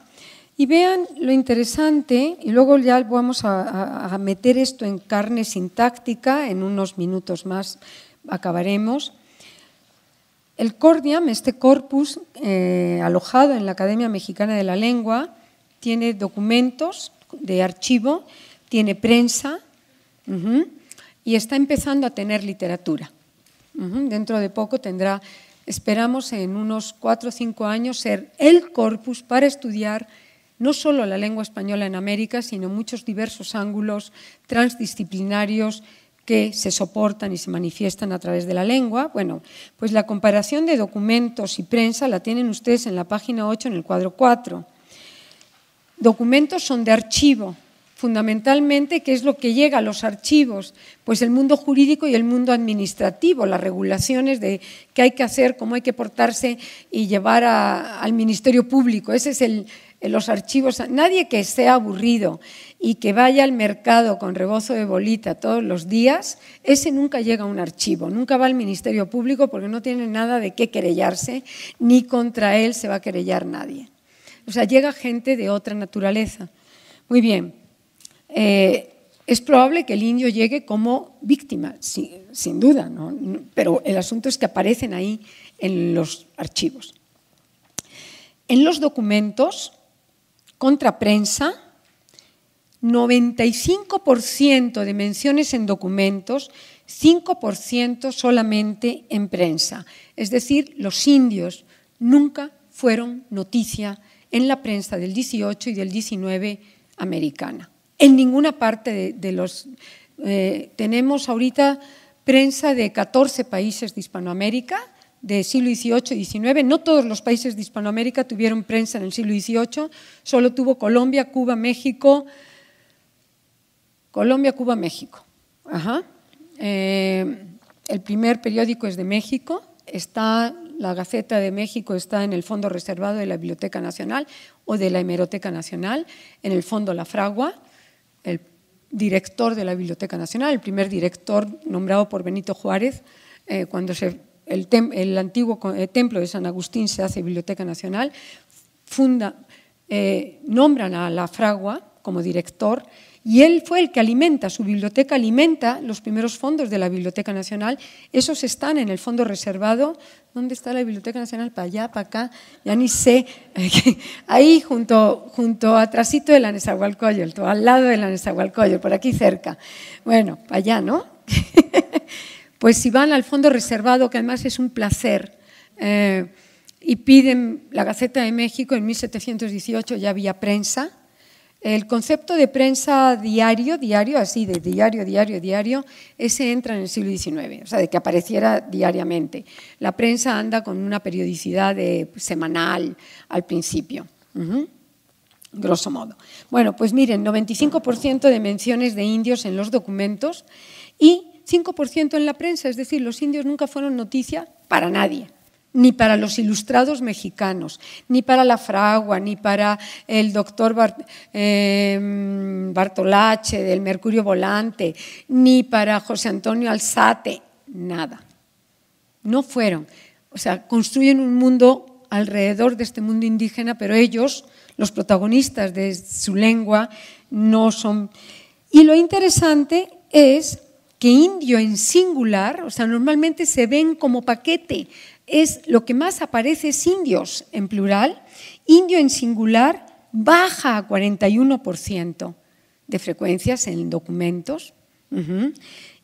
Y vean lo interesante, y luego ya vamos a, meter esto en carne sintáctica, en unos minutos más acabaremos. El Cordiam, este corpus eh, alojado en la Academia Mexicana de la Lengua, tiene documentos de archivo, tiene prensa, y está empezando a tener literatura. Dentro de poco tendrá, esperamos en unos cuatro o cinco años, ser el corpus para estudiar no solo la lengua española en América, sino muchos diversos ángulos transdisciplinarios que se soportan y se manifiestan a través de la lengua. Bueno, pues la comparación de documentos y prensa la tienen ustedes en la página 8, en el cuadro 4. Documentos son de archivo, fundamentalmente, ¿qué es lo que llega a los archivos? Pues el mundo jurídico y el mundo administrativo, las regulaciones de qué hay que hacer, cómo hay que portarse y llevar al Ministerio Público. Ese es el, los archivos, nadie que sea aburrido y que vaya al mercado con rebozo de bolita todos los días, ese nunca llega a un archivo, nunca va al Ministerio Público porque no tiene nada de qué querellarse, ni contra él se va a querellar nadie. O sea, llega gente de otra naturaleza. Muy bien. Eh, es probable que el indio llegue como víctima, sin, duda, pero el asunto es que aparecen ahí en los archivos. En los documentos contra prensa, 95% de menciones en documentos, 5% solamente en prensa. Es decir, los indios nunca fueron noticia en la prensa del 18 y del 19 americana. En ninguna parte de, los... Eh, tenemos ahorita prensa de 14 países de Hispanoamérica, del siglo XVIII y XIX. No todos los países de Hispanoamérica tuvieron prensa en el siglo XVIII, solo tuvo Colombia, Cuba, México. Colombia, Cuba, México. Eh, el primer periódico es de México, está la Gaceta de México está en el fondo reservado de la Biblioteca Nacional o de la Hemeroteca Nacional, en el fondo La Fragua, el director de la Biblioteca Nacional, el primer director nombrado por Benito Juárez, eh, cuando el, antiguo eh, templo de San Agustín se hace Biblioteca Nacional, funda, eh, nombran a La Fragua como director y él fue el que alimenta, su biblioteca alimenta los primeros fondos de la Biblioteca Nacional. Esos están en el fondo reservado. ¿Dónde está la Biblioteca Nacional? Para allá, para acá, ya ni sé. Ahí, junto, junto atrásito de la Nezahualcóyotl, al lado de la Nezahualcóyotl, por aquí cerca. Bueno, para allá, ¿no? pues si van al fondo reservado, que además es un placer, eh, y piden la Gaceta de México, en 1718 ya había prensa, el concepto de prensa diario, diario, así de diario, diario, diario, ese entra en el siglo XIX, o sea, de que apareciera diariamente. La prensa anda con una periodicidad de, semanal al principio, grosso modo. Bueno, pues miren, 95% de menciones de indios en los documentos y 5% en la prensa, es decir, los indios nunca fueron noticia para nadie ni para los ilustrados mexicanos, ni para la fragua, ni para el doctor em, Bartolache del Mercurio Volante, ni para José Antonio Alzate, nada. No fueron. O sea, construyen un mundo alrededor de este mundo indígena, pero ellos, los protagonistas de su lengua, no son... Y lo interesante es que indio en singular, o sea, normalmente se ven como paquete, es lo que más aparece es indios en plural, indio en singular baja a 41% de frecuencias en documentos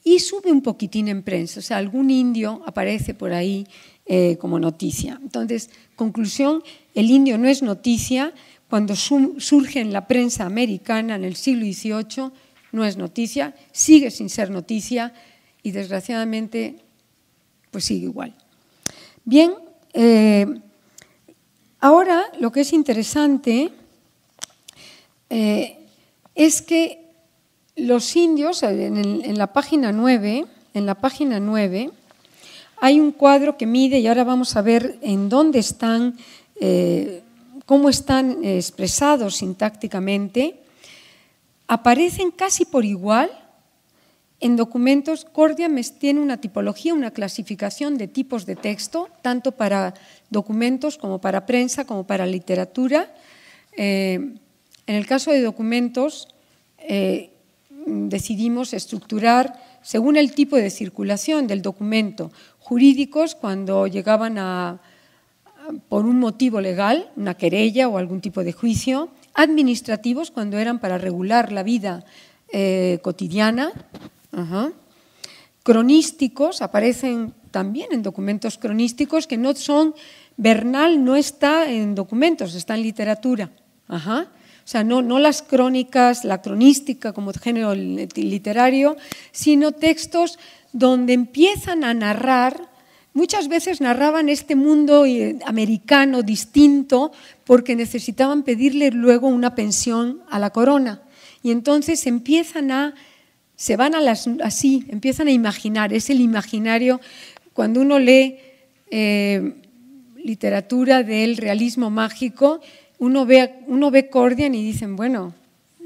y sube un poquitín en prensa, o sea, algún indio aparece por ahí eh, como noticia. Entonces, conclusión, el indio no es noticia, cuando surge en la prensa americana en el siglo XVIII, no es noticia, sigue sin ser noticia y desgraciadamente pues sigue igual. Bien, eh, ahora lo que es interesante eh, es que los indios, en, la página 9, en la página 9, hay un cuadro que mide, y ahora vamos a ver en dónde están, eh, cómo están expresados sintácticamente, aparecen casi por igual en documentos, Cordia tiene una tipología, una clasificación de tipos de texto, tanto para documentos como para prensa, como para literatura. Eh, en el caso de documentos, eh, decidimos estructurar según el tipo de circulación del documento. Jurídicos, cuando llegaban a, por un motivo legal, una querella o algún tipo de juicio. Administrativos, cuando eran para regular la vida eh, cotidiana, Cronísticos aparecen también en documentos cronísticos que no son, Bernal no está en documentos, está en literatura. O sea, no, no las crónicas, la cronística como género literario, sino textos donde empiezan a narrar Muchas veces narraban este mundo eh, americano distinto porque necesitaban pedirle luego una pensión a la corona. Y entonces empiezan a se van a las, así, empiezan a imaginar, es el imaginario, cuando uno lee eh, literatura del realismo mágico, uno ve, uno ve Cordian y dicen, bueno,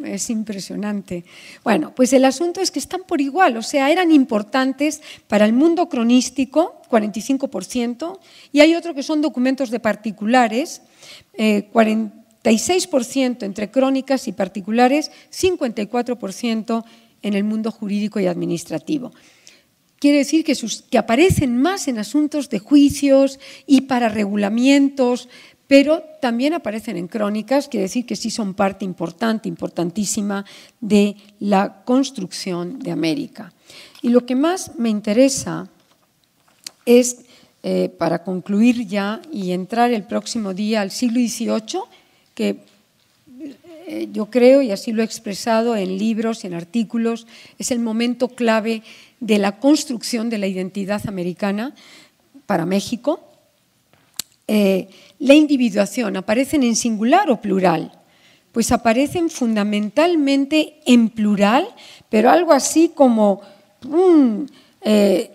es impresionante. Bueno, pues el asunto es que están por igual, o sea, eran importantes para el mundo cronístico, 45%, y hay otro que son documentos de particulares, 46% eh, entre crónicas y particulares, 54% en el mundo jurídico y administrativo. Quiere decir que, que aparecen más en asuntos de juicios y para regulamientos, pero también aparecen en crónicas, quiere decir que sí son parte importante, importantísima de la construcción de América. Y lo que más me interesa es, eh, para concluir ya y entrar el próximo día al siglo XVIII, que eh, yo creo, y así lo he expresado en libros en artículos, es el momento clave de la construcción de la identidad americana para México. Eh, la individuación, ¿aparecen en singular o plural? Pues aparecen fundamentalmente en plural, pero algo así como 90% mm, eh,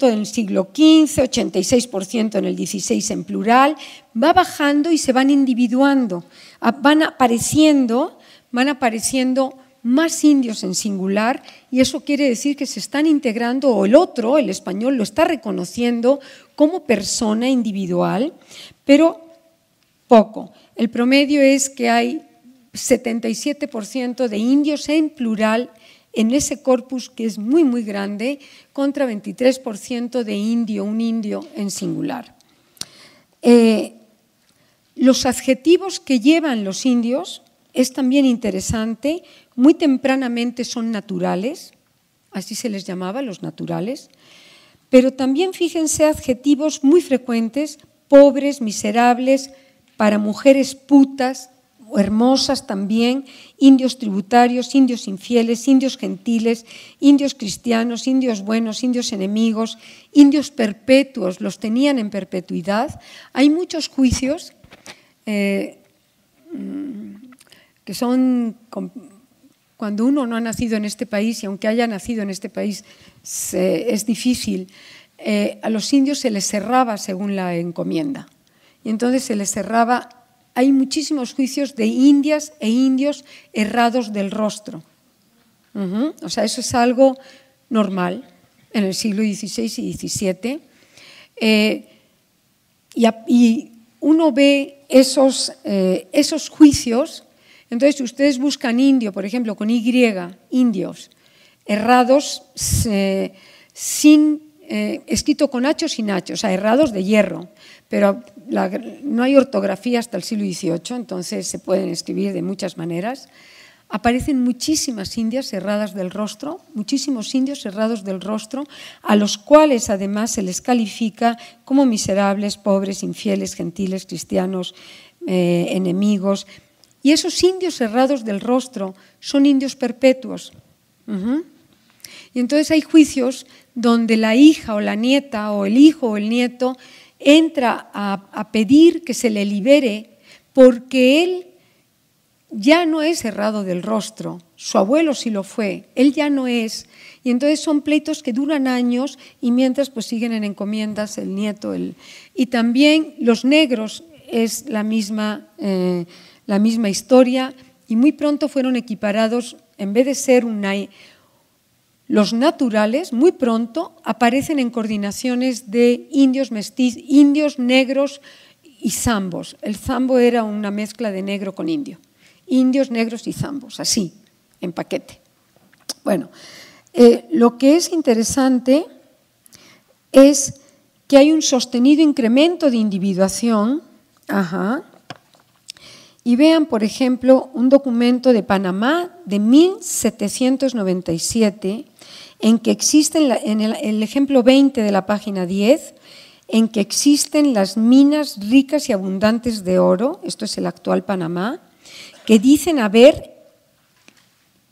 en el siglo XV, 86% en el XVI en plural, va bajando y se van individuando, van apareciendo, van apareciendo más indios en singular y eso quiere decir que se están integrando o el otro, el español, lo está reconociendo como persona individual, pero poco. El promedio es que hay 77% de indios en plural en ese corpus que es muy, muy grande, contra 23% de indio, un indio en singular. Eh, los adjetivos que llevan los indios es también interesante, muy tempranamente son naturales, así se les llamaba, los naturales, pero también fíjense adjetivos muy frecuentes, pobres, miserables, para mujeres putas, hermosas también, indios tributarios, indios infieles, indios gentiles, indios cristianos, indios buenos, indios enemigos, indios perpetuos, los tenían en perpetuidad. Hay muchos juicios eh, que son cuando uno no ha nacido en este país, y aunque haya nacido en este país, es difícil, eh, a los indios se les cerraba según la encomienda. Y entonces se les cerraba, hay muchísimos juicios de indias e indios errados del rostro. O sea, eso es algo normal en el siglo XVI y XVII. Eh, y, uno ve esos, eh, esos juicios entonces, si ustedes buscan indio, por ejemplo, con Y, indios, errados, sin, eh, escrito con H o sin H, o sea, errados de hierro, pero no hay ortografía hasta el siglo XVIII, entonces se pueden escribir de muchas maneras. Aparecen muchísimas indias cerradas del rostro, muchísimos indios cerrados del rostro, a los cuales además se les califica como miserables, pobres, infieles, gentiles, cristianos, eh, enemigos, y esos indios cerrados del rostro son indios perpetuos. Y entonces hay juicios donde la hija o la nieta o el hijo o el nieto entra a, pedir que se le libere porque él ya no es cerrado del rostro, su abuelo sí lo fue, él ya no es. Y entonces son pleitos que duran años y mientras pues siguen en encomiendas el nieto. El... Y también los negros es la misma... Eh, la misma historia y muy pronto fueron equiparados, en vez de ser una, los naturales, muy pronto aparecen en coordinaciones de indios mestizos, indios negros y zambos. El zambo era una mezcla de negro con indio. Indios, negros y zambos, así, en paquete. Bueno, eh, lo que es interesante es que hay un sostenido incremento de individuación, ajá, y vean, por ejemplo, un documento de Panamá de 1797, en que existen, en el, ejemplo 20 de la página 10, en que existen las minas ricas y abundantes de oro, esto es el actual Panamá, que dicen haber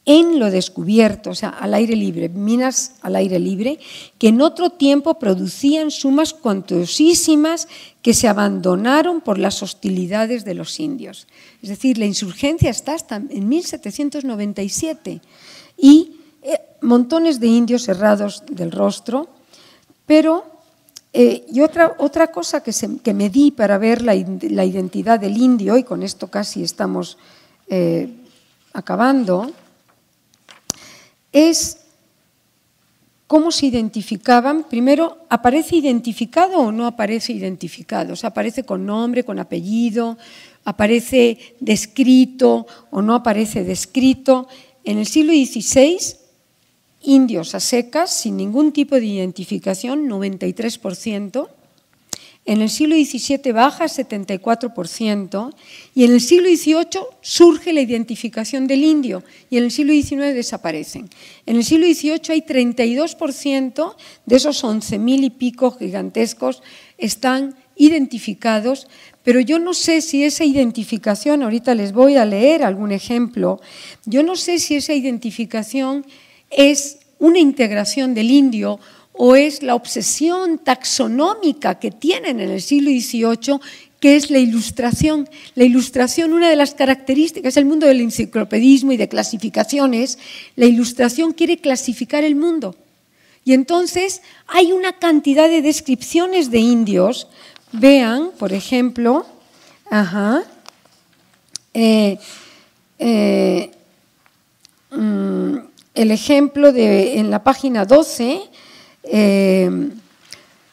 en lo descubierto, o sea, al aire libre, minas al aire libre, que en otro tiempo producían sumas cuantiosísimas que se abandonaron por las hostilidades de los indios. Es decir, la insurgencia está hasta en 1797 y eh, montones de indios cerrados del rostro, pero Eh, y otra, otra cosa que, que, me di para ver la, la, identidad del indio, y con esto casi estamos eh, acabando, es cómo se identificaban. Primero, ¿aparece identificado o no aparece identificado? O sea, aparece con nombre, con apellido, aparece descrito o no aparece descrito. En el siglo XVI indios a secas, sin ningún tipo de identificación, 93%. En el siglo XVII baja 74% y en el siglo XVIII surge la identificación del indio y en el siglo XIX desaparecen. En el siglo XVIII hay 32% de esos 11.000 y pico gigantescos están identificados, pero yo no sé si esa identificación, ahorita les voy a leer algún ejemplo, yo no sé si esa identificación es una integración del indio o es la obsesión taxonómica que tienen en el siglo XVIII, que es la ilustración. La ilustración, una de las características del mundo del enciclopedismo y de clasificaciones, la ilustración quiere clasificar el mundo. Y entonces hay una cantidad de descripciones de indios. Vean, por ejemplo, eh, eh, mm, el ejemplo de, en la página 12, eh,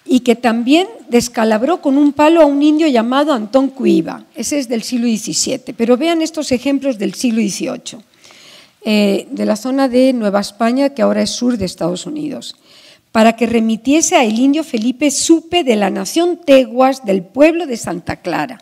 y que también descalabró con un palo a un indio llamado Antón Cuiva. Ese es del siglo XVII. Pero vean estos ejemplos del siglo XVIII, eh, de la zona de Nueva España, que ahora es sur de Estados Unidos. Para que remitiese a el indio Felipe supe de la nación Teguas del pueblo de Santa Clara.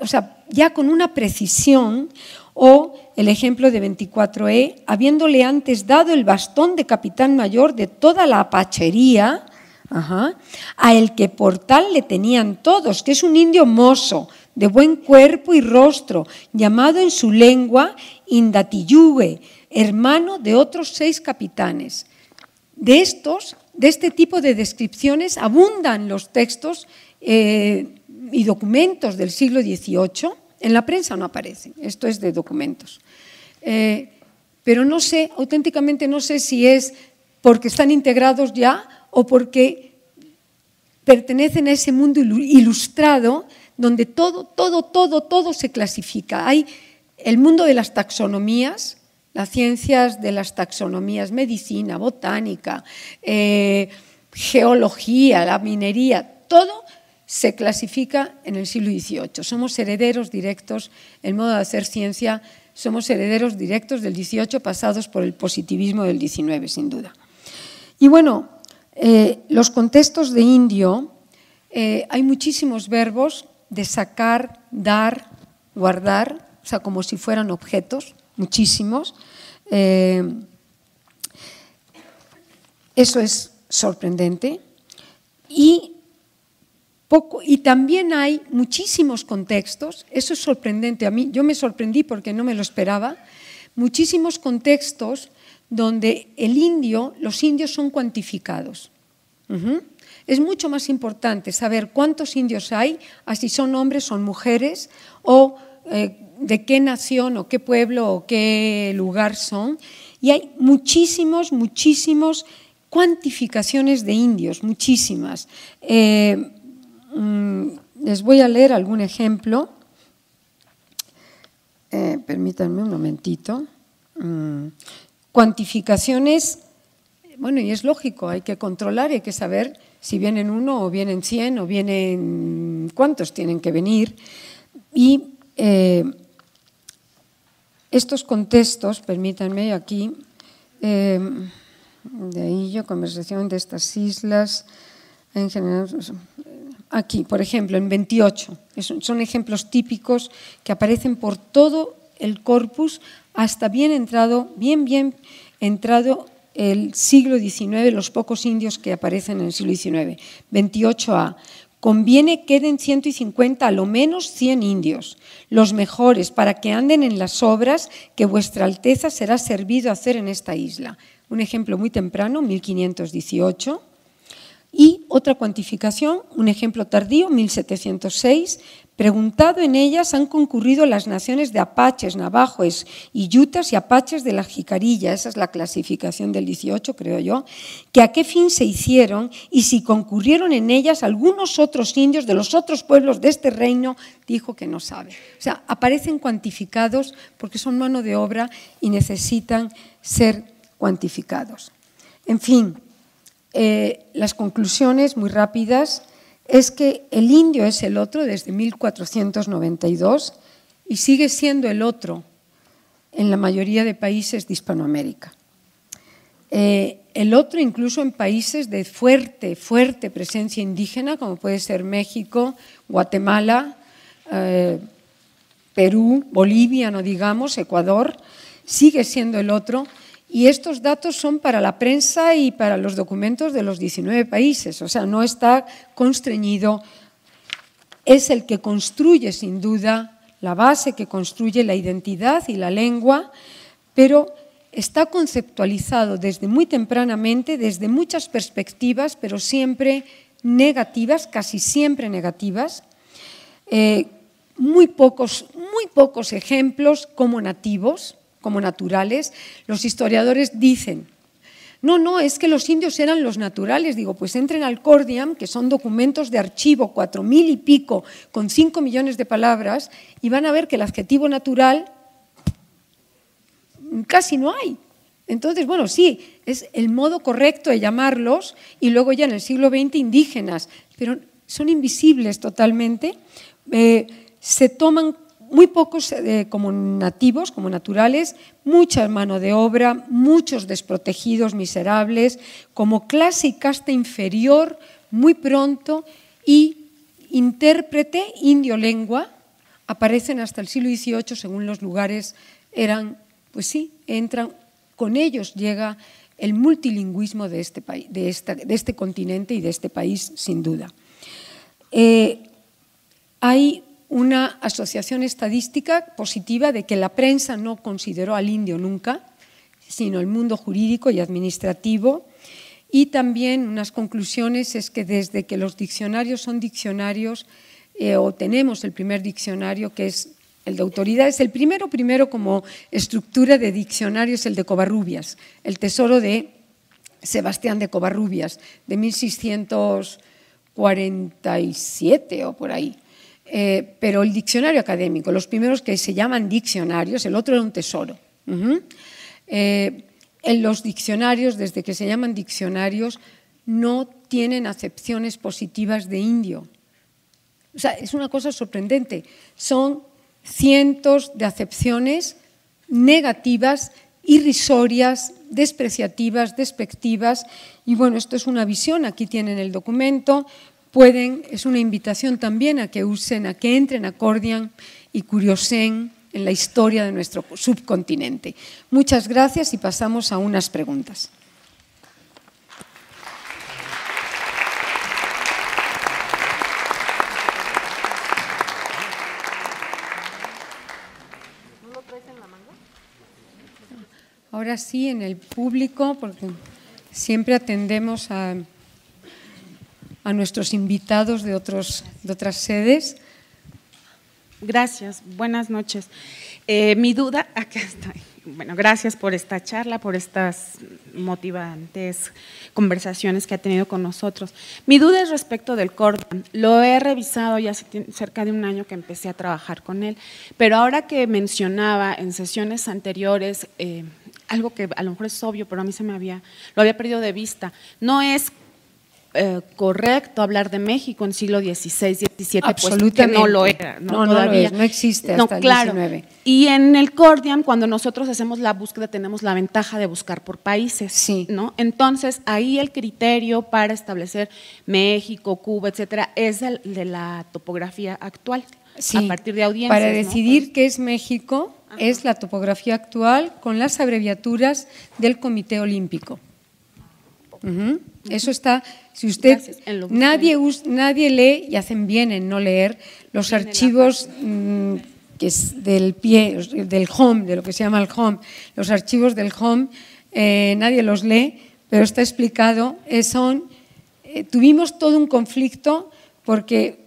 O sea, ya con una precisión, o el ejemplo de 24E, habiéndole antes dado el bastón de capitán mayor de toda la apachería, a el que por tal le tenían todos, que es un indio mozo, de buen cuerpo y rostro, llamado en su lengua Indatiyugue, hermano de otros seis capitanes. De estos, de este tipo de descripciones, abundan los textos eh, y documentos del siglo XVIII en la prensa no aparecen, esto es de documentos. Eh, pero no sé, auténticamente no sé si es porque están integrados ya o porque pertenecen a ese mundo ilustrado donde todo, todo, todo, todo se clasifica. Hay el mundo de las taxonomías, las ciencias de las taxonomías, medicina, botánica, eh, geología, la minería, todo se clasifica en el siglo XVIII. Somos herederos directos, el modo de hacer ciencia, somos herederos directos del XVIII pasados por el positivismo del XIX, sin duda. Y bueno, eh, los contextos de indio, eh, hay muchísimos verbos de sacar, dar, guardar, o sea, como si fueran objetos, muchísimos. Eh, eso es sorprendente. Y y también hay muchísimos contextos, eso es sorprendente a mí, yo me sorprendí porque no me lo esperaba, muchísimos contextos donde el indio, los indios son cuantificados. Es mucho más importante saber cuántos indios hay, así son hombres, son mujeres, o eh, de qué nación o qué pueblo o qué lugar son. Y hay muchísimos, muchísimos cuantificaciones de indios, muchísimas. Eh, les voy a leer algún ejemplo. Eh, permítanme un momentito. Mm, cuantificaciones, bueno, y es lógico, hay que controlar, hay que saber si vienen uno o vienen cien o vienen cuántos tienen que venir. Y eh, estos contextos, permítanme aquí, eh, de ahí yo, conversación de estas islas, en general, aquí, por ejemplo, en 28. Son ejemplos típicos que aparecen por todo el corpus hasta bien entrado, bien, bien entrado el siglo XIX, los pocos indios que aparecen en el siglo XIX. 28a. Conviene queden 150, a lo menos 100 indios, los mejores, para que anden en las obras que vuestra Alteza será servido hacer en esta isla. Un ejemplo muy temprano, 1518. Y otra cuantificación, un ejemplo tardío, 1706, Preguntado en ellas han concurrido las naciones de apaches, navajos y yutas y apaches de la jicarilla, esa es la clasificación del 18, creo yo, que a qué fin se hicieron y si concurrieron en ellas algunos otros indios de los otros pueblos de este reino, dijo que no sabe. O sea, aparecen cuantificados porque son mano de obra y necesitan ser cuantificados. En fin, eh, las conclusiones muy rápidas es que el indio es el otro desde 1492 y sigue siendo el otro en la mayoría de países de Hispanoamérica. Eh, el otro incluso en países de fuerte, fuerte presencia indígena, como puede ser México, Guatemala, eh, Perú, Bolivia, no digamos, Ecuador, sigue siendo el otro y estos datos son para la prensa y para los documentos de los 19 países, o sea, no está constreñido. Es el que construye, sin duda, la base que construye la identidad y la lengua, pero está conceptualizado desde muy tempranamente, desde muchas perspectivas, pero siempre negativas, casi siempre negativas. Eh, muy, pocos, muy pocos ejemplos como nativos, como naturales, los historiadores dicen, no, no, es que los indios eran los naturales. Digo, pues entren al Cordiam, que son documentos de archivo, cuatro mil y pico, con cinco millones de palabras, y van a ver que el adjetivo natural casi no hay. Entonces, bueno, sí, es el modo correcto de llamarlos, y luego ya en el siglo XX indígenas, pero son invisibles totalmente. Eh, se toman muy pocos eh, como nativos, como naturales, mucha mano de obra, muchos desprotegidos, miserables, como clase y casta inferior, muy pronto, y intérprete, indio lengua, aparecen hasta el siglo XVIII, según los lugares, eran, pues sí, entran, con ellos llega el multilingüismo de este, de, de este continente y de este país, sin duda. Eh, hay una asociación estadística positiva de que la prensa no consideró al indio nunca, sino el mundo jurídico y administrativo. Y también unas conclusiones es que desde que los diccionarios son diccionarios, eh, o tenemos el primer diccionario que es el de autoridad, es el primero, primero como estructura de diccionario es el de Covarrubias, el tesoro de Sebastián de Covarrubias, de 1647 o por ahí. Eh, pero el diccionario académico, los primeros que se llaman diccionarios, el otro era un tesoro. Eh, en los diccionarios, desde que se llaman diccionarios, no tienen acepciones positivas de indio. O sea, es una cosa sorprendente. Son cientos de acepciones negativas, irrisorias, despreciativas, despectivas. Y bueno, esto es una visión, aquí tienen el documento, pueden, es una invitación también a que usen, a que entren a y curiosen en la historia de nuestro subcontinente. Muchas gracias y pasamos a unas preguntas. Ahora sí, en el público, porque siempre atendemos a a nuestros invitados de, otros, de otras sedes. Gracias, buenas noches. Eh, mi duda, acá estoy. Bueno, gracias por esta charla, por estas motivantes conversaciones que ha tenido con nosotros. Mi duda es respecto del cordón. Lo he revisado ya hace cerca de un año que empecé a trabajar con él, pero ahora que mencionaba en sesiones anteriores eh, algo que a lo mejor es obvio, pero a mí se me había, lo había perdido de vista, no es eh, correcto hablar de México en siglo XVI, XVII, Absolutamente. Pues, no lo era. No, no, todavía. no, existe hasta el claro. XIX. Y en el Cordian, cuando nosotros hacemos la búsqueda, tenemos la ventaja de buscar por países. Sí. ¿no? Entonces, ahí el criterio para establecer México, Cuba, etcétera, es el de la topografía actual. Sí. A partir de audiencias. Para decidir qué es México, es la topografía actual con las abreviaturas del Comité Olímpico. Eso está, si usted, nadie, nadie lee, y hacen bien en no leer, los archivos mm, que es del pie, del home, de lo que se llama el home, los archivos del home, eh, nadie los lee, pero está explicado, eh, son, eh, tuvimos todo un conflicto porque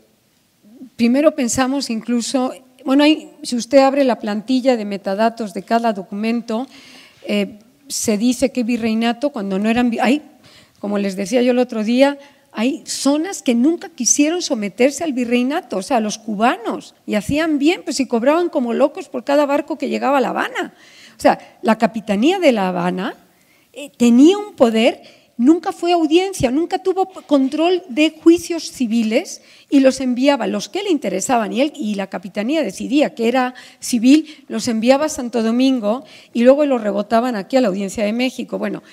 primero pensamos incluso, bueno, si usted abre la plantilla de metadatos de cada documento, se dice que virreinato cuando no eran, hay, como les decía yo el otro día, hay zonas que nunca quisieron someterse al virreinato, o sea, los cubanos, y hacían bien, pues y cobraban como locos por cada barco que llegaba a La Habana. O sea, la capitanía de La Habana eh, tenía un poder, nunca fue audiencia, nunca tuvo control de juicios civiles y los enviaba, los que le interesaban, y, y la capitanía decidía que era civil, los enviaba a Santo Domingo y luego los rebotaban aquí a la audiencia de México. Bueno,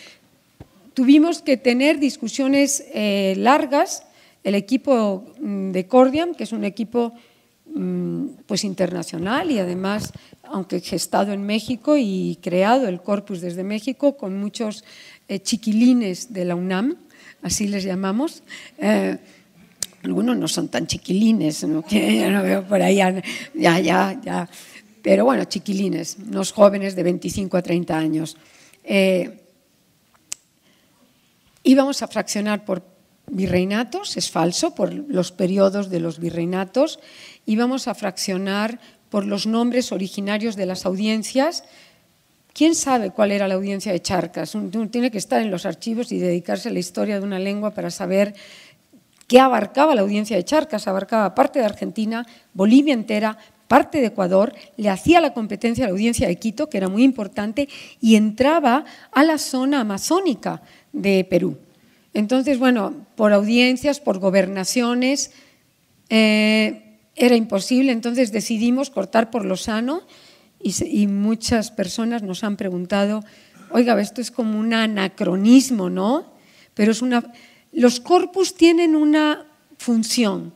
tuvimos que tener discusiones eh, largas. El equipo mm, de Cordiam, que es un equipo mm, pues internacional y además, aunque gestado en México y creado el corpus desde México, con muchos eh, chiquilines de la UNAM, así les llamamos. Eh, algunos no son tan chiquilines, ¿no? que ya no veo por ahí, ya, ya, ya. Pero bueno, chiquilines, unos jóvenes de 25 a 30 años. Íbamos a fraccionar por virreinatos, es falso, por los periodos de los virreinatos. Íbamos a fraccionar por los nombres originarios de las audiencias. ¿Quién sabe cuál era la audiencia de Charcas? Uno tiene que estar en los archivos y dedicarse a la historia de una lengua para saber qué abarcaba la audiencia de Charcas. Abarcaba parte de Argentina, Bolivia entera, parte de Ecuador, le hacía la competencia a la audiencia de Quito, que era muy importante, y entraba a la zona amazónica de Perú. Entonces, bueno, por audiencias, por gobernaciones, eh, era imposible, entonces decidimos cortar por lo sano y, muchas personas nos han preguntado, oiga, esto es como un anacronismo, ¿no? Pero es una... Los corpus tienen una función.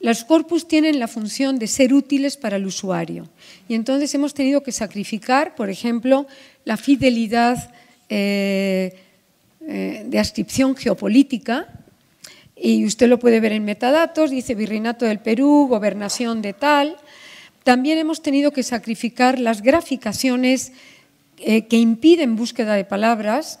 Los corpus tienen la función de ser útiles para el usuario. Y entonces hemos tenido que sacrificar, por ejemplo, la fidelidad eh, eh, de ascripción geopolítica, y usted lo puede ver en metadatos, dice Virreinato del Perú, gobernación de tal. También hemos tenido que sacrificar las graficaciones eh, que impiden búsqueda de palabras,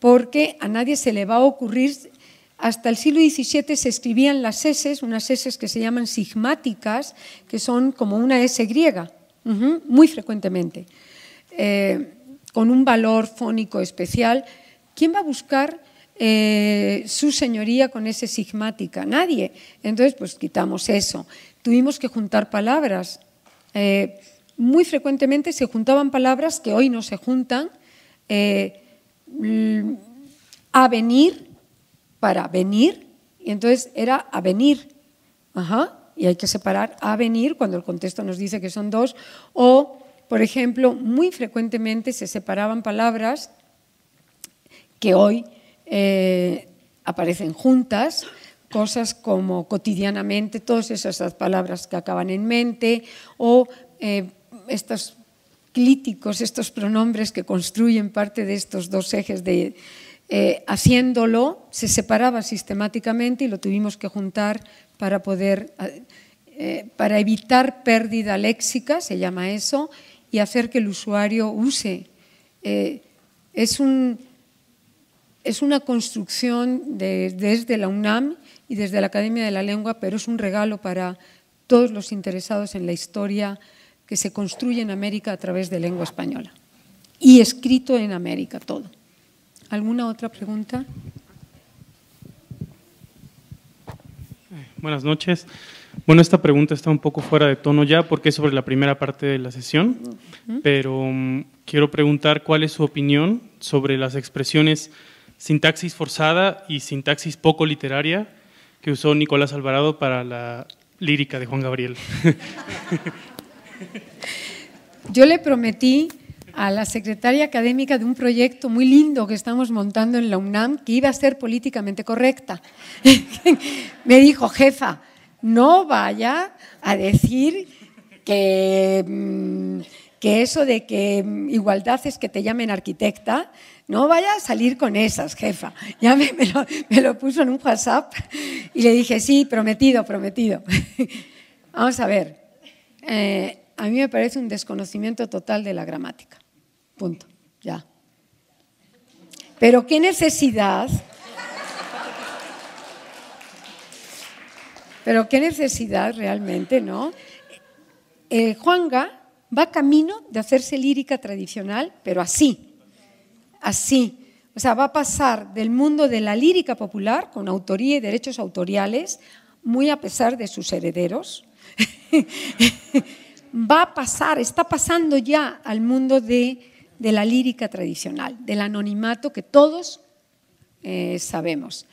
porque a nadie se le va a ocurrir, hasta el siglo XVII se escribían las S, unas S que se llaman sigmáticas, que son como una S griega, muy frecuentemente. Eh, con un valor fónico especial, ¿quién va a buscar eh, su señoría con ese sigmática? Nadie. Entonces, pues quitamos eso. Tuvimos que juntar palabras. Eh, muy frecuentemente se juntaban palabras que hoy no se juntan. Eh, a venir para venir, y entonces era a venir. Ajá, y hay que separar a venir cuando el contexto nos dice que son dos, o por ejemplo, muy frecuentemente se separaban palabras que hoy eh, aparecen juntas, cosas como cotidianamente, todas esas palabras que acaban en mente, o eh, estos clíticos, estos pronombres que construyen parte de estos dos ejes de... Eh, haciéndolo, se separaba sistemáticamente y lo tuvimos que juntar para poder, para evitar pérdida léxica, se llama eso, y hacer que el usuario use. Eh, es, un, es, una construcción desde la UNAM y desde la Academia de la Lengua, pero es un regalo para todos los interesados en la historia que se construye en América a través de lengua española. Y escrito en América todo. ¿Alguna otra pregunta? Buenas noches. Bueno, esta pregunta está un poco fuera de tono ya porque es sobre la primera parte de la sesión, pero um, quiero preguntar cuál es su opinión sobre las expresiones sintaxis forzada y sintaxis poco literaria que usó Nicolás Alvarado para la lírica de Juan Gabriel. Yo le prometí a la secretaria académica de un proyecto muy lindo que estamos montando en la UNAM que iba a ser políticamente correcta. Me dijo, jefa, no vaya a decir que, mm, que eso de que mm, igualdad es que te llamen arquitecta, no vaya a salir con esas, jefa. Ya me, lo, puso en un WhatsApp y le dije, sí, prometido, prometido. Vamos a ver, eh, a mí me parece un desconocimiento total de la gramática. Punto, ya. Pero qué necesidad pero qué necesidad realmente, ¿no? Eh, Juanga va camino de hacerse lírica tradicional, pero así, así. O sea, va a pasar del mundo de la lírica popular, con autoría y derechos autoriales, muy a pesar de sus herederos, va a pasar, está pasando ya al mundo de, la lírica tradicional, del anonimato que todos eh, sabemos.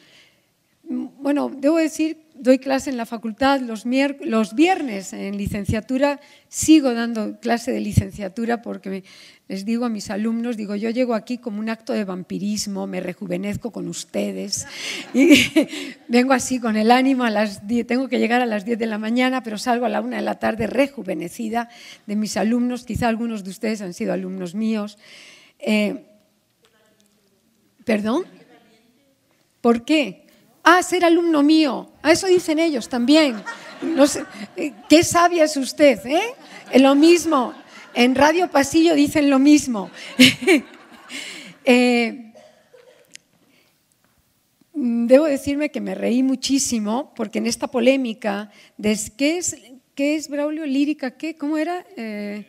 Bueno, debo decir doy clase en la facultad los, los, viernes en licenciatura, sigo dando clase de licenciatura porque les digo a mis alumnos, digo, yo llego aquí como un acto de vampirismo, me rejuvenezco con ustedes, y vengo así con el ánimo a las 10, tengo que llegar a las 10 de la mañana, pero salgo a la una de la tarde rejuvenecida de mis alumnos, quizá algunos de ustedes han sido alumnos míos. Eh, ¿Perdón? ¿Por qué? Ah, ser alumno mío. A eso dicen ellos también. Eh, qué sabia es usted, ¿eh? Lo mismo. En Radio Pasillo dicen lo mismo. Eh, debo decirme que me reí muchísimo porque en esta polémica de qué es, qué es Braulio lírica, qué, cómo era. Eh,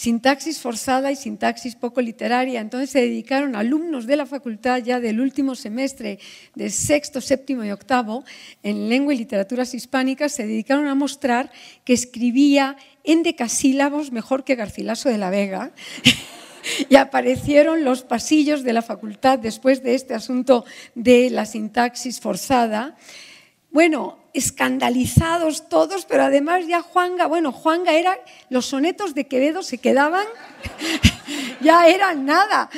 sintaxis forzada y sintaxis poco literaria. Entonces se dedicaron alumnos de la facultad ya del último semestre, de sexto, séptimo y octavo, en lengua y literaturas hispánicas, se dedicaron a mostrar que escribía en decasílabos mejor que Garcilaso de la Vega. y aparecieron los pasillos de la facultad después de este asunto de la sintaxis forzada. Bueno, escandalizados todos, pero además ya Juanga, bueno, Juanga era, los sonetos de Quevedo se quedaban, ya eran nada.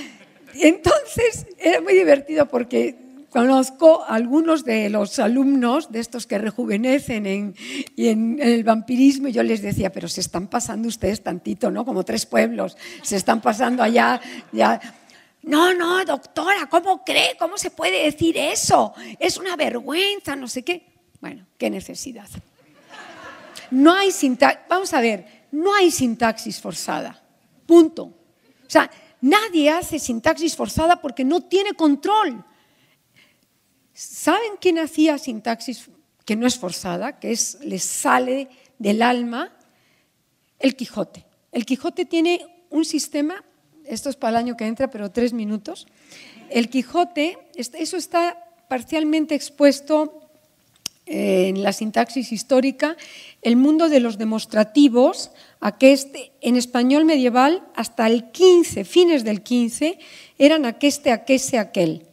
Entonces era muy divertido porque conozco a algunos de los alumnos de estos que rejuvenecen en, y en, el vampirismo y yo les decía, pero se están pasando ustedes tantito, ¿no? Como tres pueblos, se están pasando allá, ya. No, no, doctora, ¿cómo cree? ¿Cómo se puede decir eso? Es una vergüenza, no sé qué. Bueno, qué necesidad. No hay sintaxis, vamos a ver, no hay sintaxis forzada. Punto. O sea, nadie hace sintaxis forzada porque no tiene control. ¿Saben quién hacía sintaxis que no es forzada, que es les sale del alma? El Quijote. El Quijote tiene un sistema, esto es para el año que entra, pero tres minutos. El Quijote, eso está parcialmente expuesto en la sintaxis histórica el mundo de los demostrativos, aqueste, en español medieval hasta el 15, fines del 15, eran aqueste, aquese, aquel.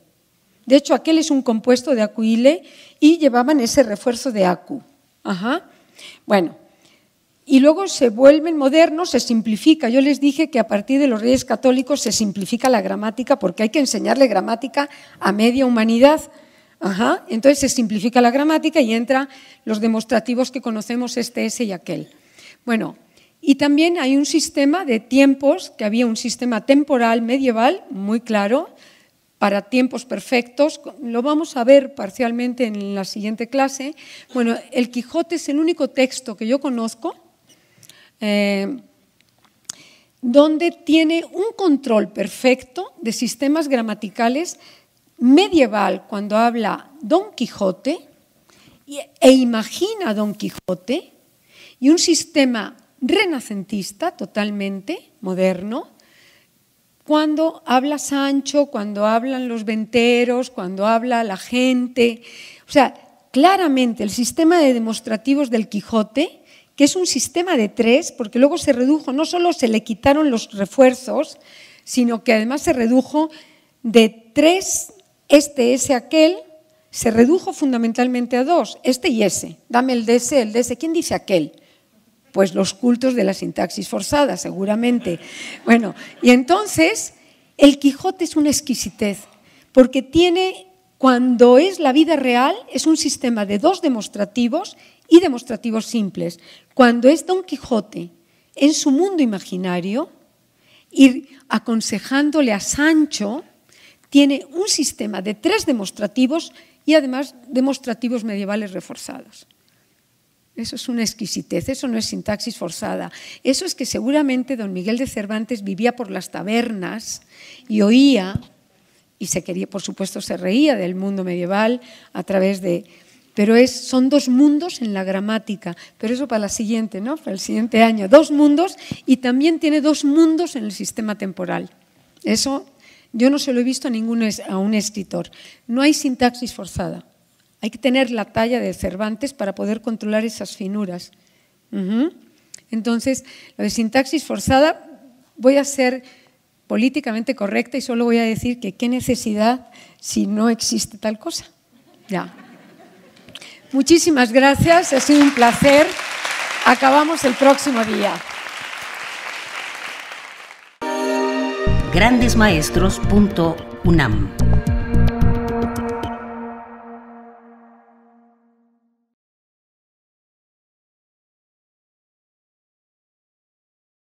De hecho, aquel es un compuesto de acuile y llevaban ese refuerzo de acu. Ajá. Bueno, y luego se vuelven modernos, se simplifica. Yo les dije que a partir de los reyes católicos se simplifica la gramática porque hay que enseñarle gramática a media humanidad. Ajá. Entonces se simplifica la gramática y entra los demostrativos que conocemos, este, ese y aquel. Bueno, y también hay un sistema de tiempos, que había un sistema temporal medieval muy claro para tiempos perfectos. Lo vamos a ver parcialmente en la siguiente clase. Bueno, el Quijote es el único texto que yo conozco eh, donde tiene un control perfecto de sistemas gramaticales medieval cuando habla Don Quijote e imagina a Don Quijote y un sistema renacentista totalmente moderno cuando habla Sancho, cuando hablan los venteros, cuando habla la gente. O sea, claramente el sistema de demostrativos del Quijote, que es un sistema de tres, porque luego se redujo, no solo se le quitaron los refuerzos, sino que además se redujo de tres este, ese, aquel, se redujo fundamentalmente a dos, este y ese. Dame el de ese, el de ese. ¿Quién dice aquel? Pues los cultos de la sintaxis forzada, seguramente. Bueno, y entonces el Quijote es una exquisitez, porque tiene, cuando es la vida real, es un sistema de dos demostrativos y demostrativos simples. Cuando es Don Quijote en su mundo imaginario, ir aconsejándole a Sancho, tiene un sistema de tres demostrativos y además demostrativos medievales reforzados. Eso es una exquisitez, eso no es sintaxis forzada. Eso es que seguramente don Miguel de Cervantes vivía por las tabernas y oía y se quería, por supuesto, se reía del mundo medieval a través de pero son dos mundos en la gramática, pero eso para la siguiente, ¿no? Para el siguiente año, dos mundos y también tiene dos mundos en el sistema temporal. Eso yo no se lo he visto a ningún a un escritor. No hay sintaxis forzada. Hay que tener la talla de Cervantes para poder controlar esas finuras. Entonces, lo de sintaxis forzada, voy a ser políticamente correcta y solo voy a decir que qué necesidad si no existe tal cosa. Ya. Muchísimas gracias, ha sido un placer. Acabamos el próximo día. grandesmaestros.unam